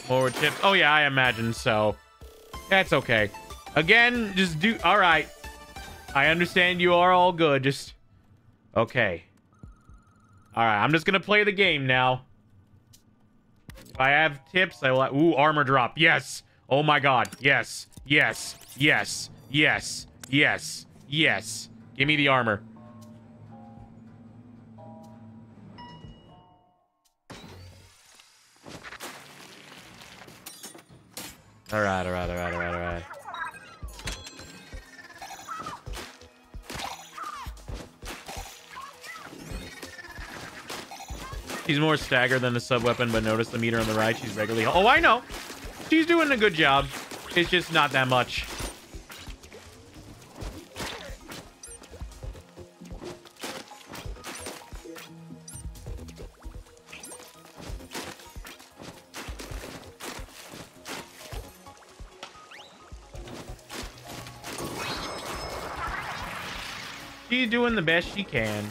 S3: Forward tips. Oh, yeah, I imagine so. That's okay. Again, just do... All right. I understand you are all good. Just... Okay. All right, I'm just going to play the game now. If I have tips, I will... Ooh, armor drop. Yes. Oh, my God. Yes. Yes. Yes. Yes. Yes. Yes. Give me the armor. All right, all right, all right, all right, all right. She's more staggered than the sub weapon, but notice the meter on the right. She's regularly. Oh, I know. She's doing a good job. It's just not that much. She's doing the best she can.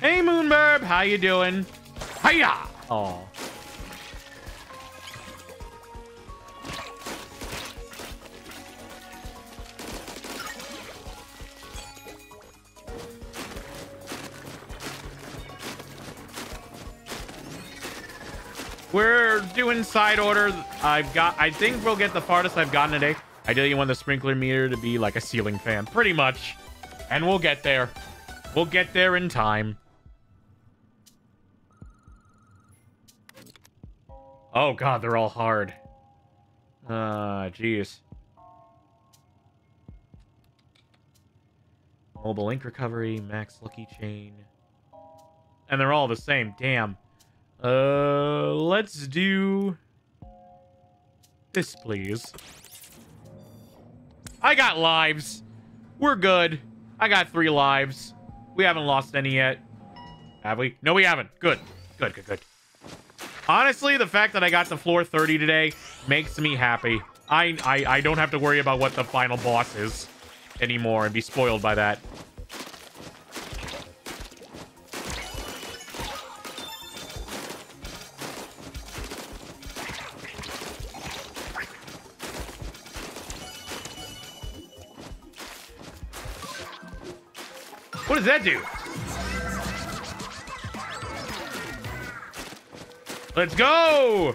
S3: Hey, Moonburb, how you doing? Hiya! Oh. We're doing side order. I've got, I think we'll get the farthest I've gotten today. Ideally, you want the sprinkler meter to be like a ceiling fan, pretty much. And we'll get there. We'll get there in time. Oh god, they're all hard. Ah, uh, jeez. Mobile ink recovery, max lucky chain. And they're all the same, damn. Uh, let's do this, please. I got lives. We're good. I got three lives. We haven't lost any yet. Have we? No, we haven't. Good. Good, good, good. Honestly, the fact that I got to floor 30 today makes me happy. I, I, I don't have to worry about what the final boss is anymore and be spoiled by that. What does that do? Let's go!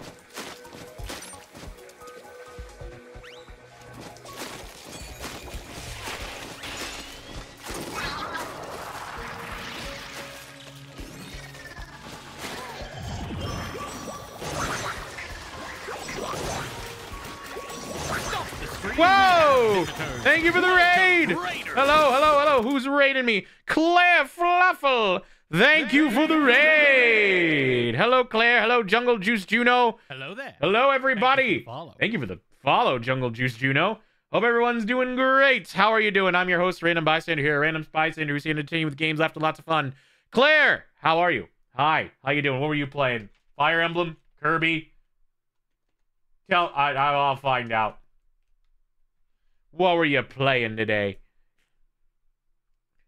S3: Whoa! Thank you for the raid! Hello, hello, hello. Who's raiding me? Claire Fluffle! Thank you for the raid! Hello, Claire. Hello, Jungle Juice Juno.
S4: Hello there.
S3: Hello, everybody.
S4: Thank you for the follow.
S3: Thank you for the follow, Jungle Juice Juno. Hope everyone's doing great. How are you doing? I'm your host, Random Bystander here. Random Bystander who's here to entertain with games after lots of fun. Claire, how are you? Hi. How you doing? What were you playing? Fire Emblem? Kirby? Tell I I'll find out. What were you playing today?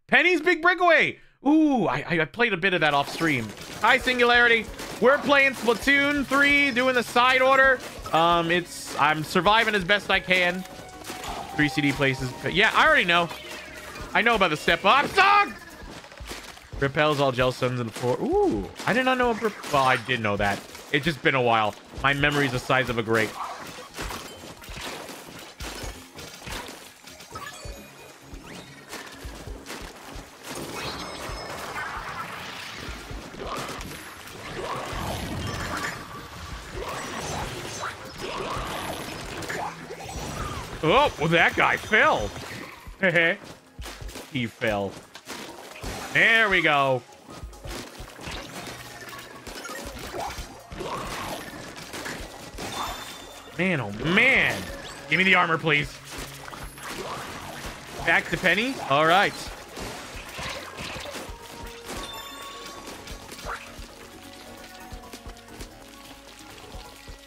S3: Penny's Big Breakaway. Ooh, I, I played a bit of that off stream. Hi, Singularity. We're playing Splatoon 3, doing the side order. Um, it's I'm surviving as best I can. Three CD places. Yeah, I already know. I know about the step up. Dog! Repels all Jelletons and floor. Ooh, I did not know. Well, I did know that. It's just been a while. My memory's the size of a grape. Oh, well, that guy fell. he fell. There we go. Man, oh man. Give me the armor, please. Back to Penny. All right.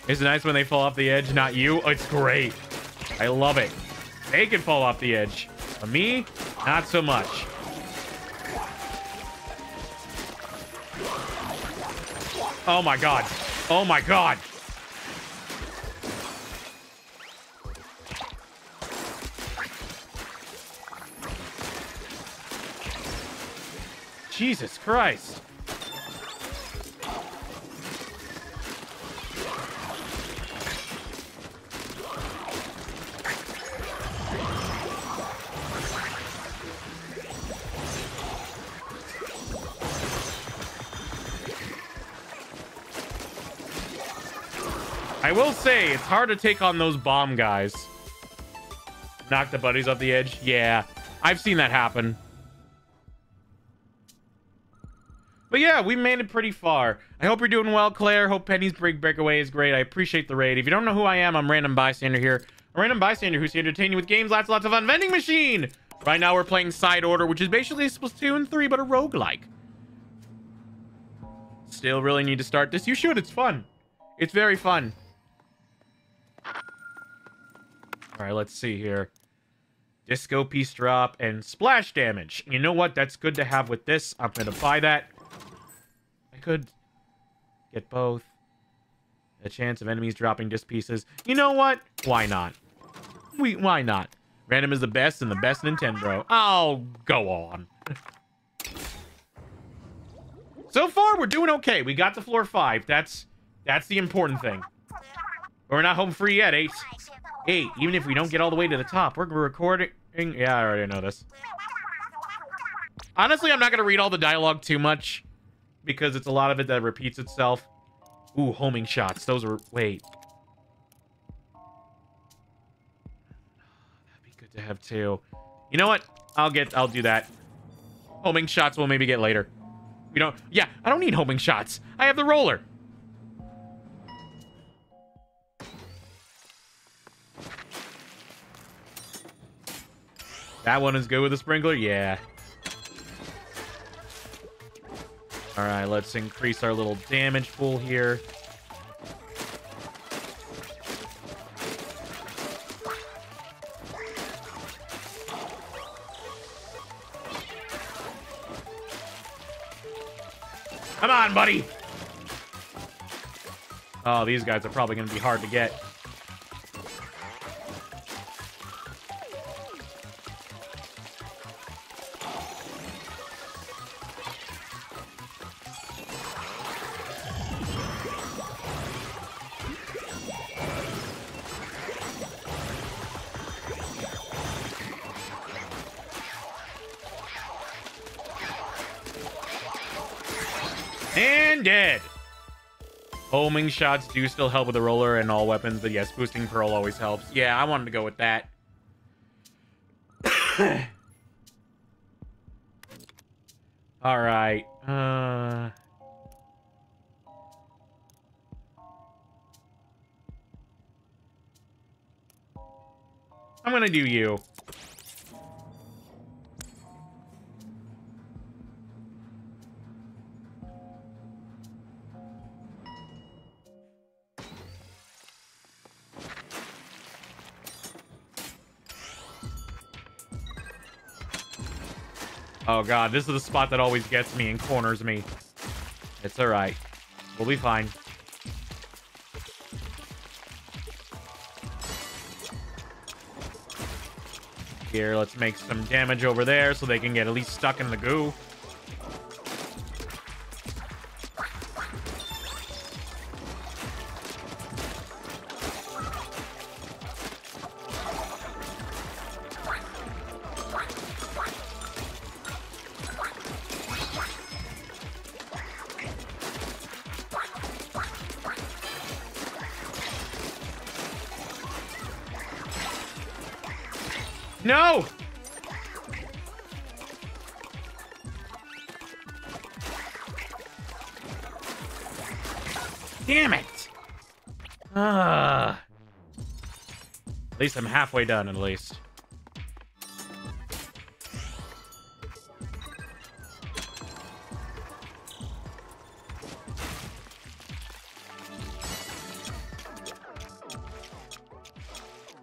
S3: Is it nice when they fall off the edge? Not you? It's great. I love it. They can fall off the edge. But me, not so much. Oh my god. Oh my god. Jesus Christ. I will say, it's hard to take on those bomb guys. Knock the buddies off the edge? Yeah, I've seen that happen. But yeah, we made it pretty far. I hope you're doing well, Claire. Hope Penny's Big Breakaway is great. I appreciate the raid. If you don't know who I am, I'm Random Bystander here. A random bystander who's here to entertain you with games, lots, lots of fun. Vending Machine! Right now we're playing Side Order, which is basically Splatoon 3, but a roguelike. Still really need to start this. You should. It's fun. It's very fun. All right, let's see here. Disc piece drop and splash damage. You know what? That's good to have with this. I'm going to buy that. I could get both. A chance of enemies dropping disc pieces. You know what? Why not? We why not? Random is the best and the best Nintendo. Oh, go on. so far, we're doing okay. We got to floor five. That's that's the important thing. We're not home free yet, eight. Eight. Even if we don't get all the way to the top, we're recording. Yeah, I already know this. Honestly, I'm not gonna read all the dialogue too much because it's a lot of it that repeats itself. Ooh, homing shots. Those are... Wait. That'd be good to have too. You know what? I'll get... I'll do that. Homing shots we'll maybe get later. We don't... Yeah, I don't need homing shots. I have the roller. That one is good with the sprinkler? Yeah. All right, let's increase our little damage pool here. Come on, buddy. Oh, these guys are probably going to be hard to get. Shots do still help with the roller and all weapons, but yes, boosting Pearl always helps. Yeah, I wanted to go with that. all right. Uh... I'm gonna do you. Oh god, this is the spot that always gets me and corners me. It's alright. We'll be fine. Here, let's make some damage over there so they can get at least stuck in the goo. No! Damn it! Ah. At least I'm halfway done, at least.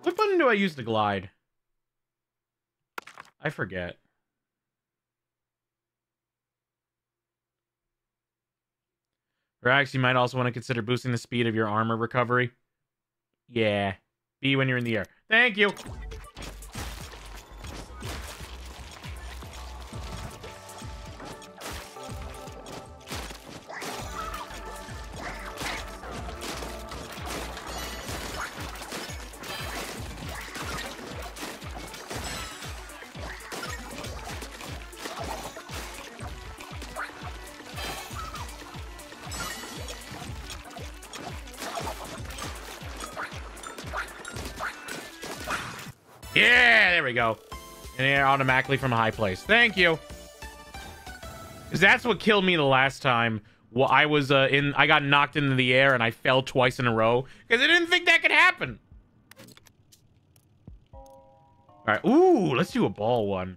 S3: What button do I use to glide? I forget. Perhaps you might also want to consider boosting the speed of your armor recovery. Yeah. B when you're in the air. Thank you. Automatically from a high place. Thank you. Because that's what killed me the last time. Well, I was uh, in. I got knocked into the air and I fell twice in a row because I didn't think that could happen. All right. Ooh, let's do a ball one.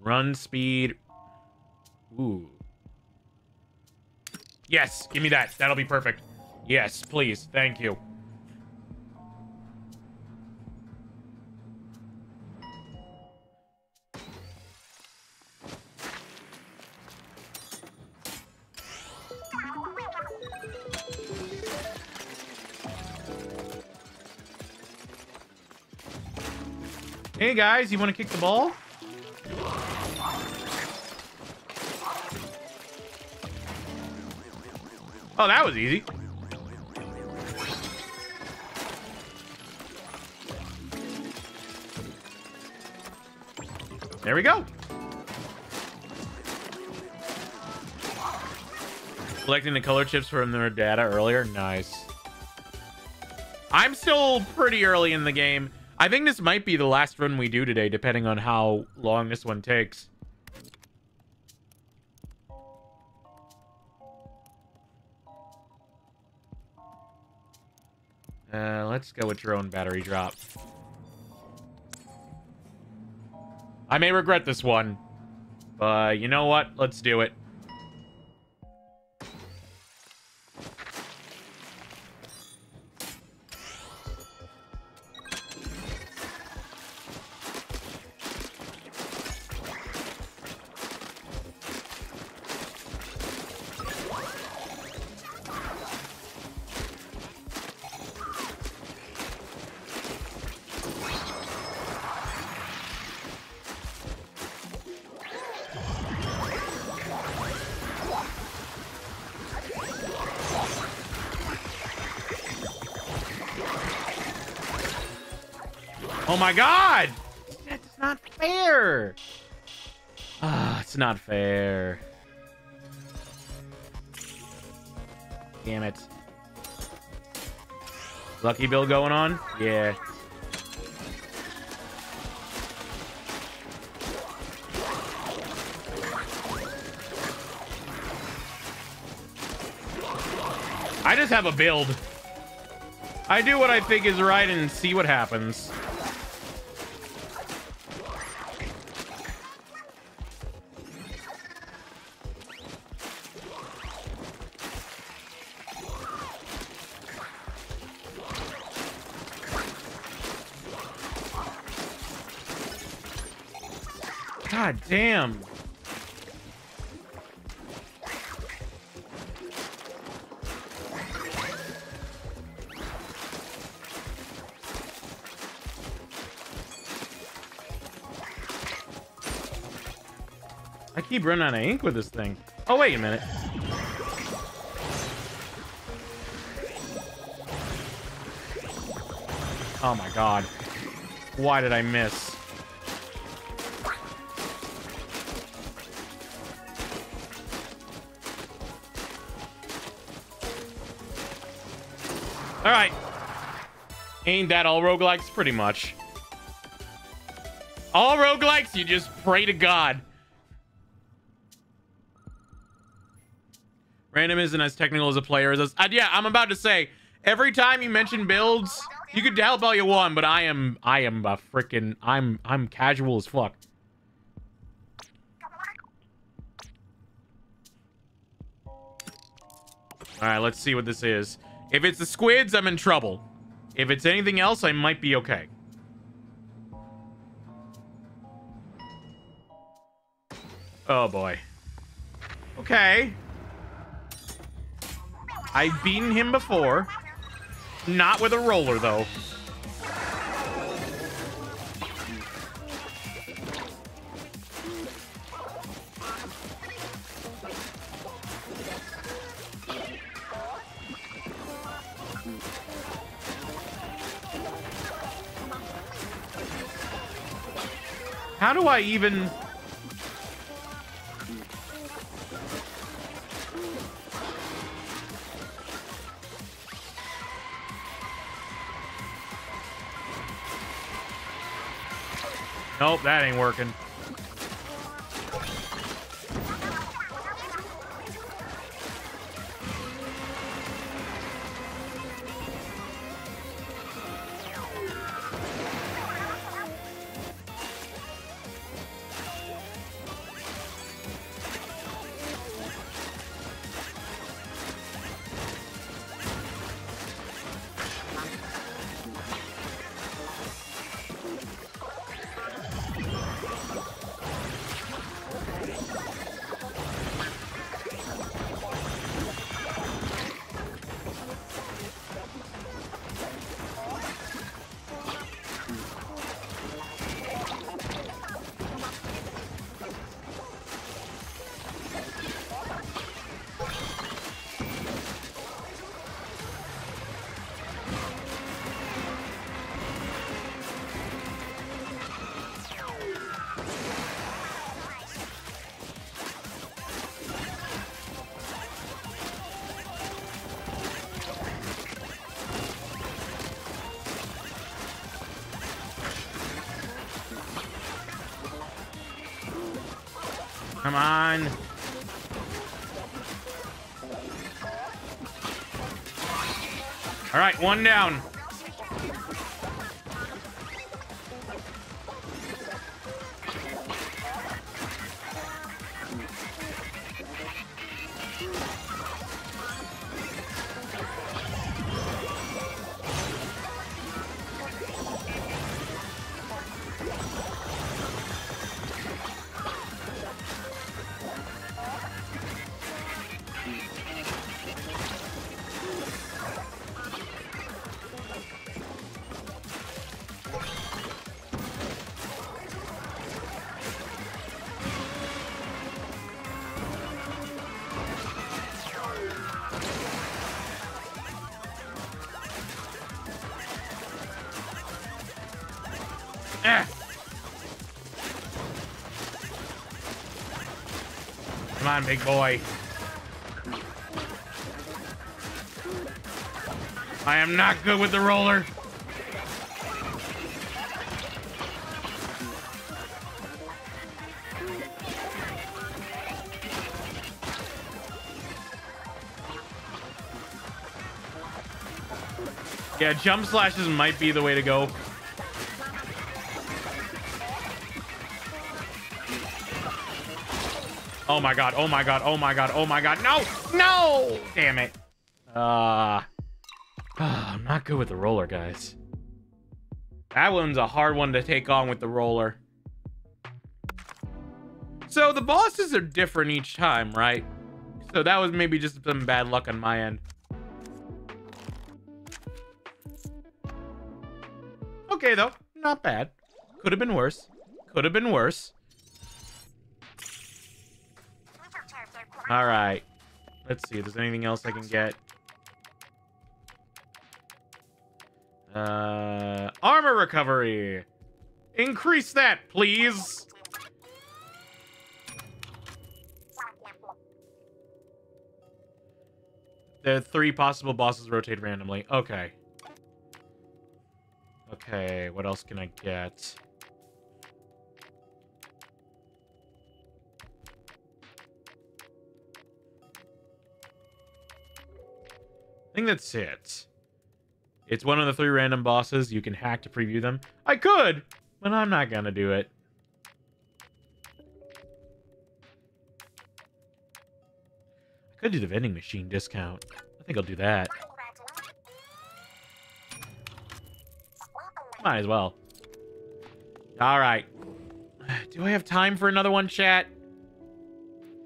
S3: Run speed. Ooh. Yes, give me that. That'll be perfect. Yes, please. Thank you. Guys, you want to kick the ball? Oh, that was easy. There we go. Collecting the color chips from their data earlier. Nice. I'm still pretty early in the game. I think this might be the last run we do today, depending on how long this one takes. Uh, let's go with drone battery drop. I may regret this one, but you know what? Let's do it. My god! That's not fair! Ah, it's not fair. Damn it. Lucky Bill going on? Yeah. I just have a build. I do what I think is right and see what happens. Running out of ink with this thing. Oh, wait a minute. Oh my god. Why did I miss? Alright. Ain't that all roguelikes? Pretty much. All roguelikes, you just pray to God. Random isn't as technical as a player as us. Uh, yeah, I'm about to say, every time you mention builds, you could help all you want, but I am, I am a freaking, I'm, I'm casual as fuck. All right, let's see what this is. If it's the squids, I'm in trouble. If it's anything else, I might be okay. Oh boy. Okay. I've beaten him before. Not with a roller, though. How do I even... Nope, that ain't working. One down. On, big boy. I am not good with the roller. Yeah, jump slashes might be the way to go. Oh my god, oh my god, oh my god, oh my god. No! No! Damn it. Uh, I'm not good with the roller, guys. That one's a hard one to take on with the roller. So the bosses are different each time, right? So that was maybe just some bad luck on my end. Okay, though. Not bad. Could have been worse. Could have been worse. All right. Let's see if there's anything else I can get. Uh, armor recovery. Increase that, please. The three possible bosses rotate randomly. Okay. Okay, what else can I get? Think that's it. It's one of the three random bosses. You can hack to preview them. I could, but I'm not gonna do it. I could do the vending machine discount. I think I'll do that. Might as well. All right. Do I have time for another one, chat?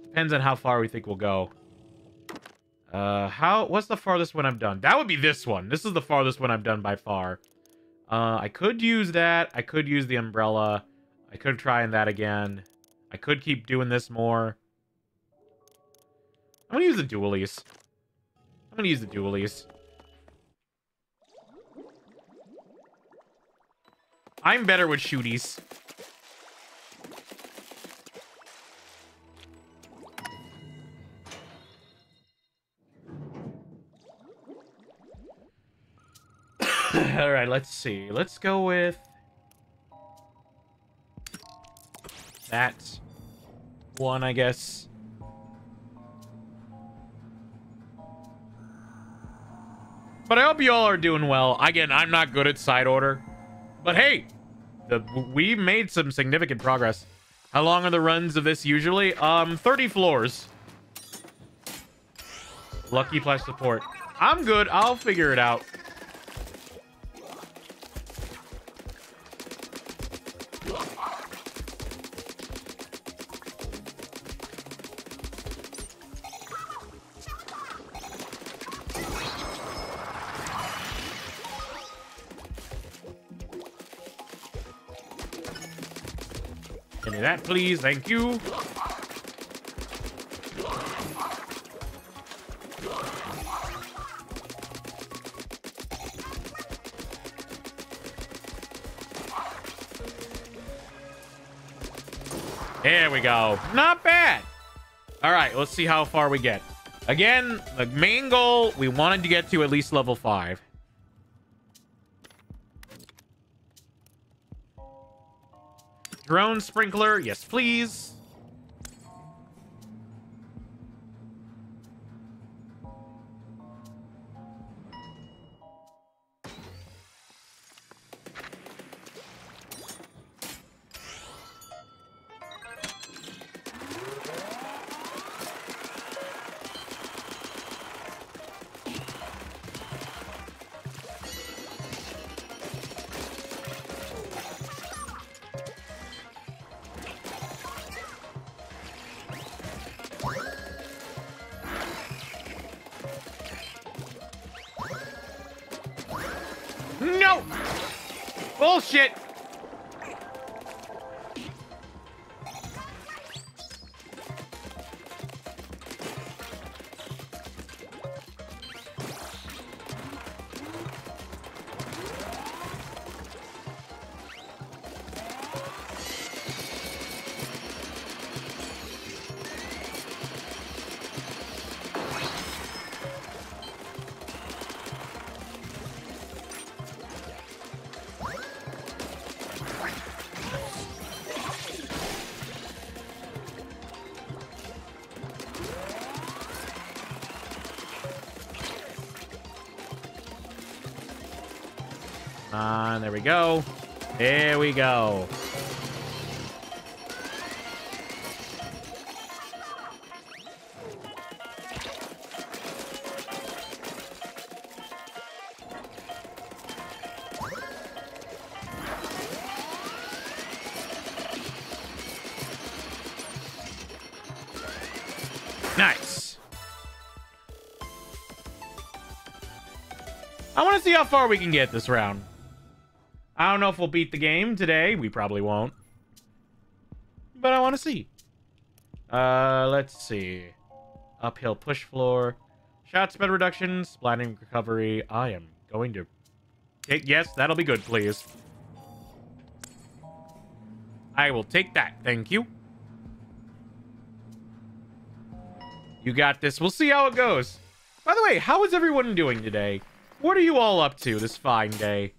S3: Depends on how far we think we'll go. Uh, how? What's the farthest one I've done? That would be this one. This is the farthest one I've done by far. Uh, I could use that. I could use the umbrella. I could try that again. I could keep doing this more. I'm gonna use the dualies. I'm gonna use the dualies. I'm better with shooties. All right, let's see. Let's go with that one, I guess. But I hope you all are doing well. Again, I'm not good at side order. But hey, the we made some significant progress. How long are the runs of this usually? Um, 30 floors. Lucky plus support. I'm good. I'll figure it out. Please. Thank you. There we go. Not bad. All right, let's see how far we get. Again, the main goal, we wanted to get to at least level 5. Drone sprinkler, yes please. We go. There we go. Nice. I want to see how far we can get this round. I don't know if we'll beat the game today. We probably won't. But I want to see. Uh, let's see. Uphill push floor. Shot speed reduction. Splattering recovery. I am going to take... Yes, that'll be good, please. I will take that. Thank you. You got this. We'll see how it goes. By the way, how is everyone doing today? What are you all up to this fine day?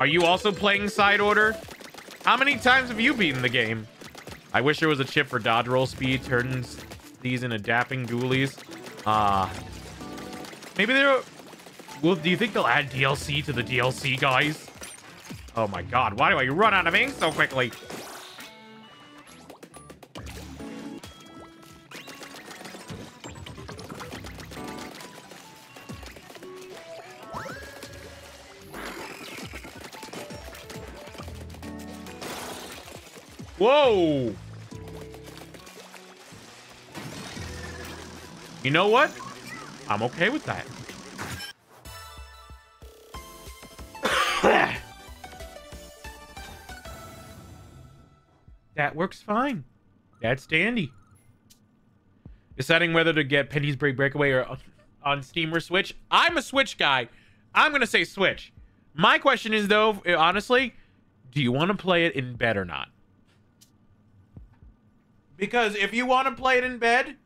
S3: Are you also playing side order? How many times have you beaten the game? I wish there was a chip for dodge roll speed, turns these into Dapple Dualies. Ah. maybe there... Well, do you think they'll add DLC to the DLC, guys? Oh my god, why do I run out of ink so quickly? You know what? I'm okay with that. that works fine. That's dandy. Deciding whether to get Penny's Big Breakaway or uh, on Steam or Switch. I'm a Switch guy. I'm gonna say Switch. My question is though, eh, honestly, do you want to play it in bed or not? Because if you want to play it in bed,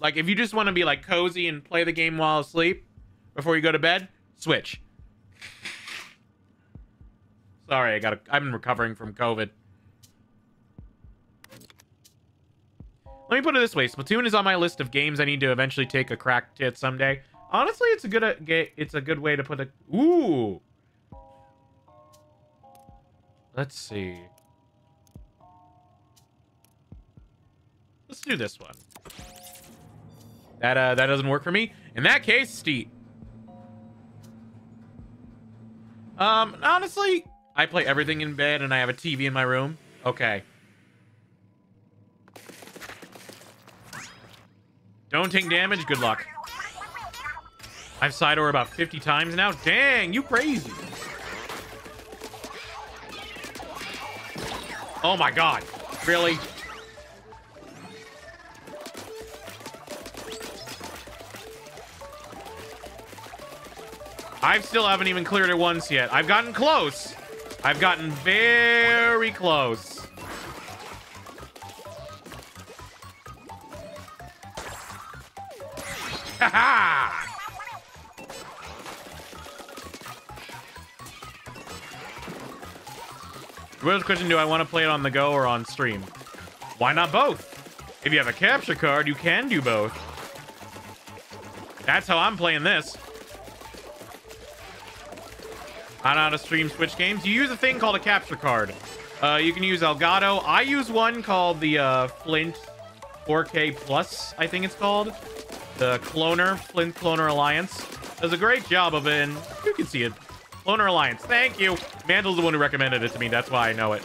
S3: like if you just want to be like cozy and play the game while asleep before you go to bed, Switch. Sorry, I got. I'm recovering from COVID. Let me put it this way: Splatoon is on my list of games I need to eventually take a crack at someday. Honestly, it's a good. Uh, it's a good way to put a. Ooh. Let's see. Let's do this one. That uh, that doesn't work for me. In that case, Steve. Um, honestly, I play everything in bed and I have a TV in my room. Okay. Don't take damage. Good luck. I've side or about 50 times now. Dang, you crazy. Oh my god. Really? I still haven't even cleared it once yet. I've gotten close. I've gotten very close. Ha! Real question, do I want to play it on the go or on stream? Why not both? If you have a capture card, you can do both. That's how I'm playing this. Know how to stream Switch games. You use a thing called a capture card. Uh, you can use Elgato. I use one called the uh, Flint 4K Plus, I think it's called. The Cloner, Flint Cloner Alliance. Does a great job of it, and you can see it. Cloner Alliance. Thank you. Mandel's the one who recommended it to me. That's why I know it.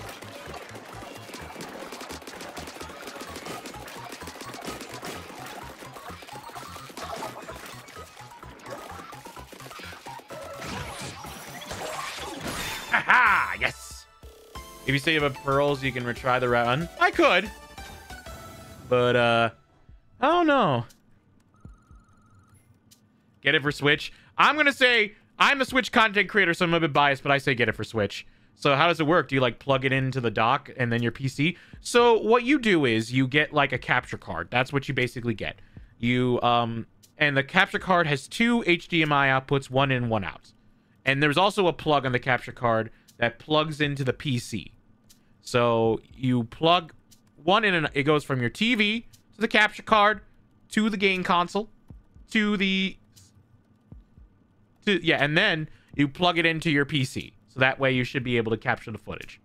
S3: If you save up pearls, you can retry the run. I could. But, uh... I don't know. Get it for Switch. I'm gonna say I'm a Switch content creator, so I'm a bit biased, but I say get it for Switch. So how does it work? Do you like plug it into the dock and then your PC? So what you do is you get like a capture card. That's what you basically get. You um and the capture card has two HDMI outputs, one in, one out. And there's also a plug on the capture card that plugs into the PC. So you plug one in and it goes from your TV to the capture card to the game console to the to yeah, and then you plug it into your PC. So that way you should be able to capture the footage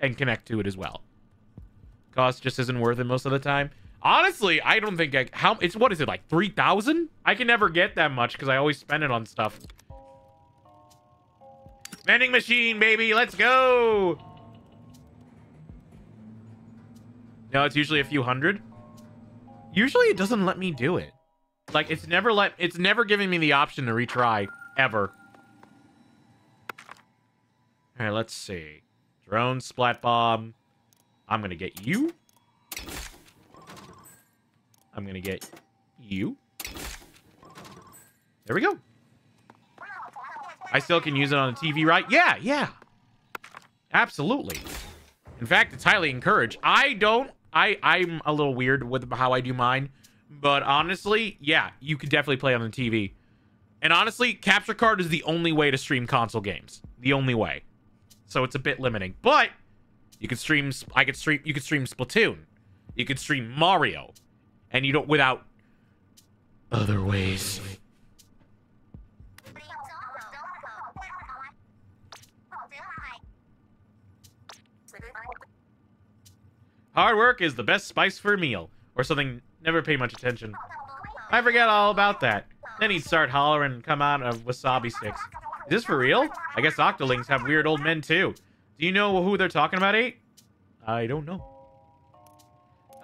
S3: and connect to it as well. Cost just isn't worth it most of the time. Honestly, I don't think I how it's what is it like 3000? I can never get that much cuz I always spend it on stuff. Vending machine, baby. Let's go. No, it's usually a few hundred. Usually it doesn't let me do it. Like it's never let it's never giving me the option to retry ever. All right, let's see. Drone splat bomb. I'm going to get you. I'm going to get you. There we go. I still can use it on the TV, right? Yeah, yeah. Absolutely. In fact, it's highly encouraged. I don't I I'm a little weird with how I do mine. But honestly, yeah, you could definitely play on the TV. And honestly, capture card is the only way to stream console games. The only way. So it's a bit limiting. But you could stream I could stream you could stream Splatoon. You could stream Mario. And you don't without other ways. Hard work is the best spice for a meal. Or something never pay much attention. I forget all about that. Then he'd start hollering and come out of wasabi sticks. Is this for real? I guess octolings have weird old men too. Do you know who they're talking about, 8? I don't know.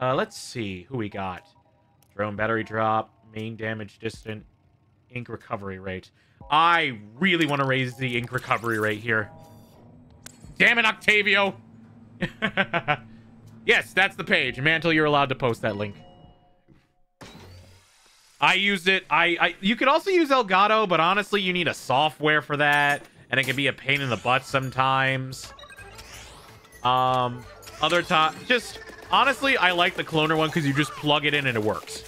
S3: Uh, let's see who we got. Drone battery drop. main damage distant ink recovery rate. I really want to raise the ink recovery rate here. Damn it, Octavio! yes, that's the page. Mantle, you're allowed to post that link. I used it. I, I you could also use Elgato, but honestly, you need a software for that, and it can be a pain in the butt sometimes. Um, other time, just honestly, I like the cloner one because you just plug it in and it works.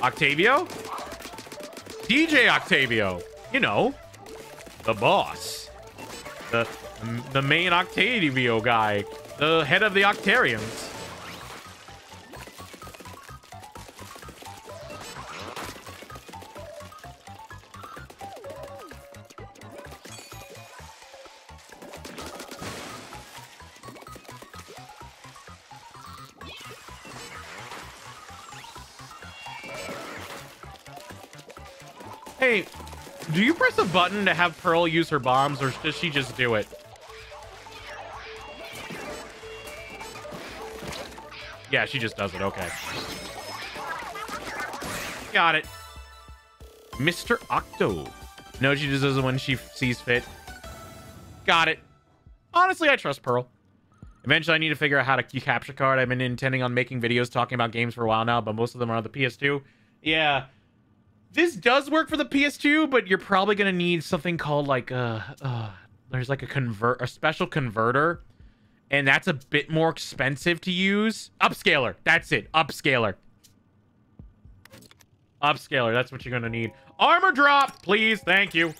S3: Octavio, DJ Octavio, you know, the boss, the the main Octavio guy, the head of the Octarians. Hey, do you press a button to have Pearl use her bombs, or does she just do it? Yeah, she just does it. Okay. Got it. Mr. Octo. No, she just does it when she sees fit. Got it. Honestly, I trust Pearl. Eventually, I need to figure out how to capture card. I've been intending on making videos talking about games for a while now, but most of them are on the PS2. Yeah. This does work for the PS2, but you're probably going to need something called like uh, uh there's like a convert a special converter and that's a bit more expensive to use. Upscaler. That's it. Upscaler. Upscaler. That's what you're going to need. Armor drop, please. Thank you.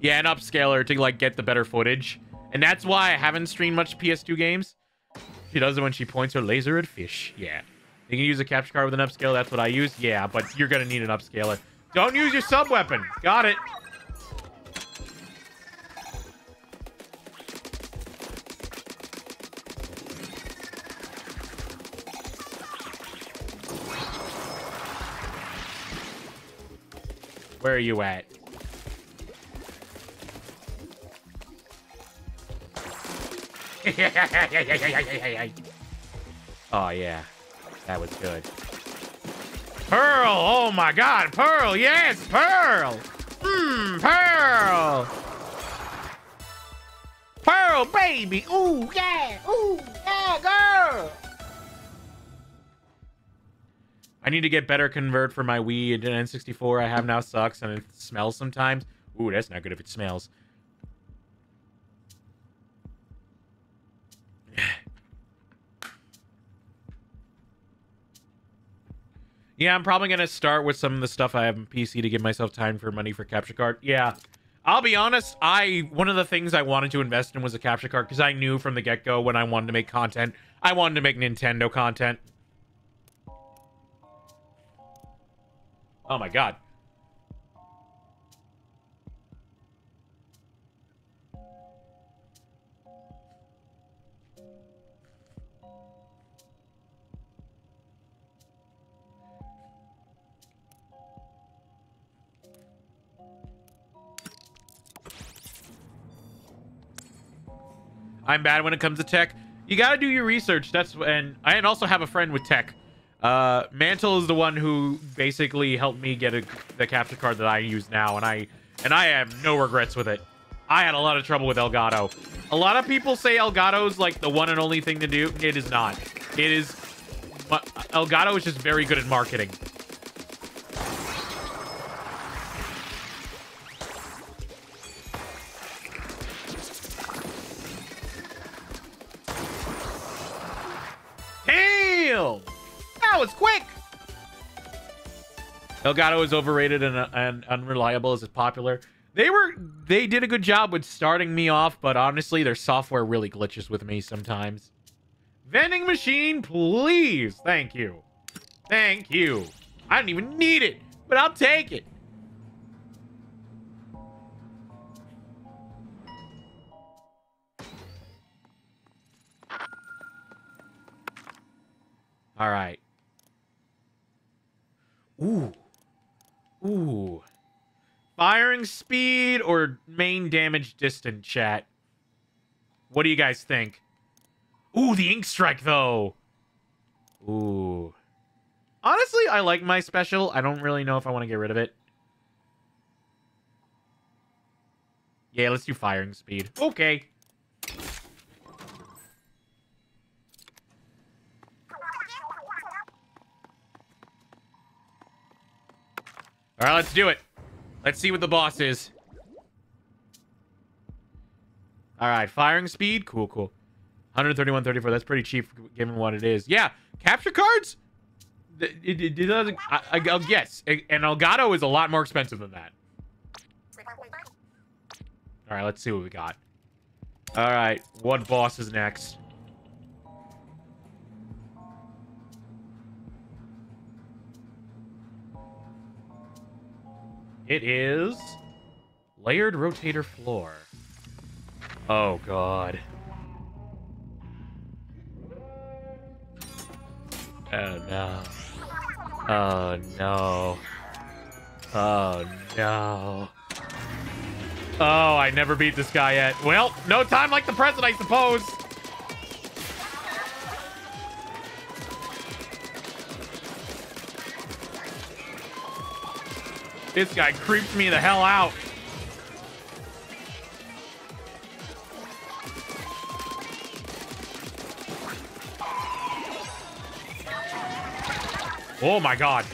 S3: Yeah, an upscaler to like get the better footage. And that's why I haven't streamed much PS2 games. She does it when she points her laser at fish. Yeah. You can use a capture card with an upscale. That's what I use. Yeah, but you're going to need an upscaler. Don't use your sub weapon. Got it. Where are you at? oh, yeah. That was good. Pearl! Oh, my God. Pearl! Yes, Pearl! Mmm, Pearl! Pearl, baby! Ooh, yeah! Ooh, yeah, girl! I need to get better convert for my Wii and N64 I have now sucks and it smells sometimes. Ooh, that's not good if it smells. yeah, I'm probably going to start with some of the stuff I have on PC to give myself time for money for capture card. Yeah. I'll be honest, I one of the things I wanted to invest in was a capture card because I knew from the get-go when I wanted to make content, I wanted to make Nintendo content. Oh my god. I'm bad when it comes to tech. You gotta do your research. That's and I also have a friend with tech. Uh, Mantle is the one who basically helped me get a, the capture card that I use now, and I and I have no regrets with it. I had a lot of trouble with Elgato. A lot of people say Elgato's like the one and only thing to do. It is not. It is. Elgato is just very good at marketing. Elgato is overrated and, and unreliable as it's popular. They were they did a good job with starting me off, but honestly, their software really glitches with me sometimes. Vending machine, please. Thank you. Thank you. I don't even need it, but I'll take it. All right. Ooh. Ooh. Firing speed or main damage distant chat? What do you guys think? Ooh, the ink strike though. Ooh. Honestly, I like my special. I don't really know if I want to get rid of it. Yeah, let's do firing speed. Okay. All right, let's do it. Let's see what the boss is. All right, firing speed. Cool, cool. 131, 34. That's pretty cheap given what it is. Yeah, capture cards. It, it, it doesn't. I, I, I'll guess. And Elgato is a lot more expensive than that. All right, let's see what we got. All right, what boss is next? It is layered rotator floor. Oh god. Oh no. Oh no. Oh no. Oh, I never beat this guy yet. Well, no time like the present, I suppose. This guy creeps me the hell out. Oh my god.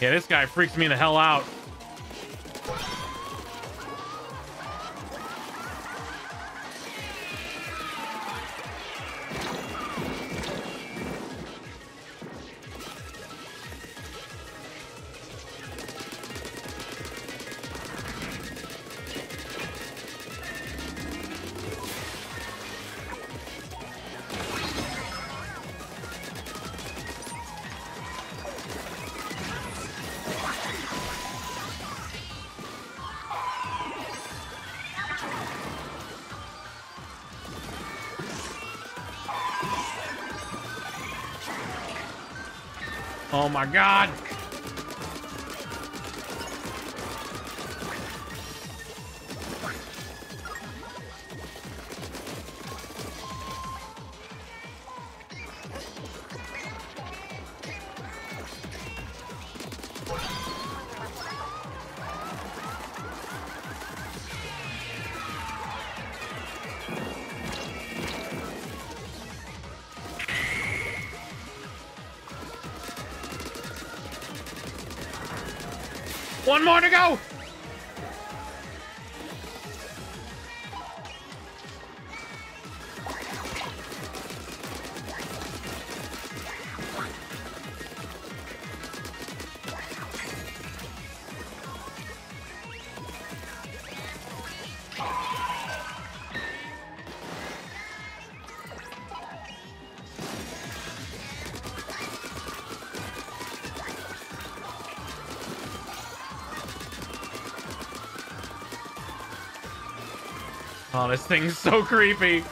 S3: Yeah, this guy freaks me the hell out. My god. This thing's so creepy.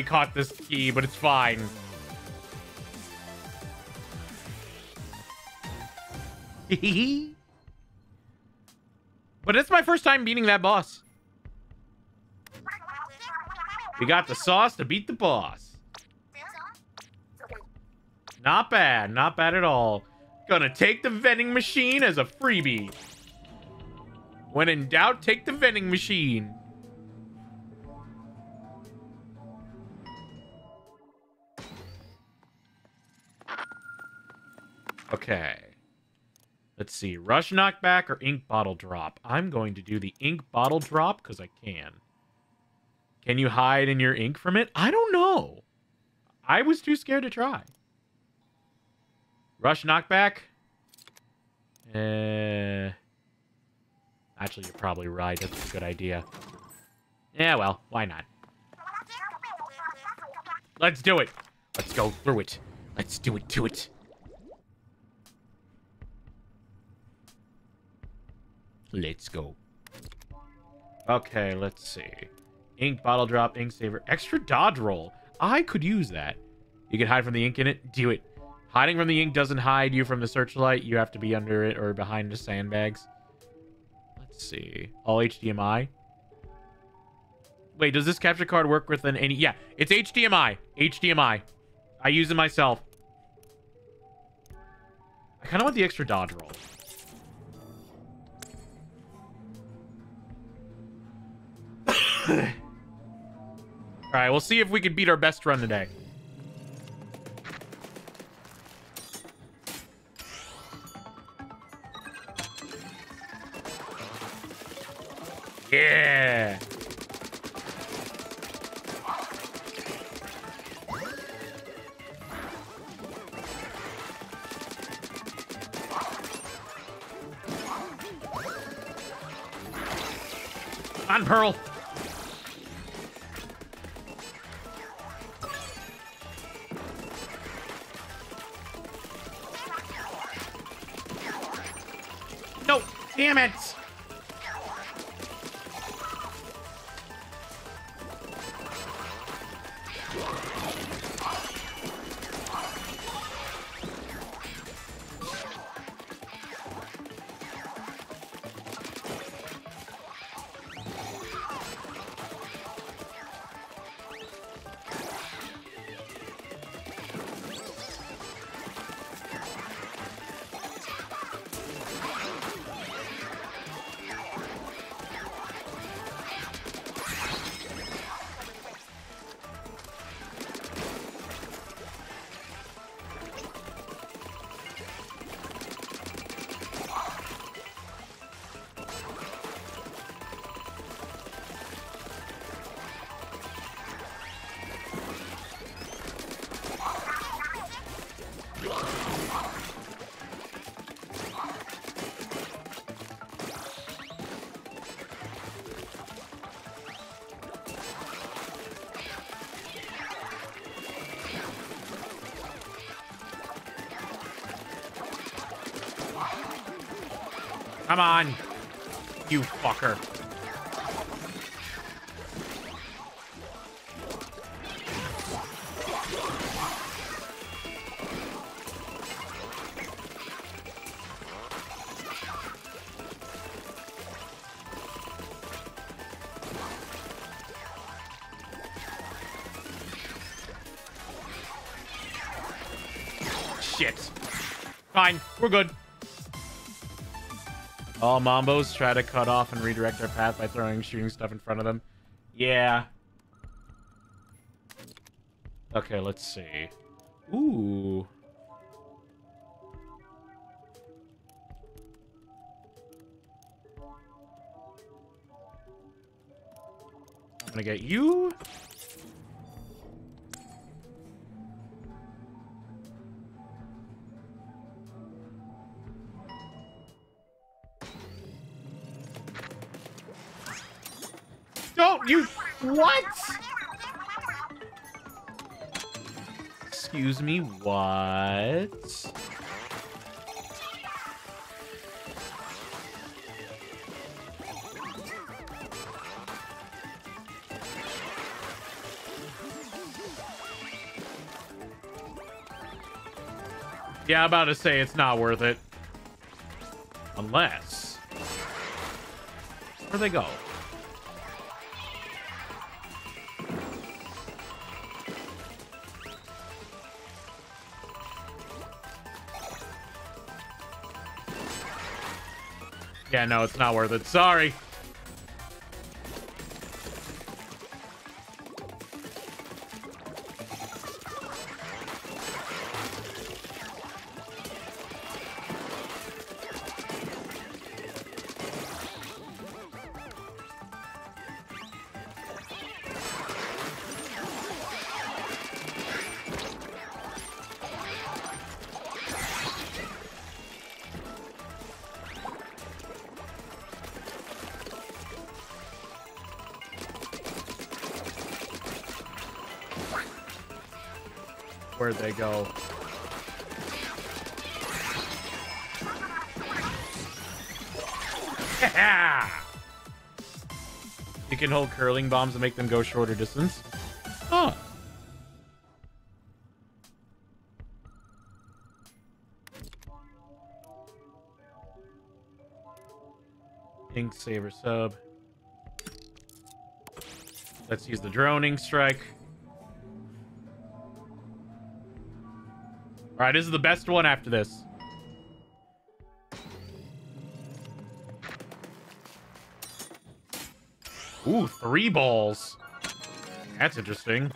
S3: Already caught this key, but it's fine. but it's my first time beating that boss. We got the sauce to beat the boss. Not bad, not bad at all. Gonna take the vending machine as a freebie. When in doubt, take the vending machine. See. Rush knockback or ink bottle drop? I'm going to do the ink bottle drop because I can. Can you hide in your ink from it? I don't know. I was too scared to try. Rush knockback? Uh, actually, you're probably right. That's a good idea. Yeah, well, why not? Let's do it. Let's go through it. Let's do it to it. Let's go. Okay, let's see. Ink bottle drop, ink saver, extra dodge roll. I could use that. You can hide from the ink in it. Do it. Hiding from the ink doesn't hide you from the searchlight. You have to be under it or behind the sandbags. Let's see. All HDMI. Wait, does this capture card work with an any? Yeah, it's HDMI. HDMI. I use it myself. I kind of want the extra dodge roll. All right, we'll see if we can beat our best run today. Come on. You fucker. Shit. Fine. We're good. All Mambos try to cut off and redirect their path by throwing shooting stuff in front of them. Yeah. Okay, let's see. Ooh. I'm gonna get you. Excuse me, what? Yeah, I'm about to say it's not worth it. Unless... Where'd they go? Yeah, no, it's not worth it. Sorry. They go? you can hold curling bombs and make them go shorter distance. Huh. Ink Saver sub. Let's use the droning strike. All right, this is the best one after this. Ooh, three balls. That's interesting.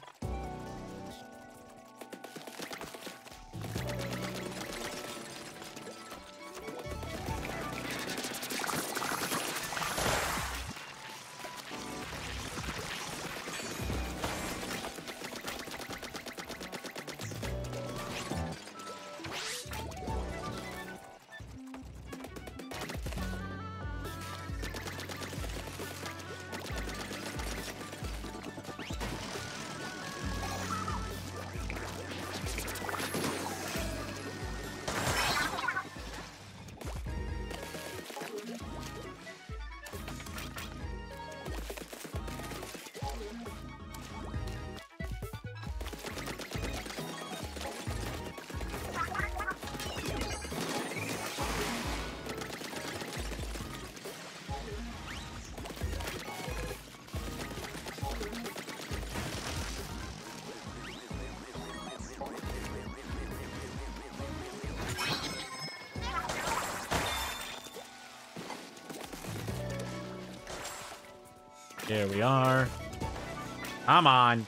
S3: Come on.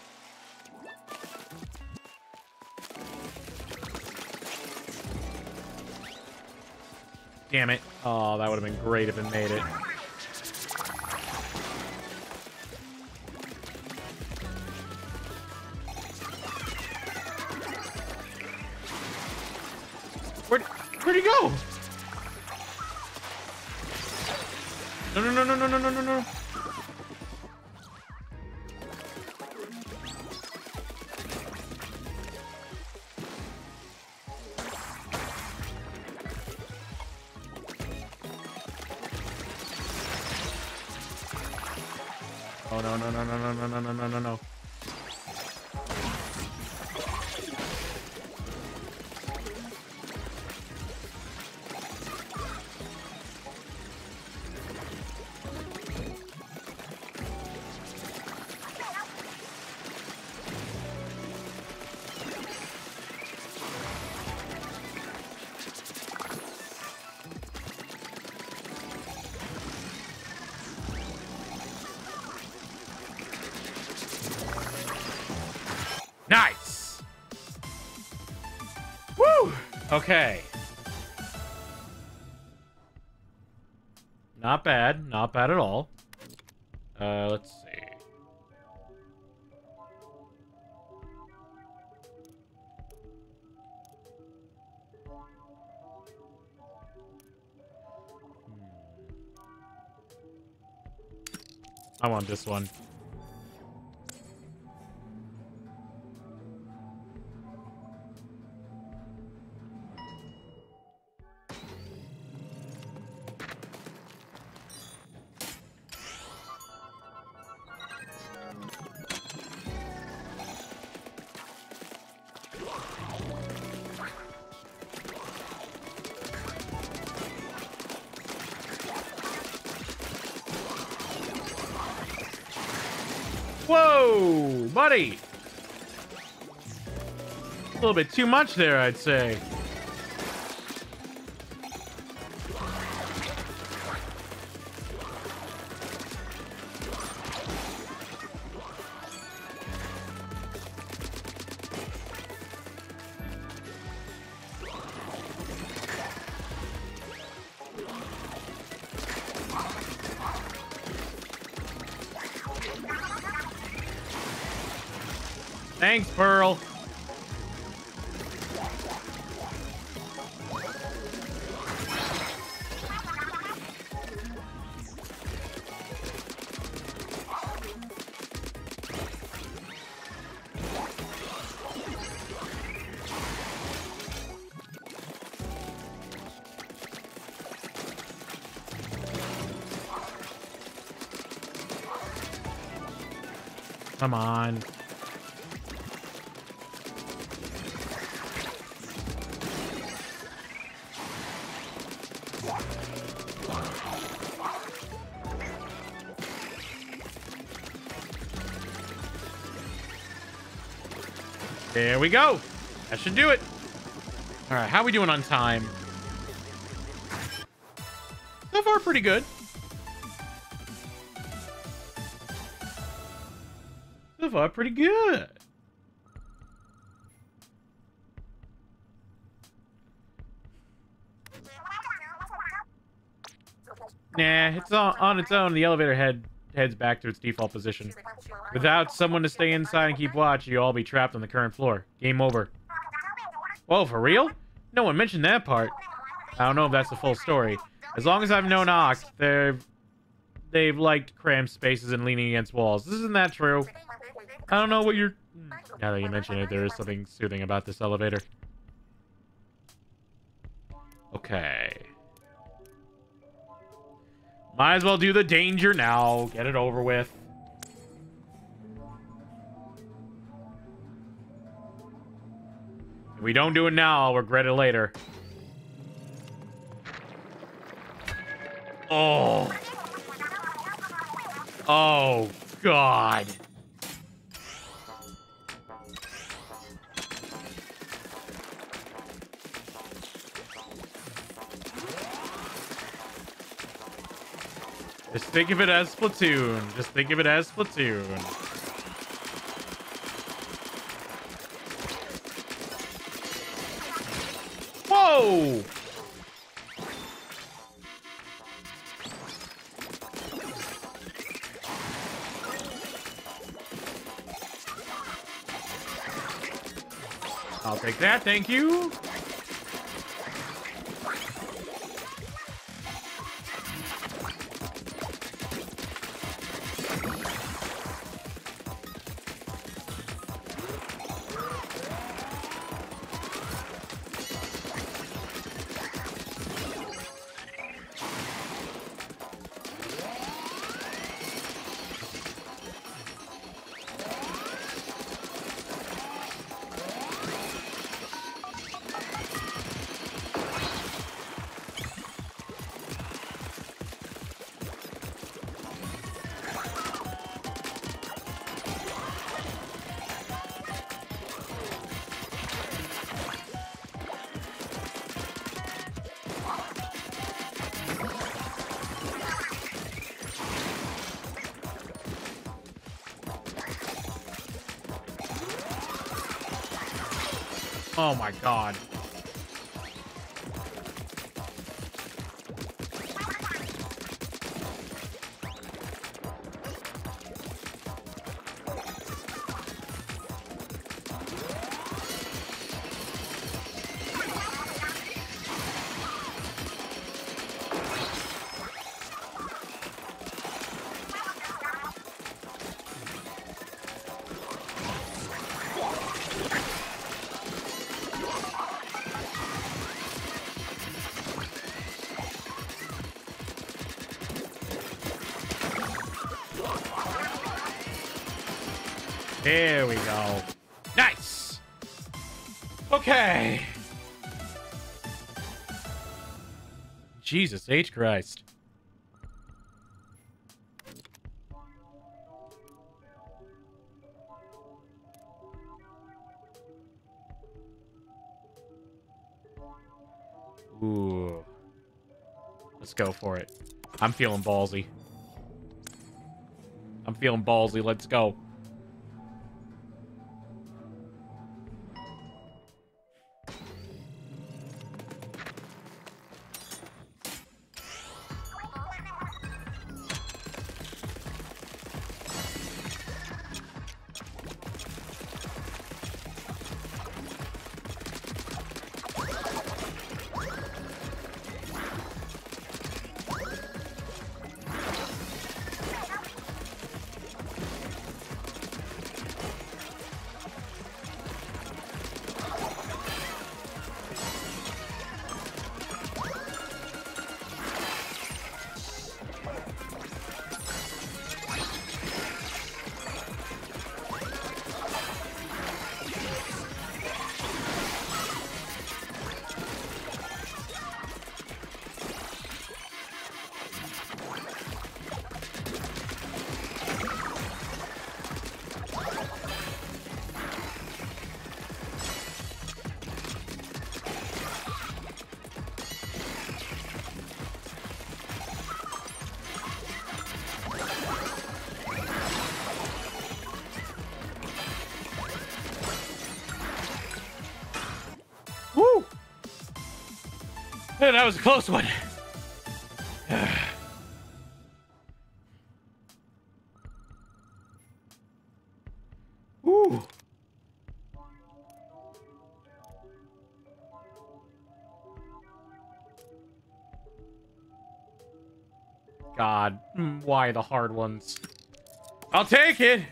S3: Damn it. Oh, that would have been great if it made it. Okay. Not bad. Not bad at all. Uh, let's see. Hmm. I want this one. Bit too much there, I'd say. Thanks, Pearl. Come on. There we go. That should do it. All right, how are we doing on time? So far, pretty good. Far, pretty good. Nah, it's on, on its own. The elevator head heads back to its default position. Without someone to stay inside and keep watch, you'll all be trapped on the current floor. Game over. Whoa, for real? No one mentioned that part. I don't know if that's the full story. As long as I've known Acht, they've they've liked cramped spaces and leaning against walls. Isn't that true? I don't know what you're. Now that you mention it, there is something soothing about this elevator. Okay. Might as well do the danger now. Get it over with. If we don't do it now, I'll regret it later. Oh. Oh, God. Think of it as Splatoon. Just think of it as Splatoon. Whoa! I'll take that, thank you. Oh my god. Jesus H. Christ. Ooh. Let's go for it. I'm feeling ballsy. I'm feeling ballsy. Let's go. Close one. God, why the hard ones? I'll take it.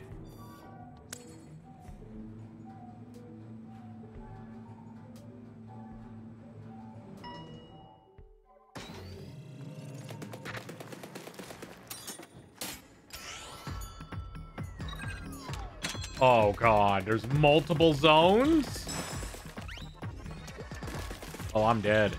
S3: There's multiple zones? Oh, I'm dead.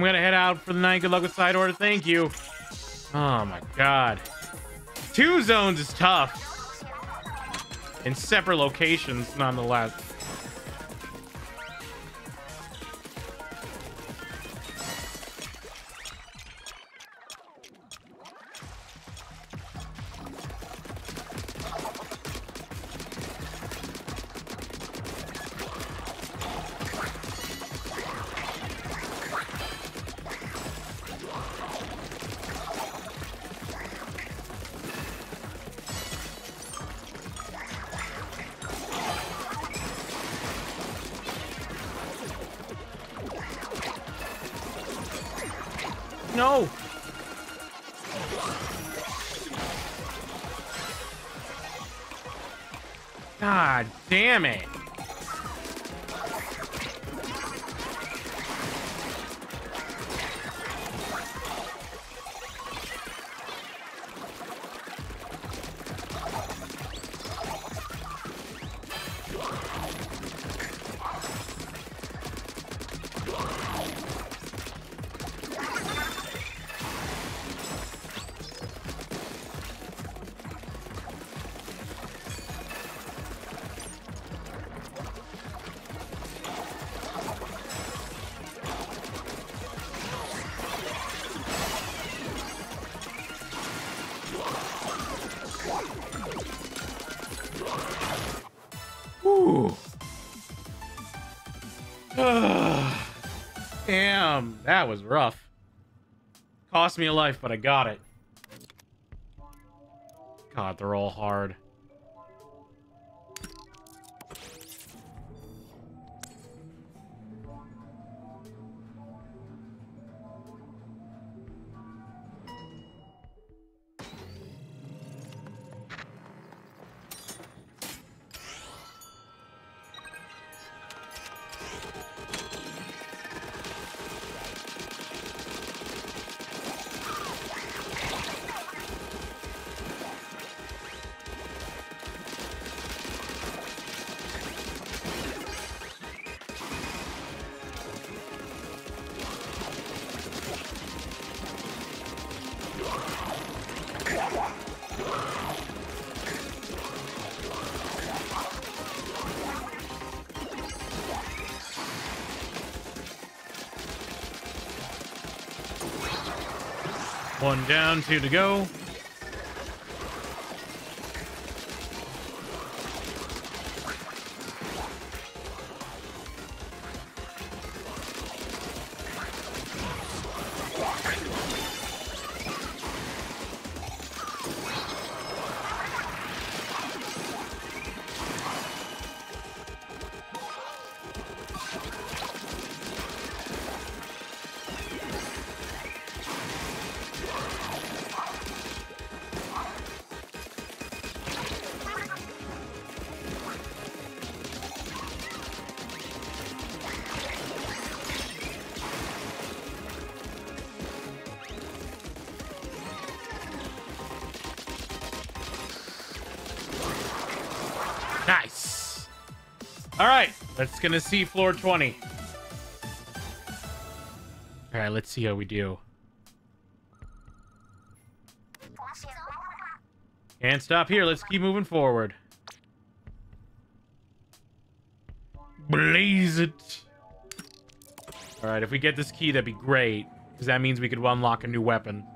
S3: I'm gonna head out for the night. Good luck with side order. Thank you. Oh my god. Two zones is tough. In separate locations, nonetheless. That was rough. Cost me a life, but I got it. God, they're all hard. Down, two to go. All right, let's gonna see floor 20. All right, let's see how we do. Can't stop here. Let's keep moving forward. Blaze it. All right, if we get this key, that'd be great. Because that means we could unlock a new weapon.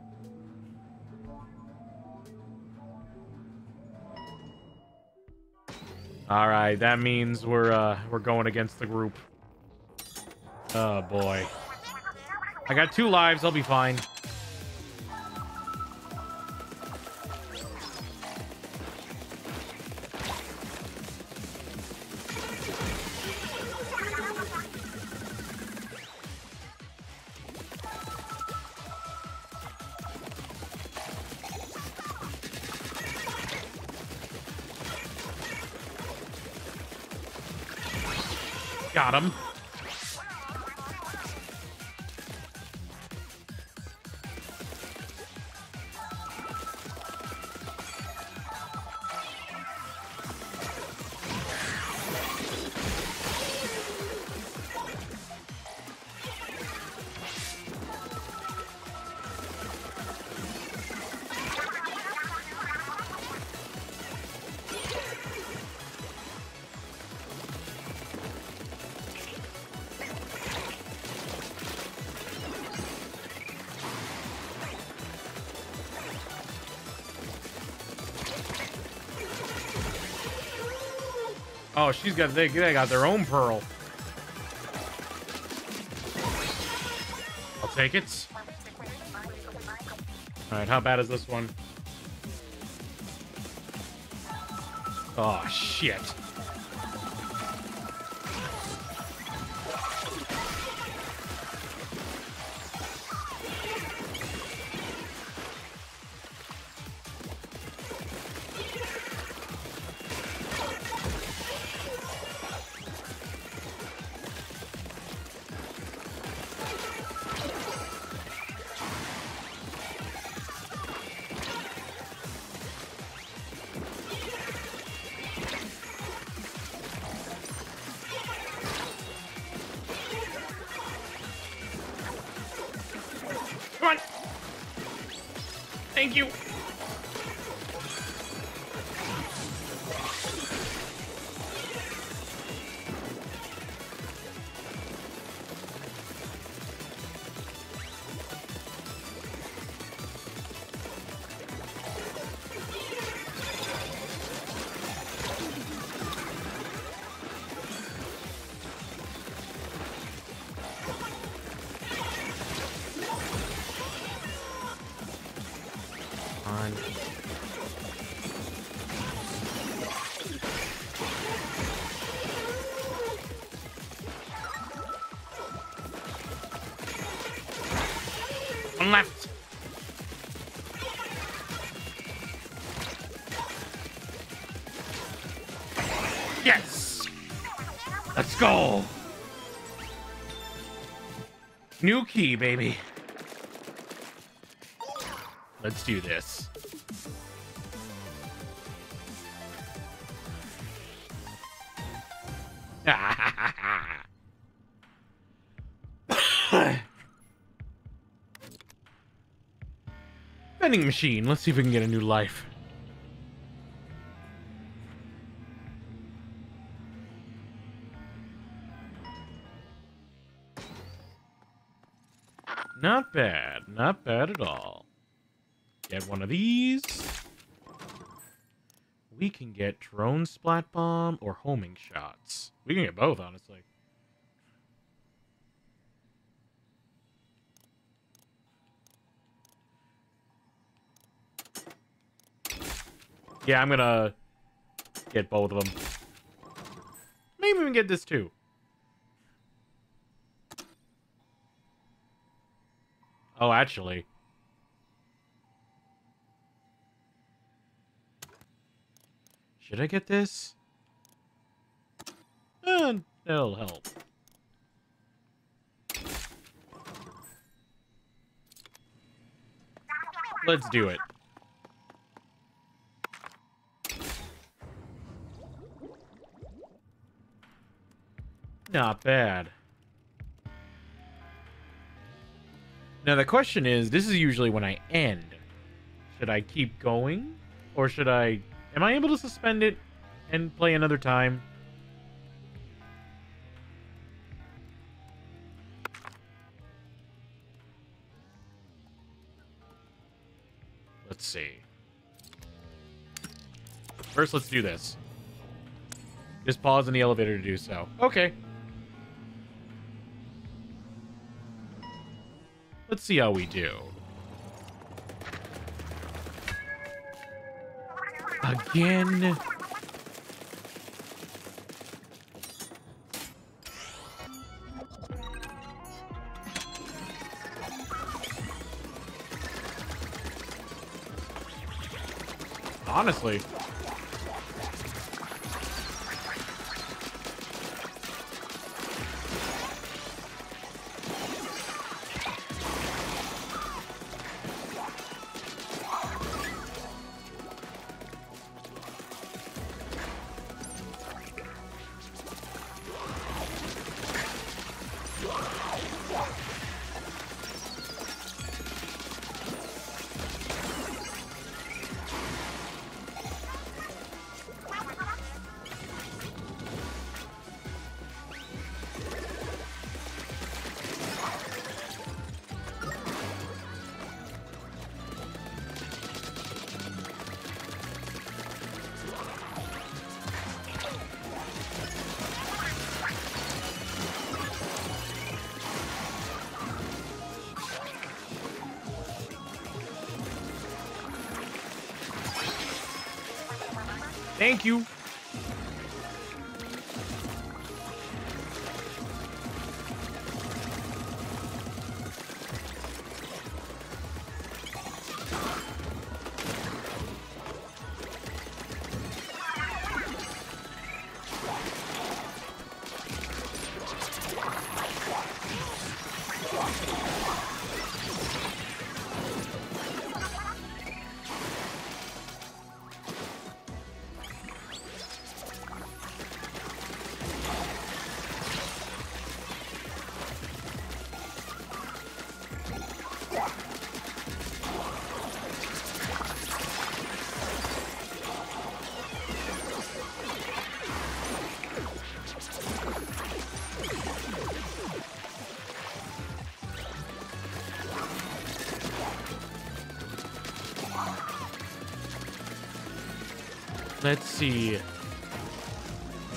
S3: All right, that means we're uh we're going against the group. Oh boy. I got two lives, I'll be fine. She's got they, they got their own pearl. I'll take it. All right, how bad is this one? Oh shit. New key, baby. Let's do this. Vending machine. Let's see if we can get a new life. Bad. Not bad at all. Get one of these. We can get drone splat bomb or homing shots. We can get both, honestly. Yeah, I'm gonna get both of them. Maybe can get this too. Oh, actually. Should I get this? Uh, it'll help. Let's do it. Not bad. Now the question is, this is usually when I end. Should I keep going? Or should I... Am I able to suspend it and play another time? Let's see. First, let's do this. Just pause in the elevator to do so. Okay. Let's see how we do. Again. Honestly. See.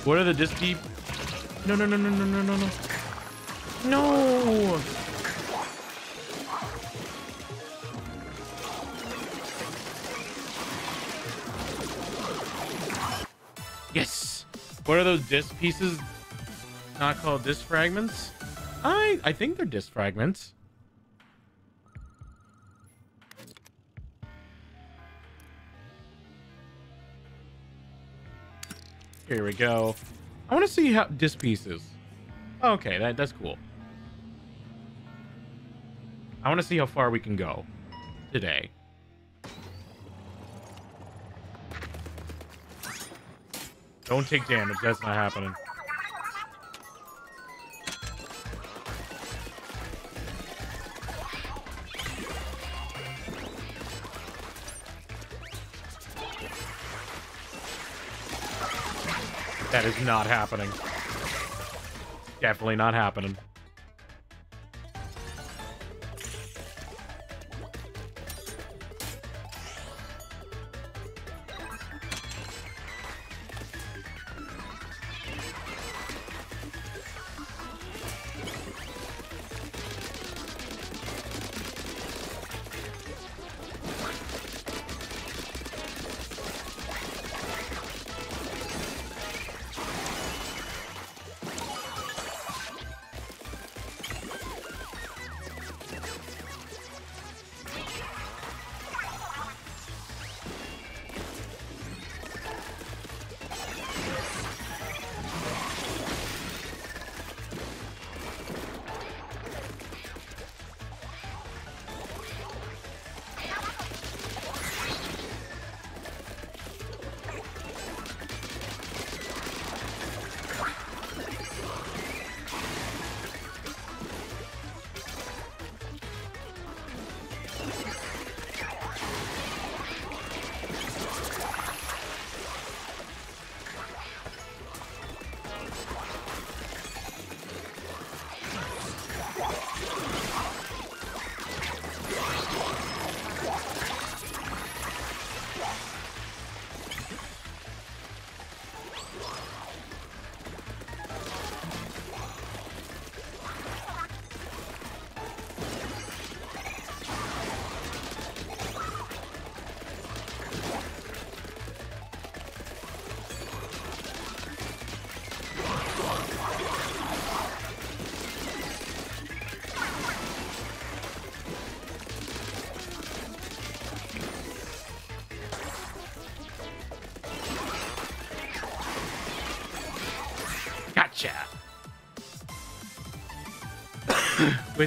S3: What are the disc deep? No, no, no, no, no, no, no, no. No! Yes! What are those disc pieces? Not called disc fragments? I I think they're disc fragments. Go. I want to see how disc pieces. Okay, that that's cool. I want to see how far we can go today. Don't take damage. That's not happening. That is not happening. Definitely not happening.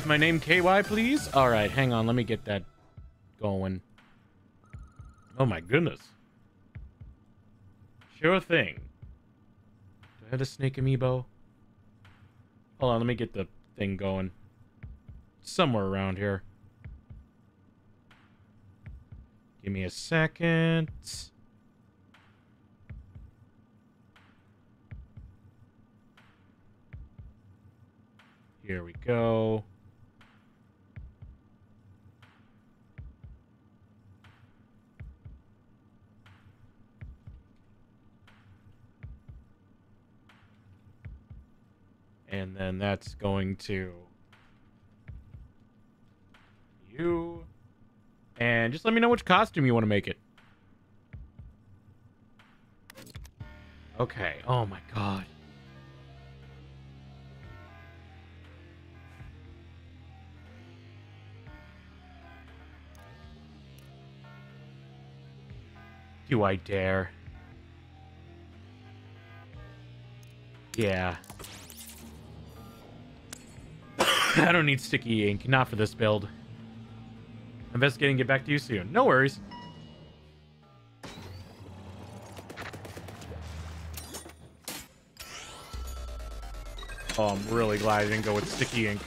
S3: With my name KY, please? All right, hang on. Let me get that going. Oh my goodness. Sure thing. Do I have the snake amiibo? Hold on, let me get the thing going. Somewhere around here. Give me a second. Here we go. And then that's going to you. And just let me know which costume you want to make it. Okay. Oh my god. Do I dare? Yeah. I don't need sticky ink. Not for this build. Investigating, get back to you soon. No worries. Oh, I'm really glad I didn't go with sticky ink.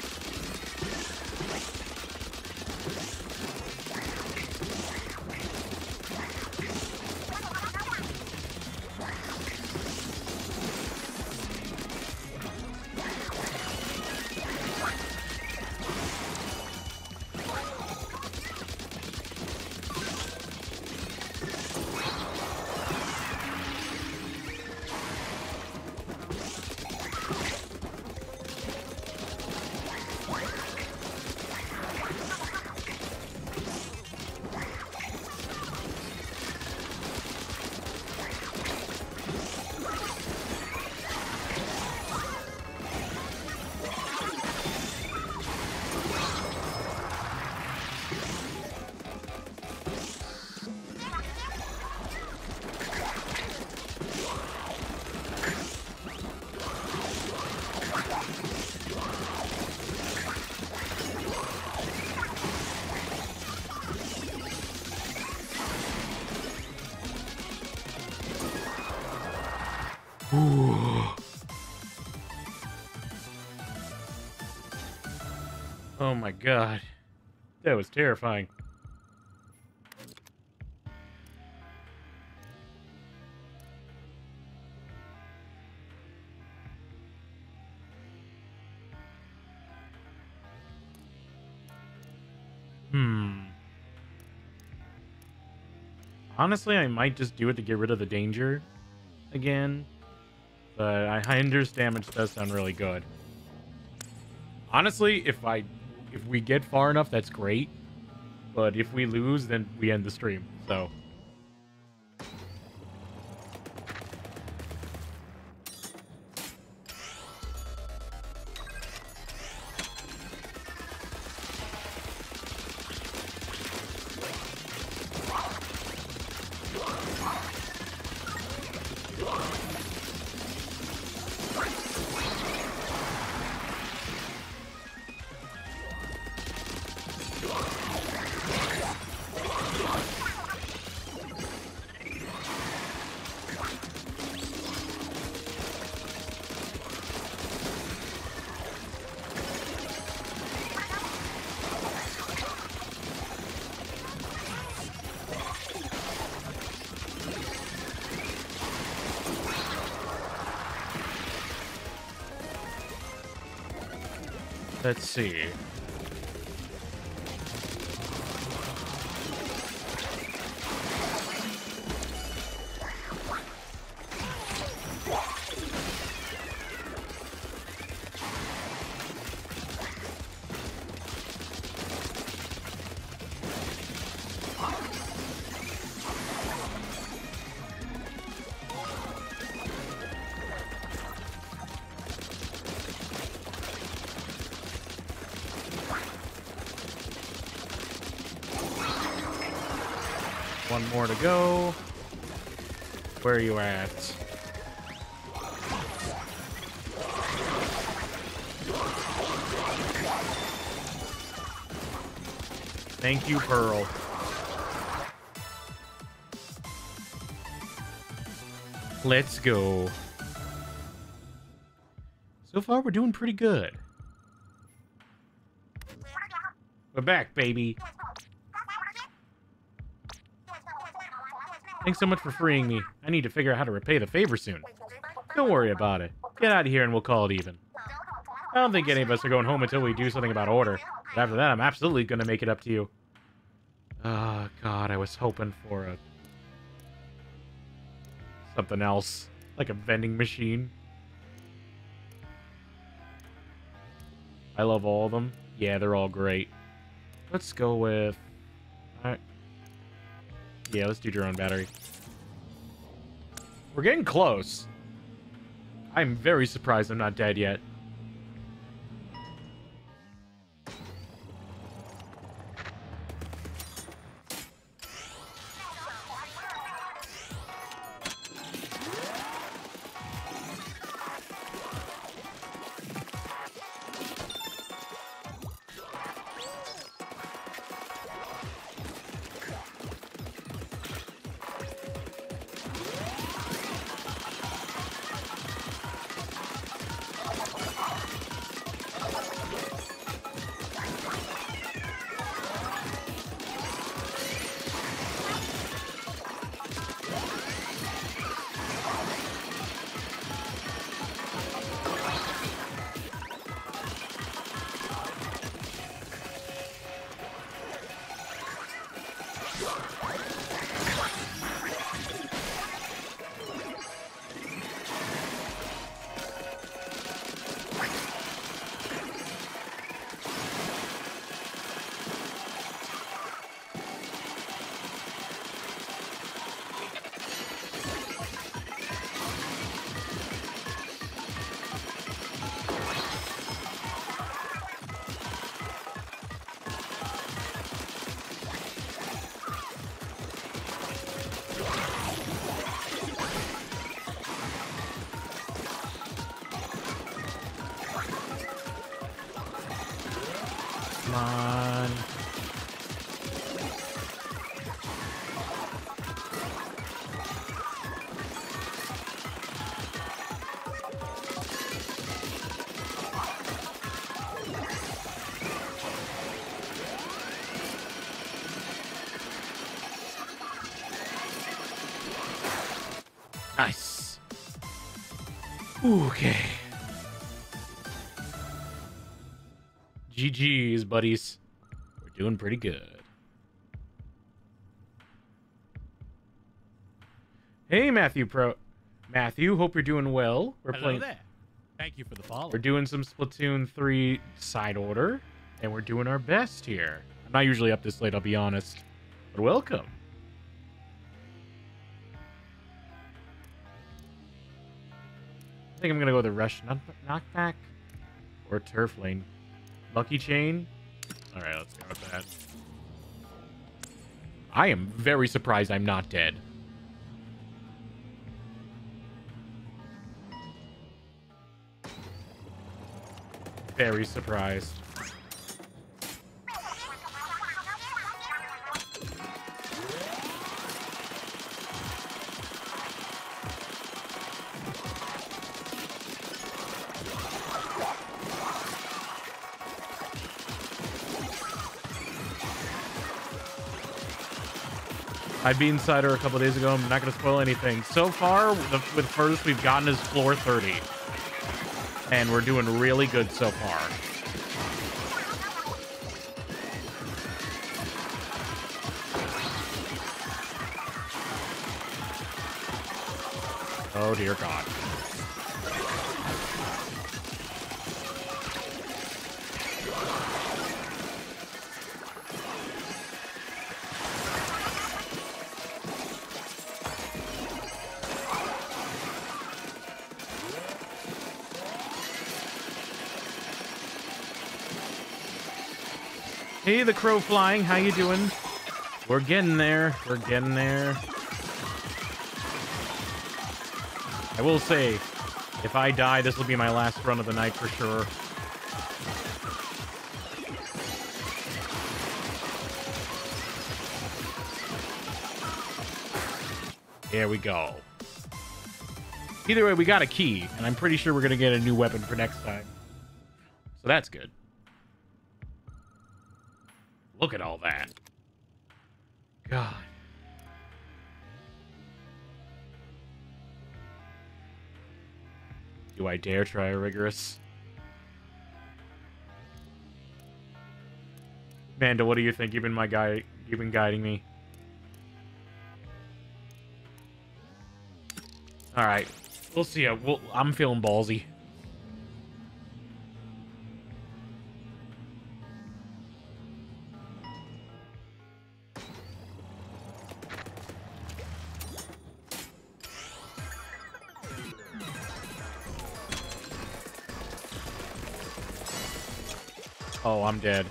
S3: God. That was terrifying. Hmm. Honestly, I might just do it to get rid of the danger again. But I, Hinder's damage does sound really good. Honestly, if I if we get far enough, that's great. But if we lose, then we end the stream. So more to go. Where are you at? Thank you, Pearl. Let's go. So far, we're doing pretty good. We're back, baby. Thanks so much for freeing me. I need to figure out how to repay the favor soon. Don't worry about it. Get out of here and we'll call it even. I don't think any of us are going home until we do something about order. But after that, I'm absolutely going to make it up to you. Oh, God, I was hoping for a... Something else. Like a vending machine. I love all of them. Yeah, they're all great. Let's go with... Yeah, let's do drone battery. We're getting close. I'm very surprised I'm not dead yet. On. Okay. GG's, buddies. We're doing pretty good. Hey, Matthew Pro. Matthew, hope you're doing well. We're
S4: Hello
S3: playing.
S4: there. Thank you for the follow.
S3: We're doing some Splatoon 3 side order, and we're doing our best here. I'm not usually up this late, I'll be honest. But welcome. Think I'm gonna go with a rush knock- knockback or turf lane. Lucky chain. All right, let's go with that. I am very surprised I'm not dead. Very surprised. I beat Insider a couple days ago. I'm not going to spoil anything. So far, the, with furthest we've gotten is floor 30. And we're doing really good so far. Oh, dear God. The crow flying. How you doing? We're getting there. We're getting there. I will say, if I die, this will be my last run of the night for sure. There we go. Either way, we got a key, and I'm pretty sure we're going to get a new weapon for next time. So that's good. Look at all that. God. Do I dare try a rigorous? Manda, what do you think? You've been my guy. You've been guiding me. All right, we'll see. ya. We'll, I'm feeling ballsy. Dead.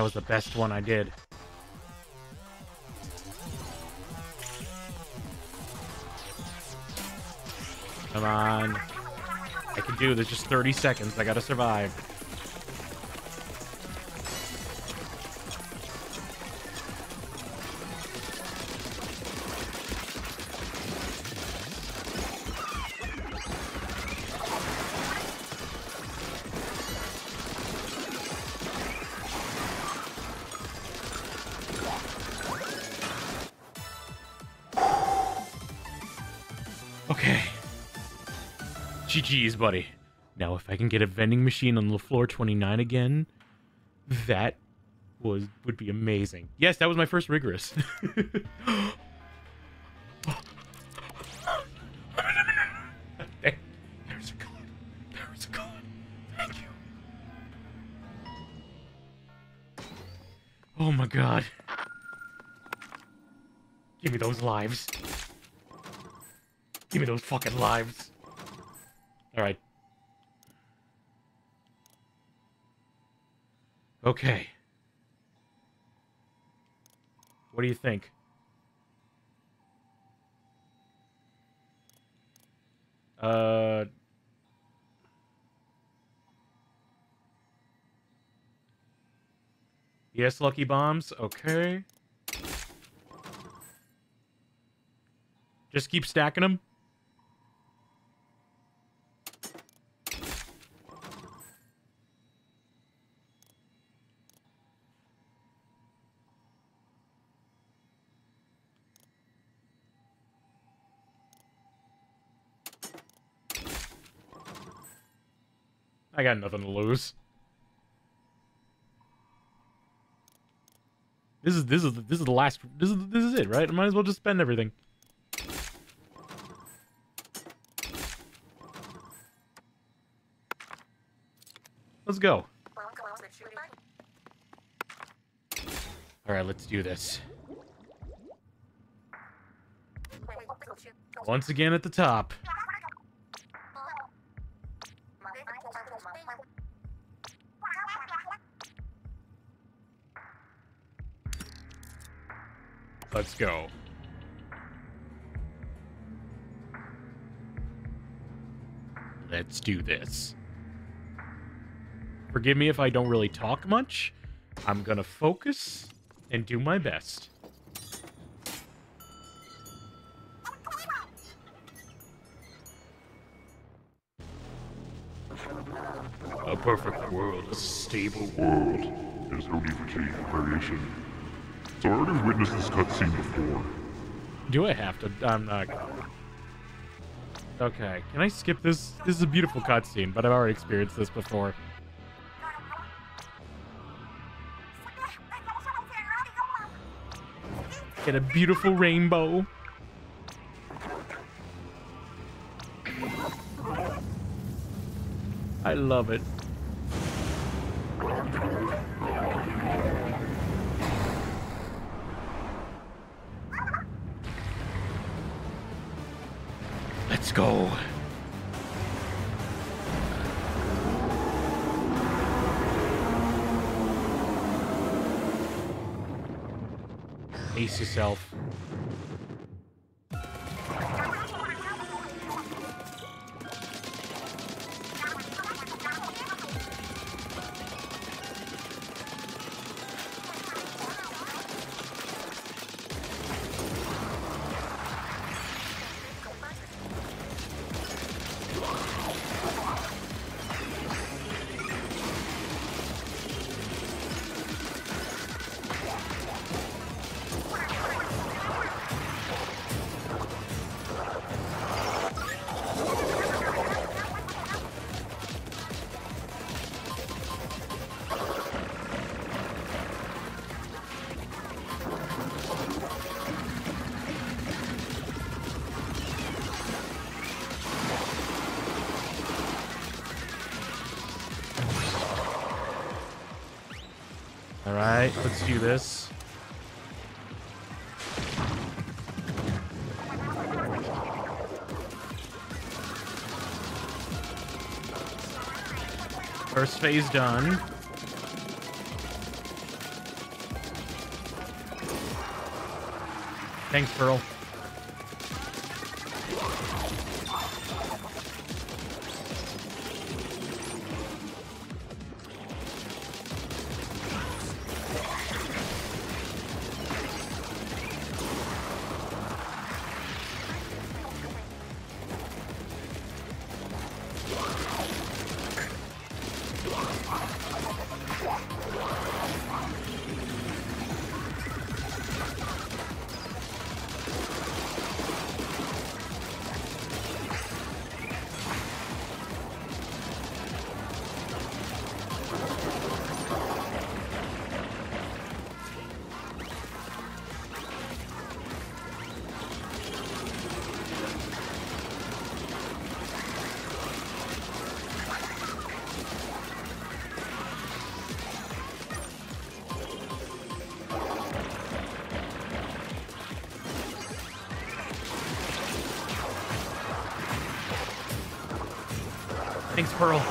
S3: That was the best one I did. Come on. I can do this. Just 30 seconds. I gotta survive. Jeez, buddy. Now, if I can get a vending machine on the floor 29 again, that was would be amazing. Yes, that was my first rigorous. There's a god. There's a god. Thank you. Oh my god. Give me those lives. Give me those fucking lives. Okay. What do you think? Uh... Yes, Lucky Bombs. Okay. Just keep stacking them. Got nothing to lose. This is this is this is the last this is this is it, right? I might as well just spend everything. Let's go. All right, let's do this. Once again at the top. Let's go. Let's do this. Forgive me if I don't really talk much. I'm gonna focus and do my best. A perfect world, a stable
S5: World. No need for change or variation. So I already witnessed this cutscene before.
S3: Do I have to? I'm not. Okay, can I skip this? This is a beautiful cutscene, but I've already experienced this before. Get a beautiful rainbow. I love it. Ace yourself. Do this. First phase done. Thanks, Pearl. Pearl.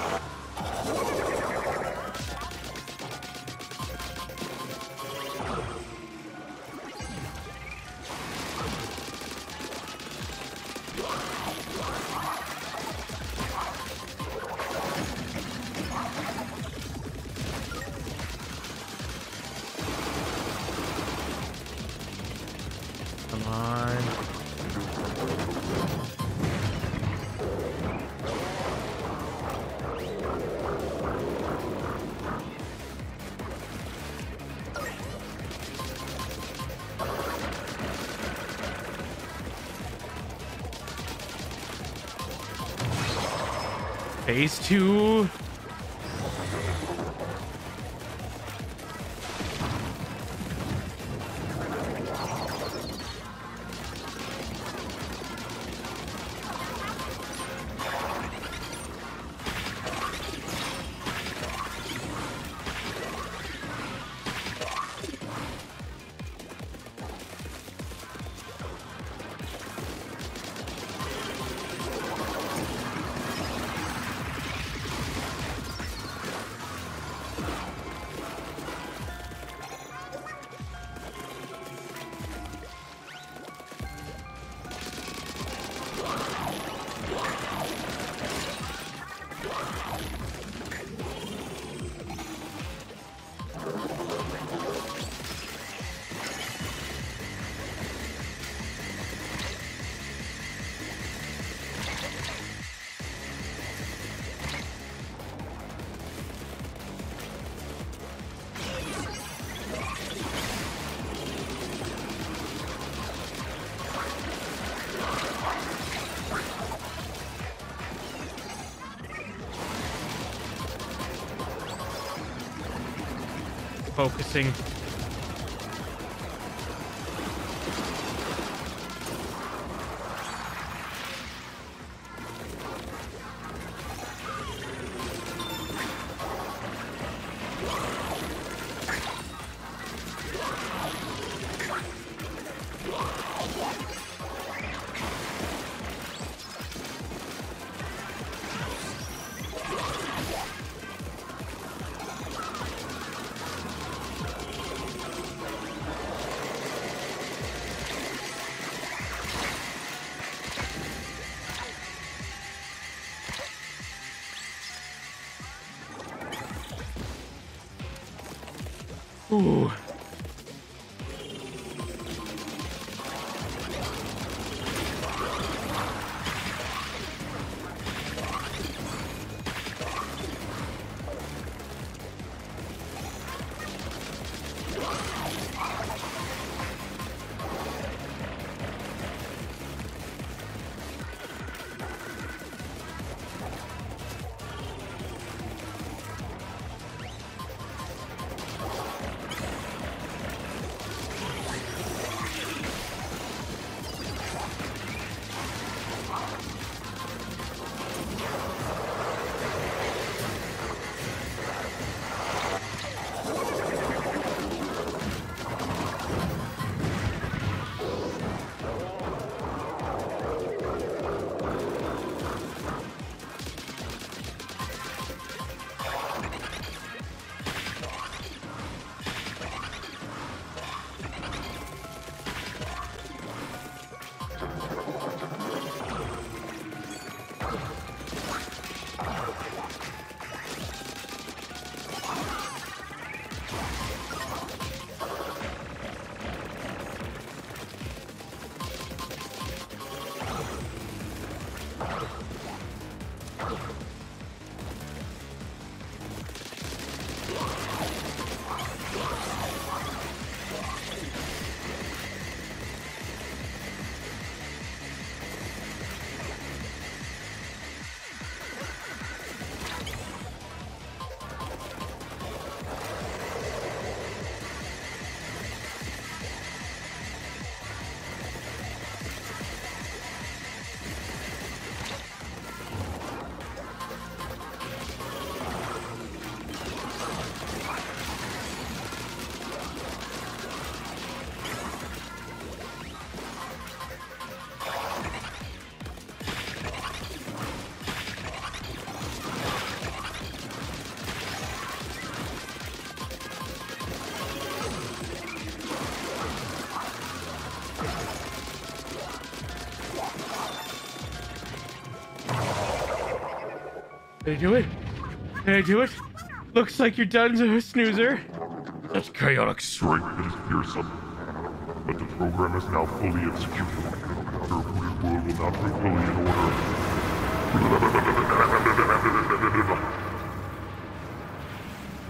S3: Phase two. Focusing. Ooh. Did I do it? Did I do it? Looks like you're done, snoozer. That's chaotic.
S5: Strike that is fearsome. But the program is now fully executed. Your rooted world will now be fully in order.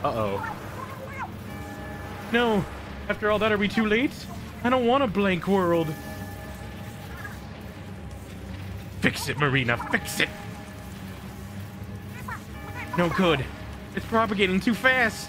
S3: Uh-oh. No. After all that, are we too late? I don't want a blank world. Fix it, Marina. Fix it. No good. It's propagating too fast.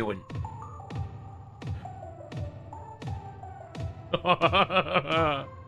S3: Doing?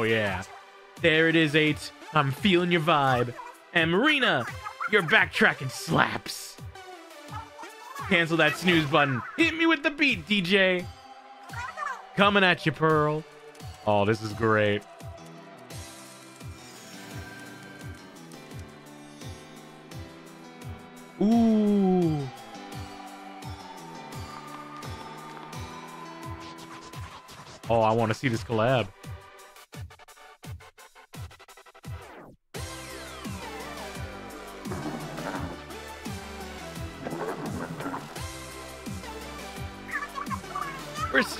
S3: Oh yeah. There it is, eight. I'm feeling your vibe. And Marina, your backtracking slaps. Cancel that snooze button. Hit me with the beat, DJ. Coming at you, Pearl. Oh, this is great. Ooh. Oh, I want to see this collab.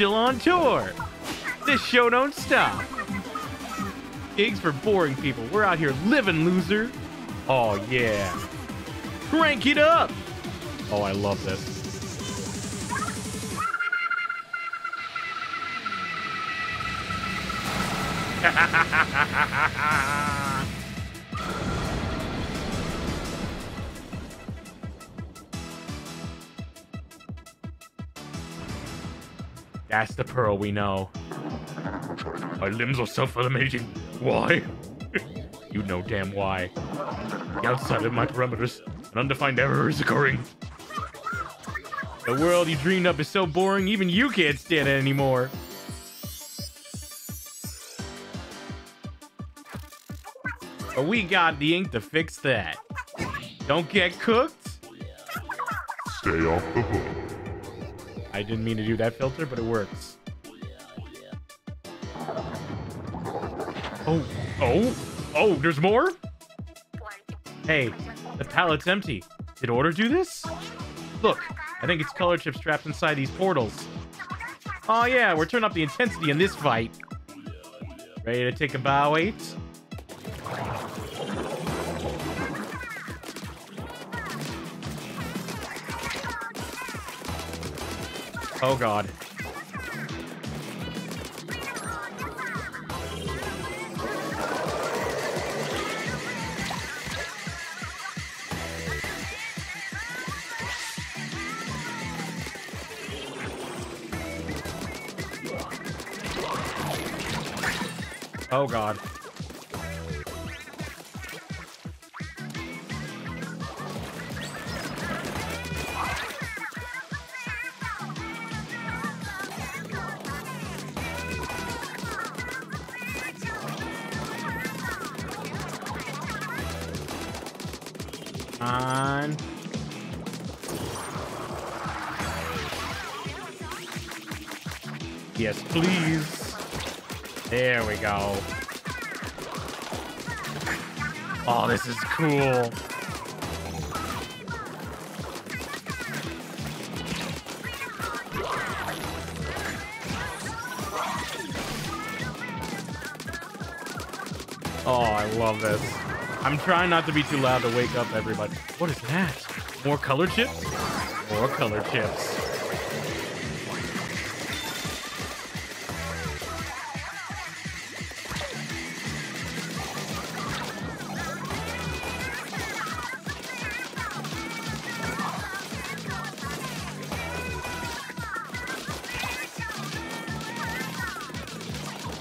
S3: Still on tour. This show don't stop. Gigs for boring people. We're out here living, loser. Oh, yeah. Crank it up. Oh, I love this. That's the pearl we know. My limbs are self-eliminating. Why? you know damn why. Outside of my parameters, an undefined error is occurring. The world you dreamed up is so boring, even you can't stand it anymore. But we got the ink to fix that. Don't get cooked.
S5: Stay off the hook.
S3: I didn't mean to do that filter, but it works. Oh, oh, oh, there's more? Hey, the palette's empty. Did Order do this? Look, I think it's color chips trapped inside these portals. Oh yeah, we're turning up the intensity in this fight. Ready to take a bow, eight? Oh god. Oh god. cool. Oh, I love this. I'm trying not to be too loud to wake up everybody. What is that? More color chips? More color chips.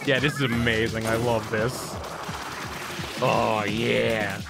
S3: Yeah, this is amazing. I love this. Oh, yeah.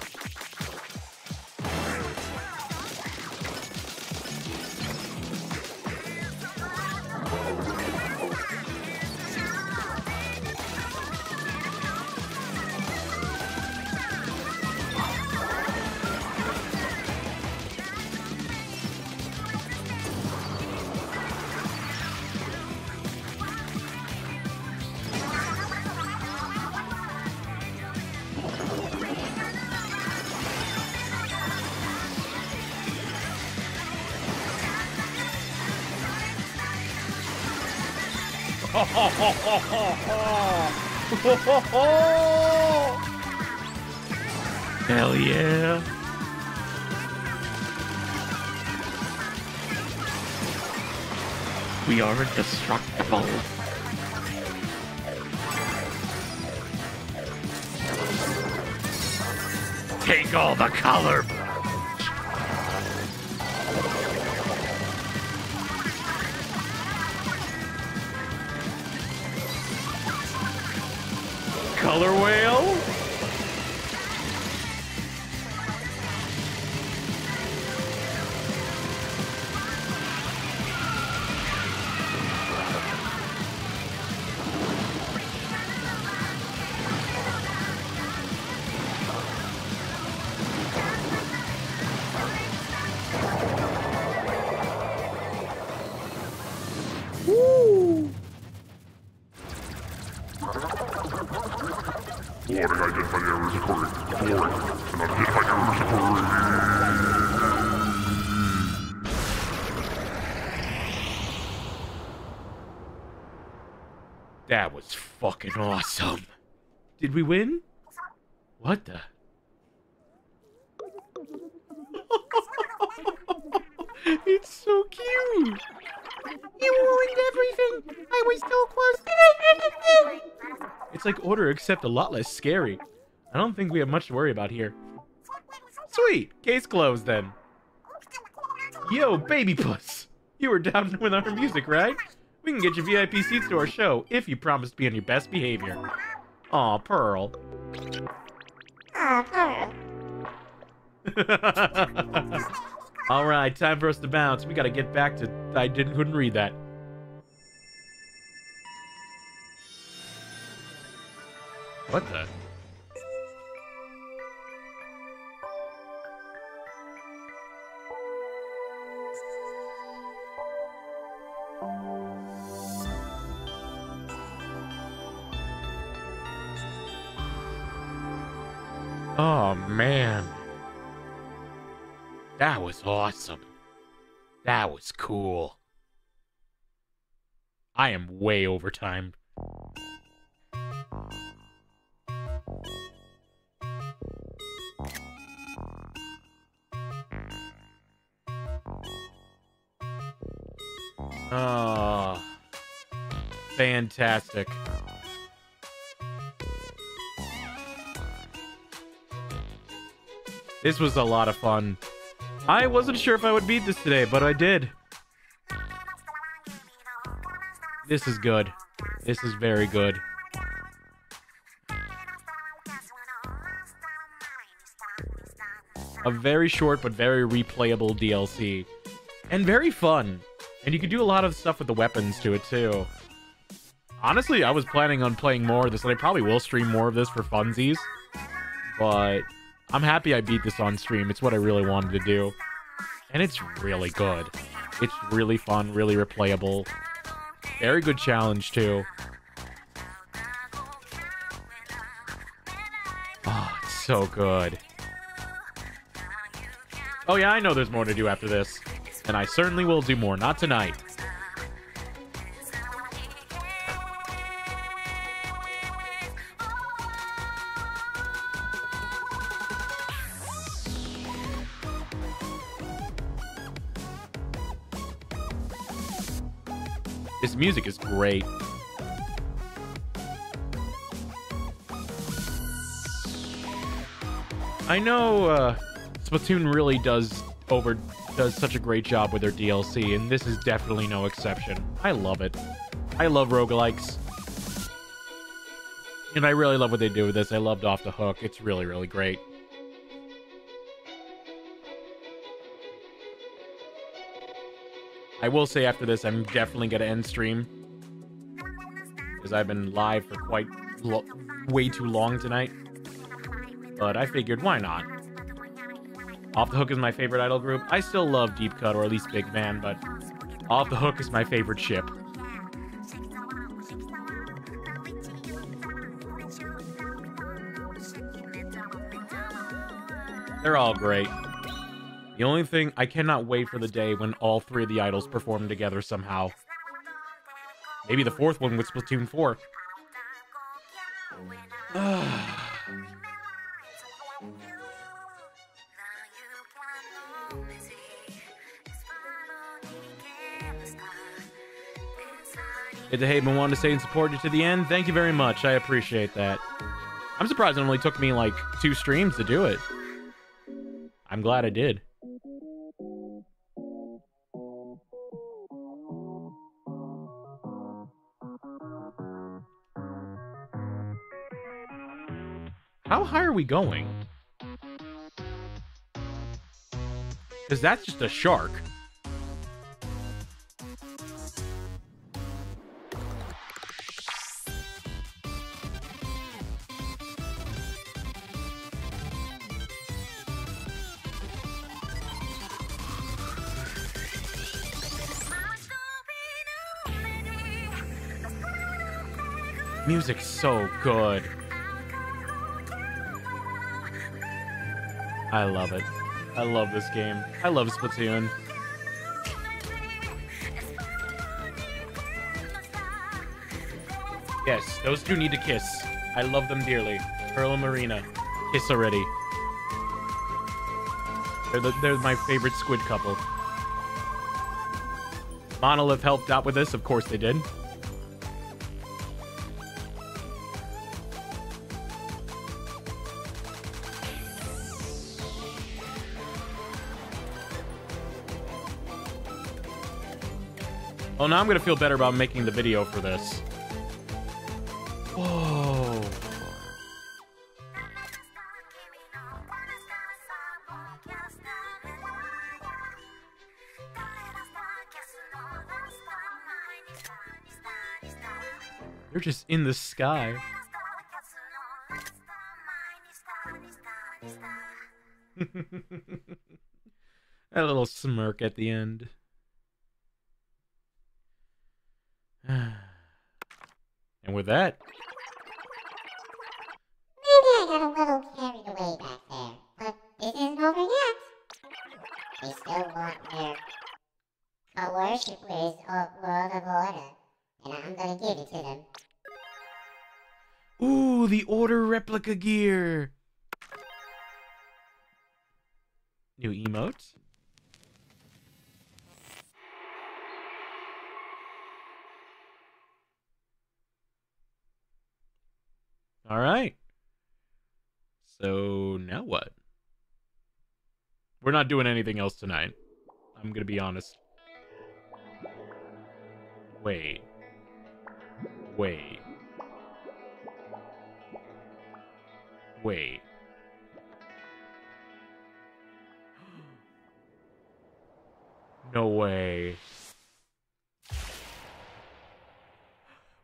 S3: Did we win? What the? it's so cute. You ruined everything. I was so close. It's like order except a lot less scary. I don't think we have much to worry about here. Sweet. Case closed then. Yo, baby puss. You were down with our music, right? We can get you VIP seats to our show if you promise to be on your best behavior. Aw, Pearl. All right, time for us to bounce. We gotta get back to. I didn't couldn't read that. What the? Oh man. That was awesome. That was cool. I am way overtimed. Oh, fantastic. This was a lot of fun. I wasn't sure if I would beat this today, but I did. This is good. This is very good. A very short but very replayable DLC. And very fun. And you can do a lot of stuff with the weapons to it too. Honestly, I was planning on playing more of this, and I probably will stream more of this for funsies. But I'm happy I beat this on stream. It's what I really wanted to do. And it's really good. It's really fun, really replayable. Very good challenge, too. Oh, it's so good. Oh yeah, I know there's more to do after this. And I certainly will do more. Not tonight. Music is great. I know uh, Splatoon really does over does such a great job with their DLC, and this is definitely no exception. I love it. I love roguelikes. And I really love what they do with this. I loved Off the Hook. It's really, really great. I will say after this, I'm definitely going to end stream. Because I've been live for quite way too long tonight. But I figured, why not? Off the Hook is my favorite idol group. I still love Deep Cut, or at least Big Man, but Off the Hook is my favorite ship. They're all great. The only thing I cannot wait for the day when all three of the idols perform together somehow. Maybe the fourth one with Splatoon 4. Good to Haven wanted to stay and support you to the end. Thank you very much. I appreciate that. I'm surprised it only took me like two streams to do it. I'm glad I did. How high are we going? Because that's just a shark. Music's so good. I love it. I love this game. I love Splatoon. Yes, those two need to kiss. I love them dearly. Pearl and Marina. Kiss already. They're, the, they're my favorite squid couple. Monolith helped out with this. Of course they did. Oh, now I'm gonna feel better about making the video for this. Whoa. They're just in the sky. that little smirk at the end. and with that,
S7: Maybe I got a little carried away back there, but it isn't over yet. They still want their a worship with of World of Order, and I'm gonna give it to them.
S3: ooh, the order replica gear. New emotes. All right. So now what? We're not doing anything else tonight. I'm gonna be honest. Wait. Wait. Wait. No way.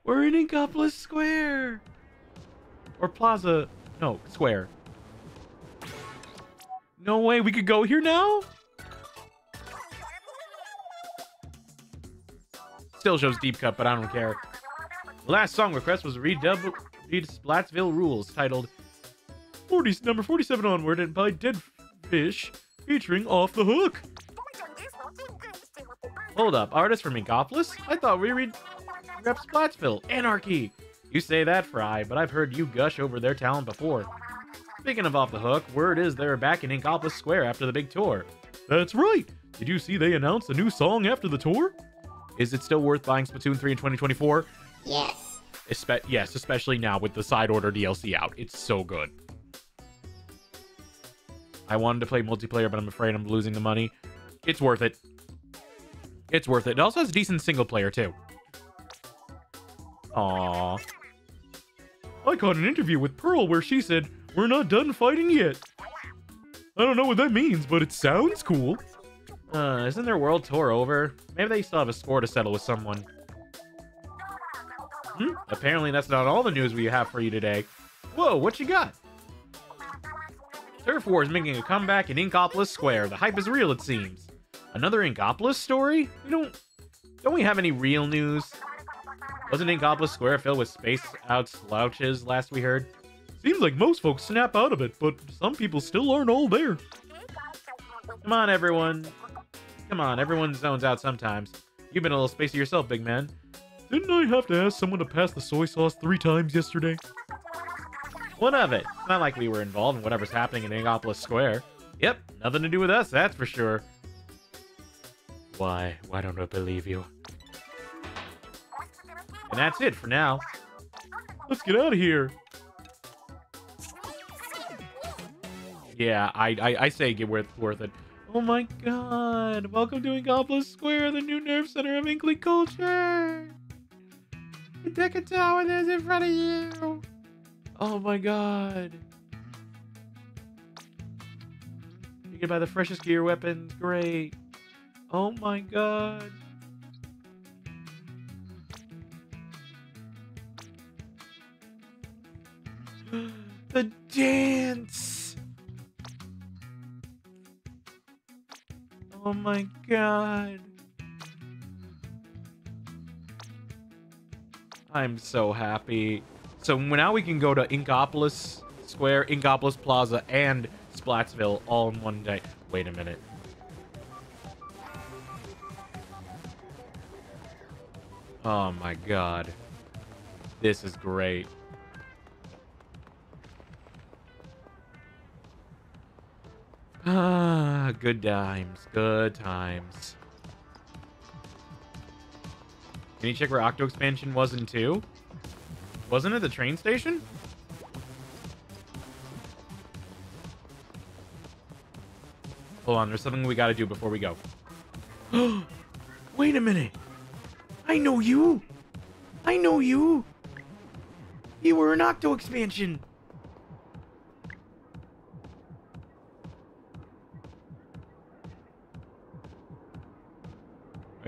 S3: We're in Inkopolis Square! Or Plaza. No, Square. No way, we could go here now? Still shows deep cut, but I don't care. The last song request was read, Dub- read Splatsville Rules, titled 40, number 47 onward, and by Dead Fish, featuring Off the Hook. Hold up, artist from Inkopolis? I thought we read Rep Splatsville. Anarchy! You say that, Frye, but I've heard you gush over their talent before. Speaking of Off the Hook, word is they're back in Inkopolis Square after the big tour. That's right! Did you see they announced a new song after the tour? Is it still worth buying Splatoon 3 in 2024?
S7: Yes.
S3: Espe- yes, especially now with the side order DLC out. It's so good. I wanted to play multiplayer, but I'm afraid I'm losing the money. It's worth it. It's worth it. It also has decent single player too. Aww. I caught an interview with Pearl where she said, We're not done fighting yet. I don't know what that means, but it sounds cool. Uh, isn't their world tour over? Maybe they still have a score to settle with someone. Hmm? Apparently that's not all the news we have for you today. Whoa, what you got? Turf War is making a comeback in Inkopolis Square. The hype is real, it seems. Another Inkopolis story? We don't... Don't we have any real news? Wasn't Inkopolis Square filled with space out slouches last we heard? Seems like most folks snap out of it, but some people still aren't all there. Come on, everyone. Come on, everyone zones out sometimes. You've been a little spacey yourself, big man. Didn't I have to ask someone to pass the soy sauce three times yesterday? What of it? It's not like we were involved in whatever's happening in Inkopolis Square. Yep, nothing to do with us, that's for sure. Why? Why don't I believe you? And that's it for now. Let's get out of here. Yeah, I I, I say get worth worth it. Oh my god! Welcome to Inkopolis Square, the new nerve center of Inkling culture. The Deca Tower is in front of you. Oh my god. You can buy the freshest gear weapons. Great. Oh my god. The dance. Oh my god. I'm so happy. So now we can go to Inkopolis Square, Inkopolis Plaza, and Splatsville all in one day. Wait a minute. Oh my god. This is great. Ah, good times, good times. Can you check where Octo Expansion was in 2? Wasn't it the train station? Hold on, there's something we gotta do before we go. Wait a minute. I know you. I know you. You were an Octo expansion.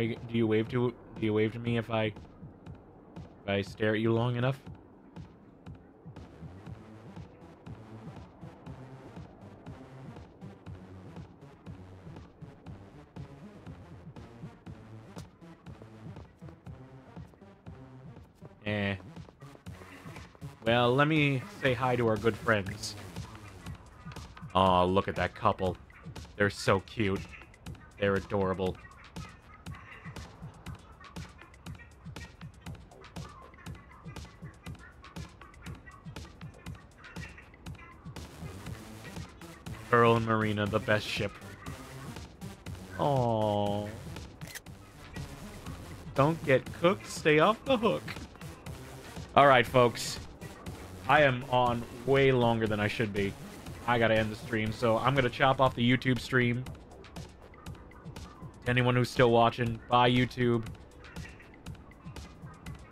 S3: You, do you wave to do you wave to me if I if I stare at you long enough? Eh. Well, let me say hi to our good friends. Oh, look at that couple. They're so cute. They're adorable. And Marina, the best ship. Oh. Don't get cooked, stay off the hook. All right, folks. I am on way longer than I should be. I gotta end the stream, so I'm gonna chop off the YouTube stream. Anyone who's still watching, bye YouTube.